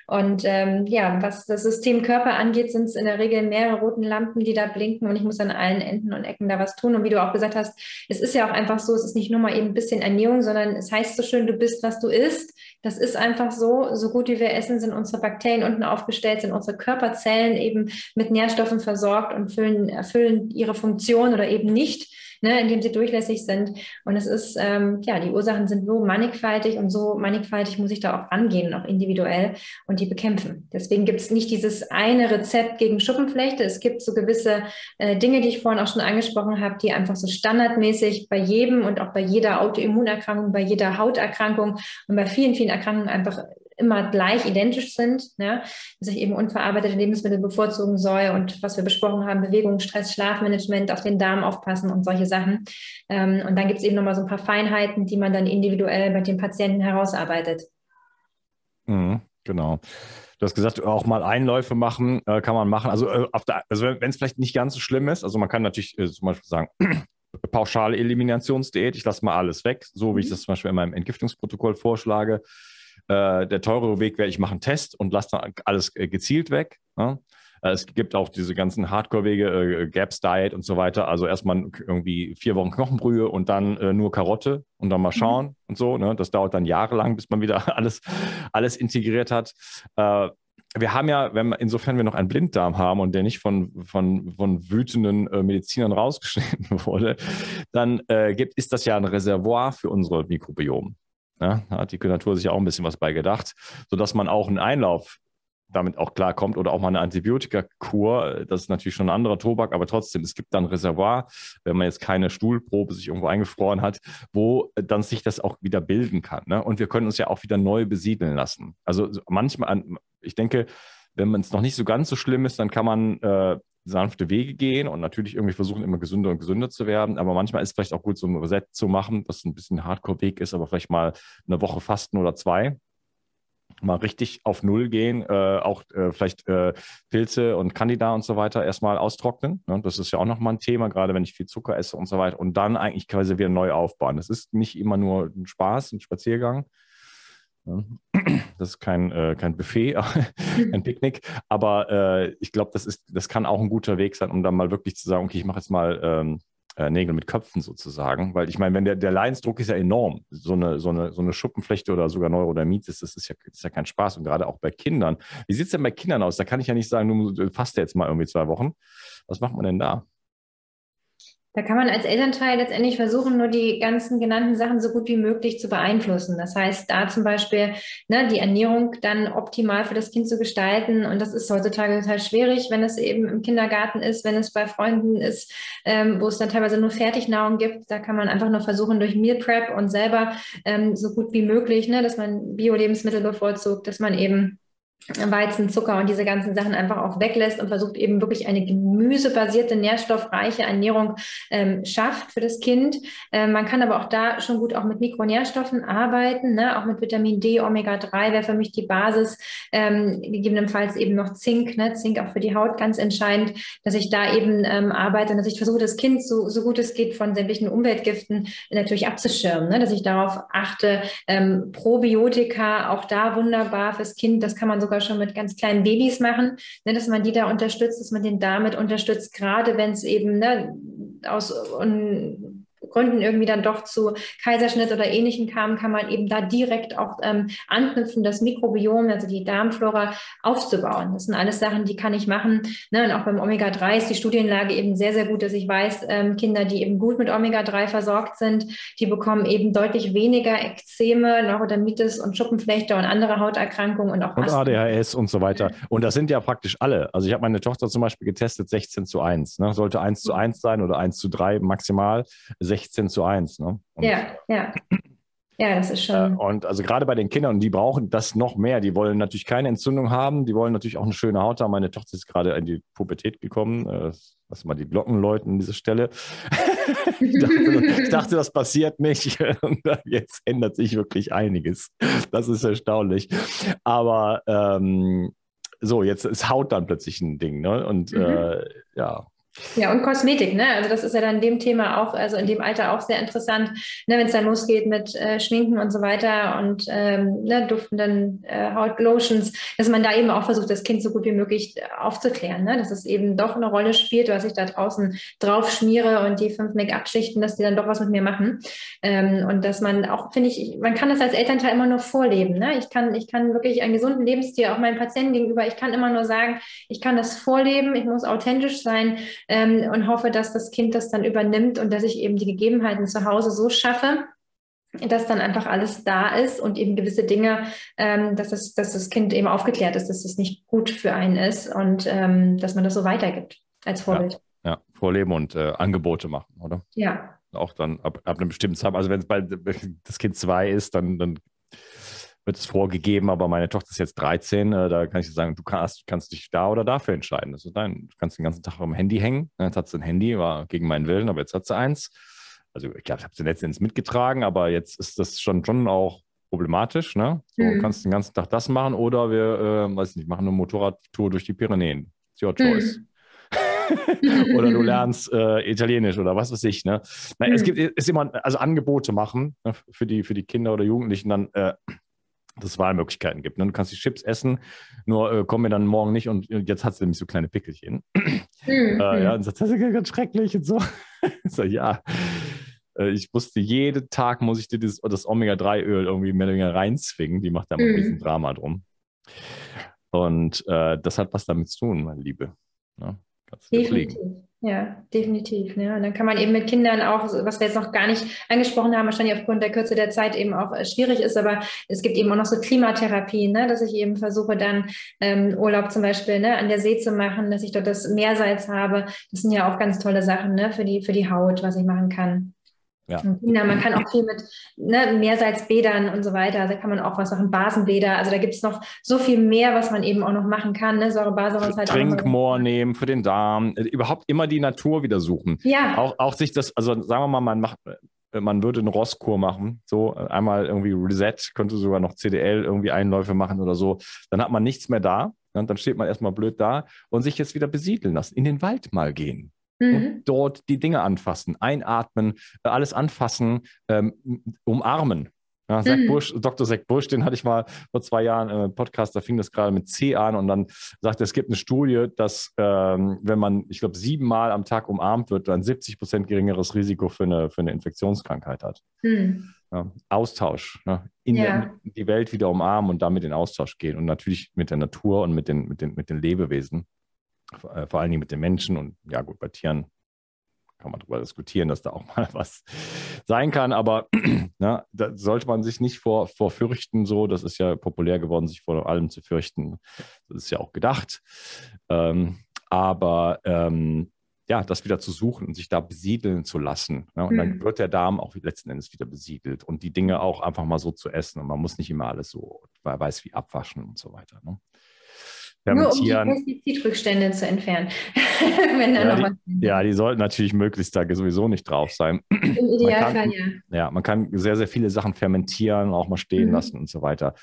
Und ähm, ja, was das System Körper angeht, sind es in der Regel mehrere roten Lampen, die da blinken und ich muss an allen Enden und Ecken da was tun. Und wie du auch gesagt hast, es ist ja auch einfach so, es ist nicht nur mal eben ein bisschen Ernährung, sondern es heißt so schön, du bist, was du isst. Das ist einfach so. So gut wie wir essen, sind unsere Bakterien unten aufgestellt, sind unsere Körperzellen eben mit Nährstoffen versorgt und füllen, erfüllen ihre Funktion oder eben nicht ne, indem sie durchlässig sind. Und es ist, ähm, ja, die Ursachen sind so mannigfaltig und so mannigfaltig muss ich da auch rangehen, auch individuell und die bekämpfen. Deswegen gibt es nicht dieses eine Rezept gegen Schuppenflechte. Es gibt so gewisse äh, Dinge, die ich vorhin auch schon angesprochen habe, die einfach so standardmäßig bei jedem und auch bei jeder Autoimmunerkrankung, bei jeder Hauterkrankung und bei vielen, vielen Erkrankungen einfach immer gleich identisch sind, ne? dass ich eben unverarbeitete Lebensmittel bevorzugen soll und was wir besprochen haben, Bewegung, Stress, Schlafmanagement, auf den Darm aufpassen und solche Sachen. Ähm, und dann gibt es eben nochmal so ein paar Feinheiten, die man dann individuell mit den Patienten herausarbeitet. Mhm, genau. Du hast gesagt, auch mal Einläufe machen, äh, kann man machen. Also, äh, also wenn es vielleicht nicht ganz so schlimm ist, also man kann natürlich äh, zum Beispiel sagen, pauschale Eliminationsdiät, ich lasse mal alles weg, so wie ich mhm. das zum Beispiel in meinem Entgiftungsprotokoll vorschlage. Äh, der teurere Weg wäre, ich mache einen Test und lasse dann alles äh, gezielt weg. Ne? Äh, es gibt auch diese ganzen Hardcore-Wege, äh, Gaps Diet und so weiter. Also erstmal irgendwie vier Wochen Knochenbrühe und dann äh, nur Karotte und dann mal mhm. schauen mhm. und so. Ne? Das dauert dann jahrelang, bis man wieder alles, alles integriert hat. Äh, wir haben ja, wenn insofern wir noch einen Blinddarm haben und der nicht von, von, von wütenden äh, Medizinern rausgeschnitten wurde, dann äh, gibt, ist das ja ein Reservoir für unsere Mikrobiom. Ja, da hat die Natur sich auch ein bisschen was bei gedacht, sodass man auch einen Einlauf damit auch klarkommt oder auch mal eine Antibiotikakur. Das ist natürlich schon ein anderer Tobak, aber trotzdem, es gibt dann Reservoir, wenn man jetzt keine Stuhlprobe sich irgendwo eingefroren hat, wo dann sich das auch wieder bilden kann. Ne? Und wir können uns ja auch wieder neu besiedeln lassen. Also manchmal, ich denke, wenn man es noch nicht so ganz so schlimm ist, dann kann man äh, sanfte Wege gehen und natürlich irgendwie versuchen, immer gesünder und gesünder zu werden. Aber manchmal ist es vielleicht auch gut, so ein Reset zu machen, das ein bisschen Hardcore-Weg ist, aber vielleicht mal eine Woche fasten oder zwei. Mal richtig auf Null gehen, äh, auch äh, vielleicht äh, Pilze und Candida und so weiter erstmal austrocknen. Ne? Das ist ja auch nochmal ein Thema, gerade wenn ich viel Zucker esse und so weiter. Und dann eigentlich quasi wieder neu aufbauen. Das ist nicht immer nur ein Spaß, ein Spaziergang, das ist kein, äh, kein Buffet, ein Picknick, aber äh, ich glaube, das, das kann auch ein guter Weg sein, um dann mal wirklich zu sagen, okay, ich mache jetzt mal ähm, äh, Nägel mit Köpfen sozusagen, weil ich meine, wenn der, der Leidensdruck ist ja enorm, so eine, so eine, so eine Schuppenflechte oder sogar Neurodermitis, das ist ja, ist ja kein Spaß und gerade auch bei Kindern. Wie sieht es denn bei Kindern aus? Da kann ich ja nicht sagen, du fasst jetzt mal irgendwie zwei Wochen. Was macht man denn da? Da kann man als Elternteil letztendlich versuchen, nur die ganzen genannten Sachen so gut wie möglich zu beeinflussen. Das heißt, da zum Beispiel ne, die Ernährung dann optimal für das Kind zu gestalten. Und das ist heutzutage total schwierig, wenn es eben im Kindergarten ist, wenn es bei Freunden ist, ähm, wo es dann teilweise nur Fertignahrung gibt. Da kann man einfach nur versuchen, durch Meal Prep und selber ähm, so gut wie möglich, ne, dass man Bio-Lebensmittel bevorzugt, dass man eben Weizen, Zucker und diese ganzen Sachen einfach auch weglässt und versucht eben wirklich eine gemüsebasierte, nährstoffreiche Ernährung ähm, schafft für das Kind. Ähm, man kann aber auch da schon gut auch mit Mikronährstoffen arbeiten, ne? auch mit Vitamin D, Omega-3 wäre für mich die Basis, ähm, gegebenenfalls eben noch Zink, ne? Zink auch für die Haut ganz entscheidend, dass ich da eben ähm, arbeite und dass ich versuche, das Kind so, so gut es geht von sämtlichen Umweltgiften natürlich abzuschirmen, ne? dass ich darauf achte, ähm, Probiotika, auch da wunderbar fürs Kind, das kann man sogar sogar schon mit ganz kleinen Babys machen, ne, dass man die da unterstützt, dass man den damit unterstützt, gerade wenn es eben ne, aus un, Gründen irgendwie dann doch zu Kaiserschnitt oder Ähnlichem kam, kann man eben da direkt auch ähm, anknüpfen, das Mikrobiom, also die Darmflora aufzubauen. Das sind alles Sachen, die kann ich machen. Ne? Und auch beim Omega-3 ist die Studienlage eben sehr, sehr gut, dass ich weiß, ähm, Kinder, die eben gut mit Omega-3 versorgt sind, die bekommen eben deutlich weniger Ekzeme, Neurodermitis und Schuppenflechte und andere Hauterkrankungen und auch und ADHS und so weiter. Und das sind ja praktisch alle. Also ich habe meine Tochter zum Beispiel getestet, 16 zu 1. Ne? Sollte 1 zu 1 sein oder 1 zu 3 maximal, 16 zu 1. Ne? ja, ja. Ja, das ist schon. Und also gerade bei den Kindern, die brauchen das noch mehr. Die wollen natürlich keine Entzündung haben, die wollen natürlich auch eine schöne Haut haben. Meine Tochter ist gerade in die Pubertät gekommen. Äh, lass mal die Glocken läuten an dieser Stelle. ich, dachte, ich, dachte, das passiert nicht. Und jetzt ändert sich wirklich einiges. Das ist erstaunlich. Aber ähm, so, jetzt ist Haut dann plötzlich ein Ding. Ne? Und mhm. äh, ja, ja, und Kosmetik, ne? Also das ist ja dann in dem Thema auch, also in dem Alter auch sehr interessant, ne, wenn es dann losgeht mit äh, Schminken und so weiter und ähm, ne, duftenden äh, Hautlotions, dass man da eben auch versucht, das Kind so gut wie möglich äh, aufzuklären, ne? dass es eben doch eine Rolle spielt, was ich da draußen drauf schmiere und die fünf Make-up-Schichten, dass die dann doch was mit mir machen. Ähm, und dass man auch, finde ich, man kann das als Elternteil immer nur vorleben. Ne? Ich, kann, ich kann wirklich einen gesunden Lebensstil auch meinen Patienten gegenüber, ich kann immer nur sagen, ich kann das vorleben, ich muss authentisch sein, ähm, und hoffe, dass das Kind das dann übernimmt und dass ich eben die Gegebenheiten zu Hause so schaffe, dass dann einfach alles da ist und eben gewisse Dinge, ähm, dass, das, dass das Kind eben aufgeklärt ist, dass das nicht gut für einen ist und ähm, dass man das so weitergibt als Vorbild. Ja, ja. vorleben und äh, Angebote machen, oder? Ja. Auch dann ab, ab einem bestimmten Zeitpunkt, also wenn es bald das Kind zwei ist, dann, dann wird es vorgegeben, aber meine Tochter ist jetzt 13, äh, da kann ich sagen, du kannst, kannst dich da oder dafür entscheiden. Das ist dein, du kannst den ganzen Tag am Handy hängen. Jetzt hat sie ein Handy, war gegen meinen Willen, aber jetzt hat sie eins. Also ich glaube, ich habe sie letztens mitgetragen, aber jetzt ist das schon, schon auch problematisch. Ne? So mhm. kannst den ganzen Tag das machen oder wir, äh, weiß nicht, machen eine Motorradtour durch die Pyrenäen. It's your choice. Mhm. oder du lernst äh, Italienisch oder was weiß ich. Ne? Mhm. Es gibt ist immer, also Angebote machen ne, für, die, für die Kinder oder Jugendlichen, dann äh, dass es Wahlmöglichkeiten gibt. Ne? Du kannst die Chips essen, nur äh, kommen mir dann morgen nicht und jetzt hat sie nämlich so kleine Pickelchen. Mhm. Äh, ja, und sagt, das ist ganz schrecklich und so. ich sag, ja. Äh, ich musste jeden Tag muss ich dir das, das Omega-3-Öl irgendwie mehr oder weniger reinzwingen. Die macht da mal ein bisschen mhm. Drama drum. Und äh, das hat was damit zu tun, meine Liebe. Ja, Definitiv. Ja, definitiv. Ne? Und dann kann man eben mit Kindern auch, was wir jetzt noch gar nicht angesprochen haben, wahrscheinlich aufgrund der Kürze der Zeit eben auch äh, schwierig ist, aber es gibt eben auch noch so Klimatherapien, ne? dass ich eben versuche, dann ähm, Urlaub zum Beispiel ne, an der See zu machen, dass ich dort das Meersalz habe. Das sind ja auch ganz tolle Sachen ne, für, die, für die Haut, was ich machen kann. Ja. China, man kann auch viel mit ne, Meersalzbädern und so weiter. Also da kann man auch was machen, Basenbäder. Also da gibt es noch so viel mehr, was man eben auch noch machen kann. Ne? Säurebasenhaushalt. Trinkmoor nehmen für den Darm. Äh, überhaupt immer die Natur wieder suchen. Ja. Auch, auch sich das, also sagen wir mal, man macht, äh, man würde eine Rosskur machen, so äh, einmal irgendwie Reset, könnte sogar noch CDL irgendwie Einläufe machen oder so. Dann hat man nichts mehr da. Und dann steht man erstmal blöd da und sich jetzt wieder besiedeln lassen, in den Wald mal gehen. Mhm. dort die Dinge anfassen, einatmen, äh, alles anfassen, ähm, umarmen. Ja, Zach mhm. Bush, Dr. Zach Bush, den hatte ich mal vor zwei Jahren im Podcast, da fing das gerade mit C an und dann sagte, es gibt eine Studie, dass ähm, wenn man, ich glaube, siebenmal am Tag umarmt wird, dann 70 Prozent geringeres Risiko für eine, für eine Infektionskrankheit hat. Mhm. Ja, Austausch, ne? in, ja. der, in die Welt wieder umarmen und damit in Austausch gehen und natürlich mit der Natur und mit den, mit den, mit den Lebewesen. Äh, vor allen Dingen mit den Menschen und ja gut, bei Tieren kann man darüber diskutieren, dass da auch mal was sein kann, aber na, ne, da sollte man sich nicht vor, vor fürchten, so, das ist ja populär geworden, sich vor allem zu fürchten. Das ist ja auch gedacht. Ähm, aber ähm, ja, das wieder zu suchen und sich da besiedeln zu lassen. Ne? Und mhm. dann wird der Darm auch letzten Endes wieder besiedelt und die Dinge auch einfach mal so zu essen. Und man muss nicht immer alles so, wer weiß wie abwaschen und so weiter. Ne? Fermentieren. Nur um die Pestizidraückstände zu entfernen. ja, die, ja, die sollten natürlich möglichst da sowieso nicht drauf sein. Im Idealfall, ja. Ja, man kann sehr, sehr viele Sachen fermentieren, auch mal stehen mhm. lassen und so weiter.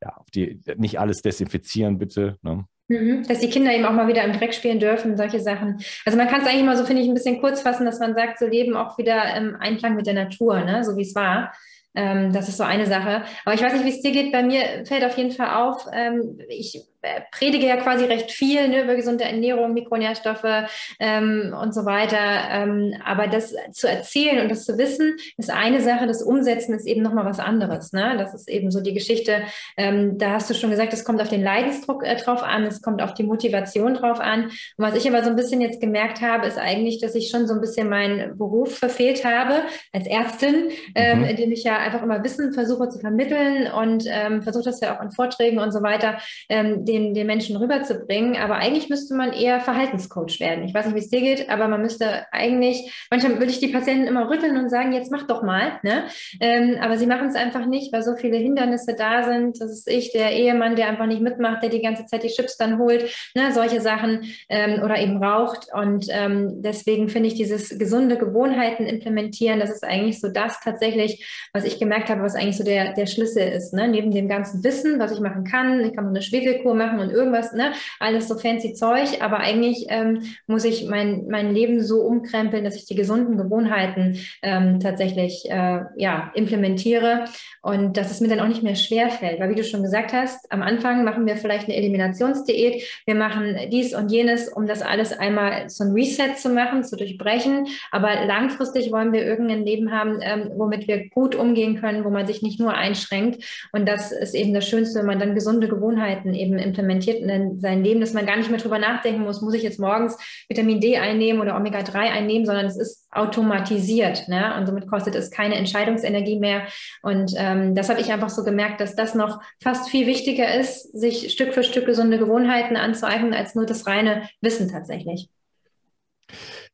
Ja, die, nicht alles desinfizieren, bitte. Ne? Mhm. Dass die Kinder eben auch mal wieder im Dreck spielen dürfen, solche Sachen. Also man kann es eigentlich mal so, finde ich, ein bisschen kurz fassen, dass man sagt, so leben auch wieder im Einklang mit der Natur, ne? so wie es war. Ähm, das ist so eine Sache. Aber ich weiß nicht, wie es dir geht. Bei mir fällt auf jeden Fall auf, ähm, ich predige ja quasi recht viel ne, über gesunde Ernährung, Mikronährstoffe ähm, und so weiter. Ähm, aber das zu erzählen und das zu wissen, ist eine Sache. Das Umsetzen ist eben nochmal was anderes. Ne? Das ist eben so die Geschichte. Ähm, da hast du schon gesagt, es kommt auf den Leidensdruck äh, drauf an, es kommt auf die Motivation drauf an. Und was ich aber so ein bisschen jetzt gemerkt habe, ist eigentlich, dass ich schon so ein bisschen meinen Beruf verfehlt habe als Ärztin, ähm, mhm. indem ich ja einfach immer Wissen versuche zu vermitteln und ähm, versuche das ja auch in Vorträgen und so weiter ähm, den, den Menschen rüberzubringen. Aber eigentlich müsste man eher Verhaltenscoach werden. Ich weiß nicht, wie es dir geht, aber man müsste eigentlich, manchmal würde ich die Patienten immer rütteln und sagen, jetzt mach doch mal. Ne? Ähm, aber sie machen es einfach nicht, weil so viele Hindernisse da sind. Das ist ich, der Ehemann, der einfach nicht mitmacht, der die ganze Zeit die Chips dann holt, ne? solche Sachen ähm, oder eben raucht. Und ähm, deswegen finde ich dieses gesunde Gewohnheiten implementieren, das ist eigentlich so das tatsächlich, was ich gemerkt habe, was eigentlich so der, der Schlüssel ist. Ne? Neben dem ganzen Wissen, was ich machen kann, ich kann eine Schwefelkur machen und irgendwas, ne? alles so fancy Zeug, aber eigentlich ähm, muss ich mein, mein Leben so umkrempeln, dass ich die gesunden Gewohnheiten ähm, tatsächlich äh, ja, implementiere und dass es mir dann auch nicht mehr schwer fällt, weil wie du schon gesagt hast, am Anfang machen wir vielleicht eine Eliminationsdiät, wir machen dies und jenes, um das alles einmal so ein Reset zu machen, zu durchbrechen, aber langfristig wollen wir irgendein Leben haben, ähm, womit wir gut umgehen können, wo man sich nicht nur einschränkt. Und das ist eben das Schönste, wenn man dann gesunde Gewohnheiten eben implementiert in sein Leben, dass man gar nicht mehr drüber nachdenken muss, muss ich jetzt morgens Vitamin D einnehmen oder Omega-3 einnehmen, sondern es ist automatisiert ne? und somit kostet es keine Entscheidungsenergie mehr und ähm, das habe ich einfach so gemerkt, dass das noch fast viel wichtiger ist, sich Stück für Stück gesunde Gewohnheiten anzueignen, als nur das reine Wissen tatsächlich.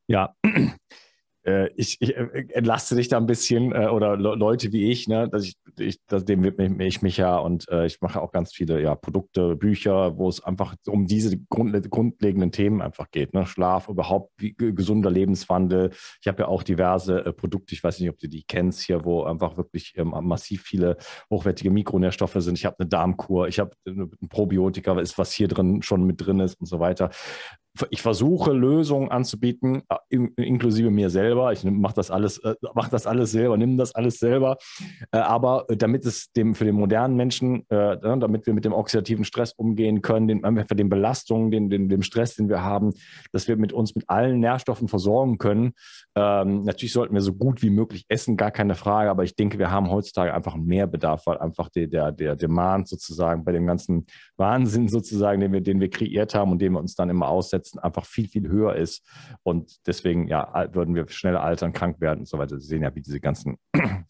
Ja, ich, ich, äh, entlaste dich da ein bisschen äh, oder Le Leute wie ich, ne, dass ich, ich dass dem widme ich mich ja und äh, ich mache auch ganz viele ja, Produkte, Bücher, wo es einfach um diese grund, grundlegenden Themen einfach geht. Ne? Schlaf, überhaupt wie, gesunder Lebenswandel. Ich habe ja auch diverse äh, Produkte, ich weiß nicht, ob du die kennst hier, wo einfach wirklich ähm, massiv viele hochwertige Mikronährstoffe sind. Ich habe eine Darmkur, ich habe ein Probiotika, ist was hier drin schon mit drin ist und so weiter ich versuche Lösungen anzubieten, äh, inklusive mir selber. Ich mache das alles, äh, mach das alles selber, nehme das alles selber. Äh, aber damit es dem für den modernen Menschen, ne, damit wir mit dem oxidativen Stress umgehen können, den, für den Belastungen, den, den, dem Stress, den wir haben, dass wir mit uns mit allen Nährstoffen versorgen können. Ähm, natürlich sollten wir so gut wie möglich essen, gar keine Frage. Aber ich denke, wir haben heutzutage einfach mehr Bedarf, weil einfach der, der, der Demand sozusagen bei dem ganzen Wahnsinn sozusagen, den wir, den wir kreiert haben und den wir uns dann immer aussetzen Setzen einfach viel, viel höher ist. Und deswegen ja, würden wir schneller altern, krank werden und so weiter. Sie sehen ja, wie diese ganzen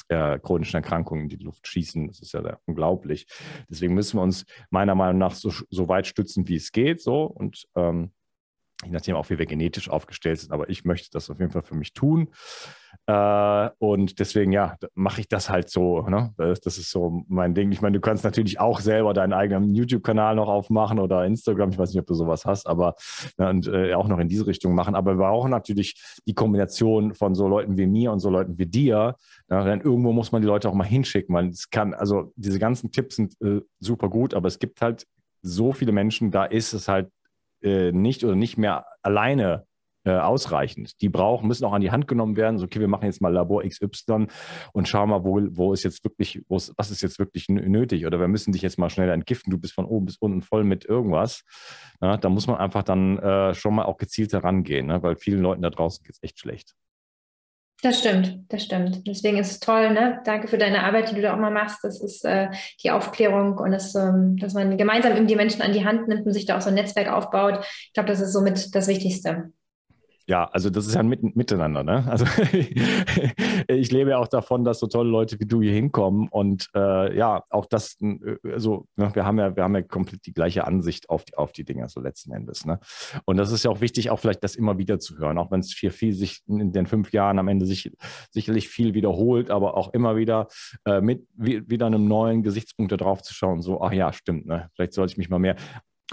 äh, chronischen Erkrankungen in die Luft schießen. Das ist ja unglaublich. Deswegen müssen wir uns meiner Meinung nach so, so weit stützen, wie es geht. So und ähm, je nachdem auch, wie wir genetisch aufgestellt sind. Aber ich möchte das auf jeden Fall für mich tun. Äh, und deswegen, ja, mache ich das halt so. Ne? Das, das, ist so mein Ding. Ich meine, du kannst natürlich auch selber deinen eigenen YouTube-Kanal noch aufmachen oder Instagram. Ich weiß nicht, ob du sowas hast, aber ne, und äh, auch noch in diese Richtung machen. Aber wir brauchen natürlich die Kombination von so Leuten wie mir und so Leuten wie dir. Ne? Denn irgendwo muss man die Leute auch mal hinschicken. Man, es kann, also diese ganzen Tipps sind äh, super gut, aber es gibt halt so viele Menschen, da ist es halt äh, nicht oder nicht mehr alleine äh, ausreichend. Die brauchen, müssen auch an die Hand genommen werden. So, okay, wir machen jetzt mal Labor XY und schauen mal, wo, wo ist jetzt wirklich, ist, was ist jetzt wirklich nötig? Oder wir müssen dich jetzt mal schneller entgiften. Du bist von oben bis unten voll mit irgendwas. Ja, da muss man einfach dann äh, schon mal auch gezielter rangehen, ne? weil vielen Leuten da draußen geht es echt schlecht. Das stimmt, das stimmt. Deswegen ist es toll, ne? Danke für deine Arbeit, die du da auch mal machst. Das ist äh, die Aufklärung und das, ähm, dass man gemeinsam eben die Menschen an die Hand nimmt und sich da auch so ein Netzwerk aufbaut. Ich glaube, das ist somit das Wichtigste. Ja, also das ist ja ein Miteinander. Ne? Also ich lebe ja auch davon, dass so tolle Leute wie du hier hinkommen und äh, ja, auch das, äh, also ne, wir haben ja, wir haben ja komplett die gleiche Ansicht auf die, auf die Dinge so letzten Endes. Ne? Und das ist ja auch wichtig, auch vielleicht das immer wieder zu hören, auch wenn es viel, viel sich in den fünf Jahren am Ende sich sicherlich viel wiederholt, aber auch immer wieder äh, mit wie, wieder einem neuen Gesichtspunkt da drauf zu schauen, so, ach ja, stimmt, ne? vielleicht sollte ich mich mal mehr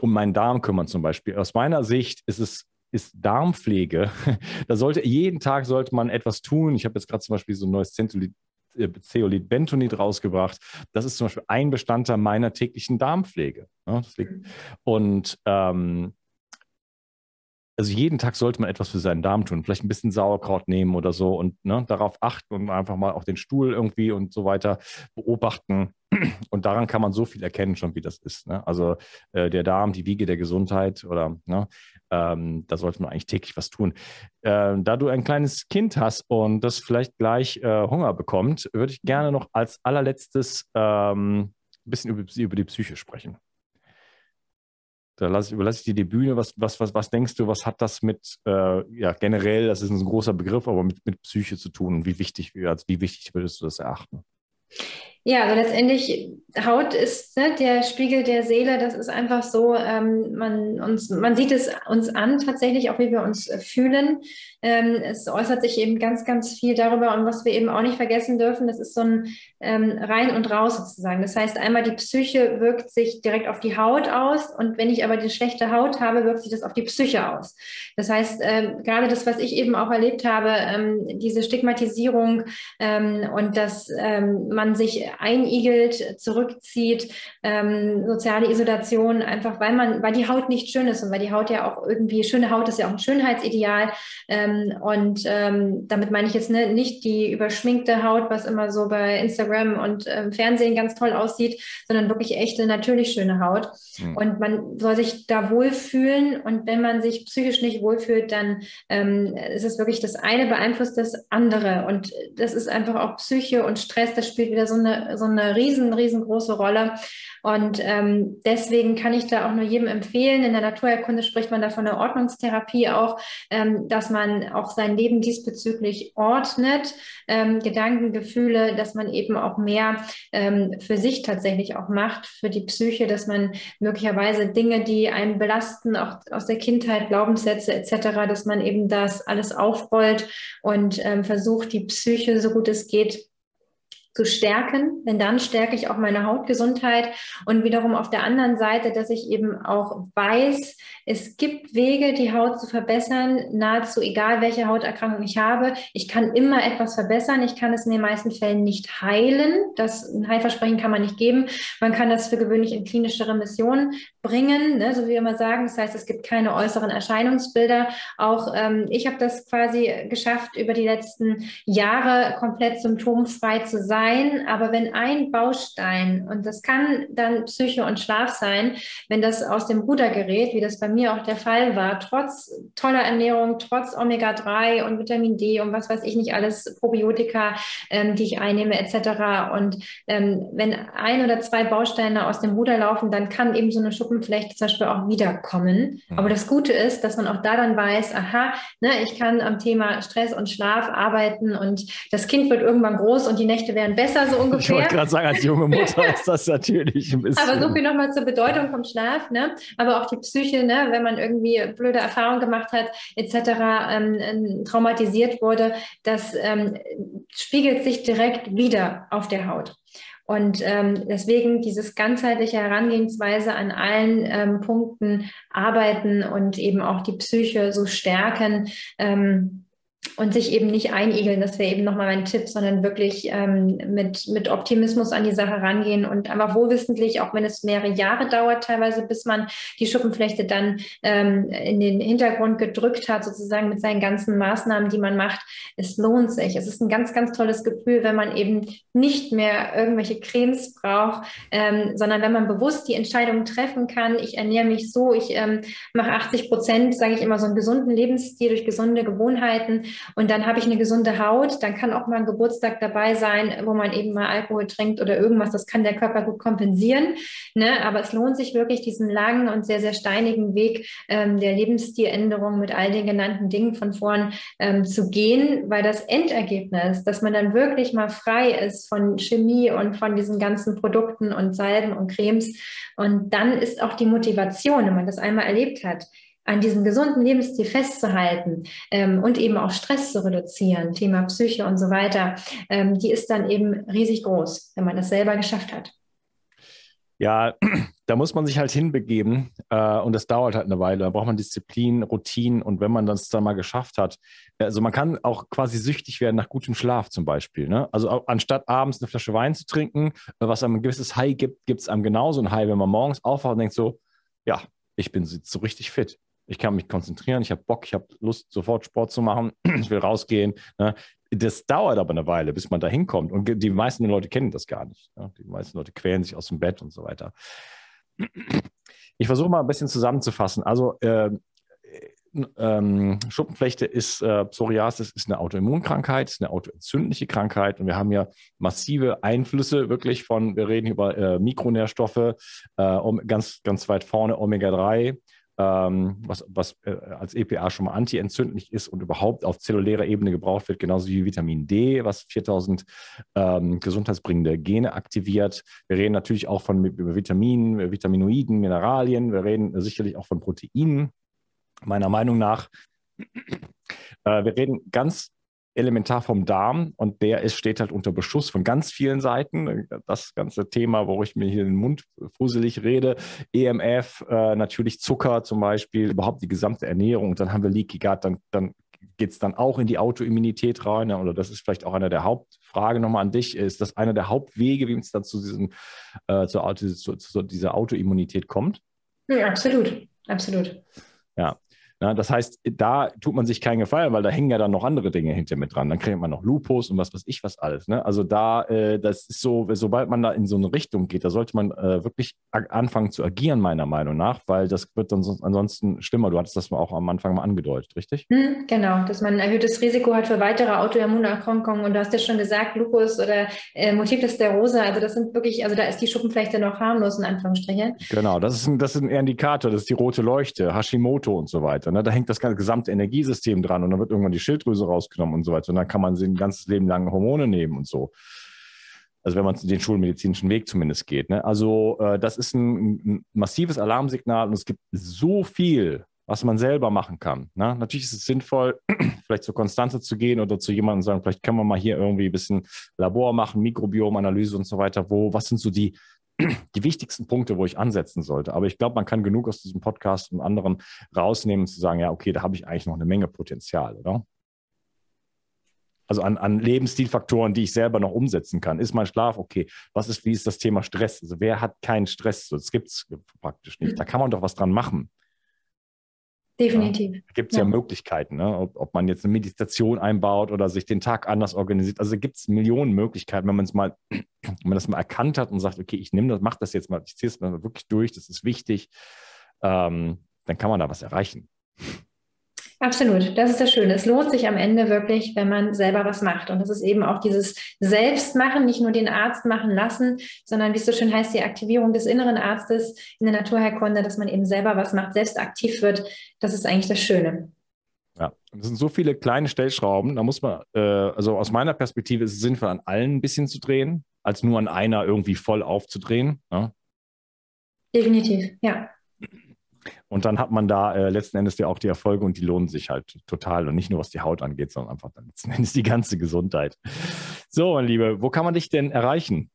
um meinen Darm kümmern zum Beispiel. Aus meiner Sicht ist es ist Darmpflege. Da sollte jeden Tag sollte man etwas tun. Ich habe jetzt gerade zum Beispiel so ein neues Zentulit äh, Zeolit Bentonit rausgebracht. Das ist zum Beispiel ein Bestandteil meiner täglichen Darmpflege. Ja, mhm. und ähm, also jeden Tag sollte man etwas für seinen Darm tun. Vielleicht ein bisschen Sauerkraut nehmen oder so und ne, darauf achten und einfach mal auch den Stuhl irgendwie und so weiter beobachten. Und daran kann man so viel erkennen schon, wie das ist. Ne? Also äh, der Darm, die Wiege der Gesundheit oder ne, ähm, da sollte man eigentlich täglich was tun. Äh, da du ein kleines Kind hast und das vielleicht gleich äh, Hunger bekommt, würde ich gerne noch als allerletztes ähm, ein bisschen über, über die Psyche sprechen. Da lasse überlasse ich dir die Bühne. Was, was, was, was denkst du, was hat das mit, äh, ja, generell, das ist ein großer Begriff, aber mit, mit Psyche zu tun? Wie wichtig, also wie wichtig würdest du das erachten? Ja, also letztendlich, Haut ist ne, der Spiegel der Seele, das ist einfach so, ähm, man, uns, man sieht es uns an, tatsächlich, auch wie wir uns äh, fühlen. Ähm, es äußert sich eben ganz, ganz viel darüber und was wir eben auch nicht vergessen dürfen, das ist so ein ähm, rein und raus sozusagen. Das heißt, einmal die Psyche wirkt sich direkt auf die Haut aus und wenn ich aber die schlechte Haut habe, wirkt sich das auf die Psyche aus. Das heißt, ähm, gerade das, was ich eben auch erlebt habe, ähm, diese Stigmatisierung ähm, und dass man sich einigelt, zurückzieht, ähm, soziale Isolation, einfach weil man, weil die Haut nicht schön ist und weil die Haut ja auch irgendwie, schöne Haut ist ja auch ein Schönheitsideal. Ähm, und ähm, damit meine ich jetzt ne, nicht die überschminkte Haut, was immer so bei Instagram und ähm, Fernsehen ganz toll aussieht, sondern wirklich echte, natürlich schöne Haut. Mhm. Und man soll sich da wohlfühlen. Und wenn man sich psychisch nicht wohlfühlt, dann ähm, ist es wirklich das eine beeinflusst das andere. Und das ist einfach auch Psyche und Stress, das spielt wieder so eine so eine riesen, riesengroße Rolle. Und ähm, deswegen kann ich da auch nur jedem empfehlen. In der Naturerkunde spricht man da von der Ordnungstherapie auch, ähm, dass man auch sein Leben diesbezüglich ordnet, ähm, Gedanken, Gefühle, dass man eben auch mehr ähm, für sich tatsächlich auch macht, für die Psyche, dass man möglicherweise Dinge, die einen belasten, auch aus der Kindheit, Glaubenssätze etc., dass man eben das alles aufrollt und ähm, versucht, die Psyche, so gut es geht, zu stärken, denn dann stärke ich auch meine Hautgesundheit und wiederum auf der anderen Seite, dass ich eben auch weiß, es gibt Wege, die Haut zu verbessern, nahezu egal, welche Hauterkrankung ich habe. Ich kann immer etwas verbessern. Ich kann es in den meisten Fällen nicht heilen. Das ein Heilversprechen kann man nicht geben. Man kann das für gewöhnlich in klinische Remission bringen, ne, so wie wir immer sagen. Das heißt, es gibt keine äußeren Erscheinungsbilder. Auch ähm, ich habe das quasi geschafft, über die letzten Jahre komplett symptomfrei zu sein sein, aber wenn ein Baustein, und das kann dann Psyche und Schlaf sein, wenn das aus dem Ruder gerät, wie das bei mir auch der Fall war, trotz toller Ernährung, trotz Omega-3 und Vitamin D und was weiß ich nicht alles, Probiotika, ähm, die ich einnehme etc. Und ähm, wenn ein oder zwei Bausteine aus dem Ruder laufen, dann kann eben so eine Schuppenflechte zum Beispiel auch wiederkommen. Mhm. Aber das Gute ist, dass man auch da dann weiß, aha, ne, ich kann am Thema Stress und Schlaf arbeiten und das Kind wird irgendwann groß und die Nächte werden besser, so ungefähr. Ich wollte gerade sagen, als junge Mutter ist das natürlich ein bisschen. Aber so viel nochmal zur Bedeutung vom Schlaf, ne? aber auch die Psyche, ne? wenn man irgendwie blöde Erfahrungen gemacht hat, etc., ähm, ähm, traumatisiert wurde, das ähm, spiegelt sich direkt wieder auf der Haut. Und ähm, deswegen dieses ganzheitliche Herangehensweise an allen ähm, Punkten arbeiten und eben auch die Psyche so stärken. Ähm, und sich eben nicht einigeln, das wäre eben nochmal mein Tipp, sondern wirklich ähm, mit, mit Optimismus an die Sache rangehen und einfach wohlwissentlich, auch wenn es mehrere Jahre dauert, teilweise, bis man die Schuppenflechte dann ähm, in den Hintergrund gedrückt hat, sozusagen mit seinen ganzen Maßnahmen, die man macht. Es lohnt sich. Es ist ein ganz, ganz tolles Gefühl, wenn man eben nicht mehr irgendwelche Cremes braucht, ähm, sondern wenn man bewusst die Entscheidung treffen kann, ich ernähre mich so, ich ähm, mache 80 Prozent, sage ich immer, so einen gesunden Lebensstil durch gesunde Gewohnheiten und dann habe ich eine gesunde Haut. Dann kann auch mal ein Geburtstag dabei sein, wo man eben mal Alkohol trinkt oder irgendwas. Das kann der Körper gut kompensieren. Ne? Aber es lohnt sich wirklich, diesen langen und sehr, sehr steinigen Weg ähm, der Lebensstiländerung mit all den genannten Dingen von vorn ähm, zu gehen, weil das Endergebnis, dass man dann wirklich mal frei ist von Chemie und von diesen ganzen Produkten und Salben und Cremes. Und dann ist auch die Motivation, wenn man das einmal erlebt hat, an diesem gesunden Lebensstil festzuhalten ähm, und eben auch Stress zu reduzieren, Thema Psyche und so weiter, ähm, die ist dann eben riesig groß, wenn man das selber geschafft hat. Ja, da muss man sich halt hinbegeben äh, und das dauert halt eine Weile. Da braucht man Disziplin, Routinen und wenn man das dann mal geschafft hat, also man kann auch quasi süchtig werden nach gutem Schlaf zum Beispiel. Ne? Also anstatt abends eine Flasche Wein zu trinken, was einem ein gewisses High gibt, gibt es einem genauso ein High, wenn man morgens aufwacht und denkt so, ja, ich bin so richtig fit Ich kann mich konzentrieren, ich habe Bock, ich habe Lust, sofort Sport zu machen, ich will rausgehen. Ne? Das dauert aber eine Weile, bis man da hinkommt. Und die meisten Leute kennen das gar nicht. Ne? Die meisten Leute quälen sich aus dem Bett und so weiter. Ich versuche mal ein bisschen zusammenzufassen. Also äh, ähm, Schuppenflechte ist äh, Psoriasis ist eine Autoimmunkrankheit, ist eine autoentzündliche Krankheit und wir haben ja massive Einflüsse wirklich von, wir reden über äh, Mikronährstoffe, äh, um, ganz, ganz weit vorne Omega-3, ähm, was, was äh, als EPA schon mal antientzündlich ist und überhaupt auf zellulärer Ebene gebraucht wird, genauso wie Vitamin D, was 4000 ähm, gesundheitsbringende Gene aktiviert. Wir reden natürlich auch von Vitaminen, Vitaminoiden, Mineralien. Wir reden sicherlich auch von Proteinen, meiner Meinung nach. Äh, wir reden ganz elementar vom Darm und der ist, steht halt unter Beschuss von ganz vielen Seiten. Das ganze Thema, wo ich mir hier den Mund fuselig rede, EMF, äh, natürlich Zucker zum Beispiel, überhaupt die gesamte Ernährung. Und dann haben wir Leaky Gut, dann, dann geht es dann auch in die Autoimmunität rein. Oder das ist vielleicht auch eine der Hauptfragen nochmal an dich. Ist das einer der Hauptwege, wie es dann zu, diesem, äh, zu, zu, zu dieser Autoimmunität kommt? Ja, absolut, absolut. Ja, ja, das heißt, da tut man sich keinen Gefallen, weil da hängen ja dann noch andere Dinge hinter mit dran. Dann kriegt man noch Lupus und was weiß ich was alles. Ne? Also da, äh, das ist so, sobald man da in so eine Richtung geht, da sollte man äh, wirklich anfangen zu agieren, meiner Meinung nach, weil das wird dann sonst, ansonsten schlimmer. Du hattest das mal auch am Anfang mal angedeutet, richtig? Hm, genau, dass man ein erhöhtes Risiko hat für weitere Autoimmunerkrankungen. Und du hast ja schon gesagt, Lupus oder äh, Multiple Sklerose, also das sind wirklich, also da ist die Schuppenflechte noch harmlos in Anführungsstrichen. Genau, das ist ein, das ist ein Indikator, das ist die rote Leuchte, Hashimoto und so weiter weiter. Ne? Da hängt das gesamte Energiesystem dran und dann wird irgendwann die Schilddrüse rausgenommen und so weiter. Und dann kann man sie ein ganzes Leben lang Hormone nehmen und so. Also wenn man den schulmedizinischen Weg zumindest geht. Ne? Also äh, das ist ein, ein, massives Alarmsignal und es gibt so viel, was man selber machen kann. Ne? Natürlich ist es sinnvoll, vielleicht zur Konstanze zu gehen oder zu jemandem sagen, vielleicht können wir mal hier irgendwie ein bisschen Labor machen, Mikrobiomanalyse und so weiter. Wo, was sind so die die wichtigsten Punkte, wo ich ansetzen sollte. Aber ich glaube, man kann genug aus diesem Podcast und anderen rausnehmen zu sagen, ja, okay, da habe ich eigentlich noch eine Menge Potenzial, oder? Also an, an Lebensstilfaktoren, die ich selber noch umsetzen kann. Ist mein Schlaf okay? Was ist, wie ist das Thema Stress? Also wer hat keinen Stress? Das gibt es praktisch nicht. Da kann man doch was dran machen. Definitiv. Ja, gibt es ja. ja. Möglichkeiten, ne? ob, ob, man jetzt eine Meditation einbaut oder sich den Tag anders organisiert. Also gibt es Millionen Möglichkeiten, wenn man es mal, wenn man das mal erkannt hat und sagt, okay, ich nehme das, mache das jetzt mal, ich ziehe es mal wirklich durch, das ist wichtig, ähm, dann kann man da was erreichen. Absolut, das ist das Schöne. Es lohnt sich am Ende wirklich, wenn man selber was macht. Und das ist eben auch dieses Selbstmachen, nicht nur den Arzt machen lassen, sondern wie es so schön heißt, die Aktivierung des inneren Arztes in der Naturheilkunde, dass man eben selber was macht, selbst aktiv wird. Das ist eigentlich das Schöne. Ja, es sind so viele kleine Stellschrauben, da muss man, äh, also aus meiner Perspektive ist es sinnvoll, an allen ein bisschen zu drehen, als nur an einer irgendwie voll aufzudrehen. Ja? Definitiv, ja. Und dann hat man da äh, letzten Endes ja auch die Erfolge und die lohnen sich halt total. Und nicht nur was die Haut angeht, sondern einfach dann letzten Endes die ganze Gesundheit. So, mein Liebe, wo kann man dich denn erreichen?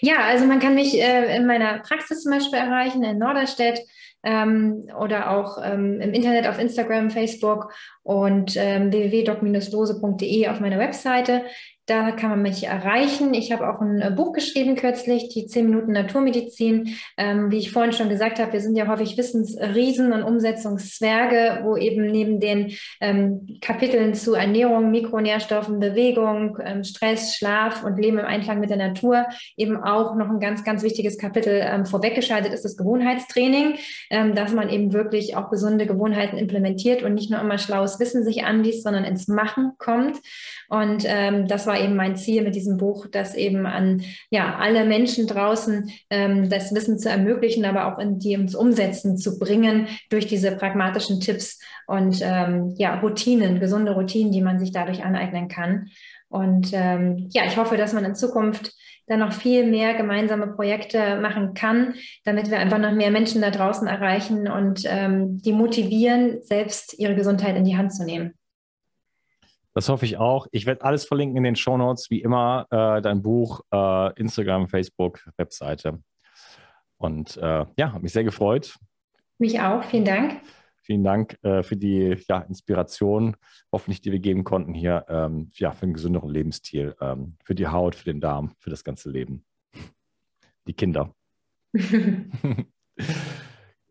Ja, also man kann mich äh, in meiner Praxis zum Beispiel erreichen, in Norderstedt ähm, oder auch ähm, im Internet auf Instagram, Facebook und ähm, www.doc-lose.de auf meiner Webseite. Da kann man mich erreichen. Ich habe auch ein äh, Buch geschrieben kürzlich, die 10 Minuten Naturmedizin. Ähm, wie ich vorhin schon gesagt habe, wir sind ja häufig Wissensriesen und Umsetzungszwerge, wo eben neben den ähm, Kapiteln zu Ernährung, Mikronährstoffen, Bewegung, ähm, Stress, Schlaf und Leben im Einklang mit der Natur eben auch noch ein ganz, ganz wichtiges Kapitel ähm, vorweggeschaltet ist, das Gewohnheitstraining, ähm, dass man eben wirklich auch gesunde Gewohnheiten implementiert und nicht nur immer schlaues Wissen sich anliest, sondern ins Machen kommt. Und ähm, das war eben mein Ziel mit diesem Buch, das eben an ja, alle Menschen draußen ähm, das Wissen zu ermöglichen, aber auch in die ins Umsetzen zu bringen durch diese pragmatischen Tipps und ähm, ja, Routinen, gesunde Routinen, die man sich dadurch aneignen kann. Und ähm, ja, ich hoffe, dass man in Zukunft dann noch viel mehr gemeinsame Projekte machen kann, damit wir einfach noch mehr Menschen da draußen erreichen und ähm, die motivieren, selbst ihre Gesundheit in die Hand zu nehmen. Das hoffe ich auch. Ich werde alles verlinken in den Show Notes, wie immer, äh, dein Buch, äh, Instagram, Facebook, Webseite. Und äh, ja, habe mich sehr gefreut. Mich auch, vielen Dank. Vielen Dank äh, für die ja, Inspiration, hoffentlich, die wir geben konnten hier, ähm, ja, für einen gesünderen Lebensstil, ähm, für die Haut, für den Darm, für das ganze Leben. Die Kinder.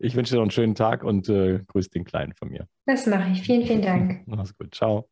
Ich wünsche dir noch einen schönen Tag und äh, grüß den Kleinen von mir. Das mache ich. Vielen, vielen Dank. Mach's gut. Ciao.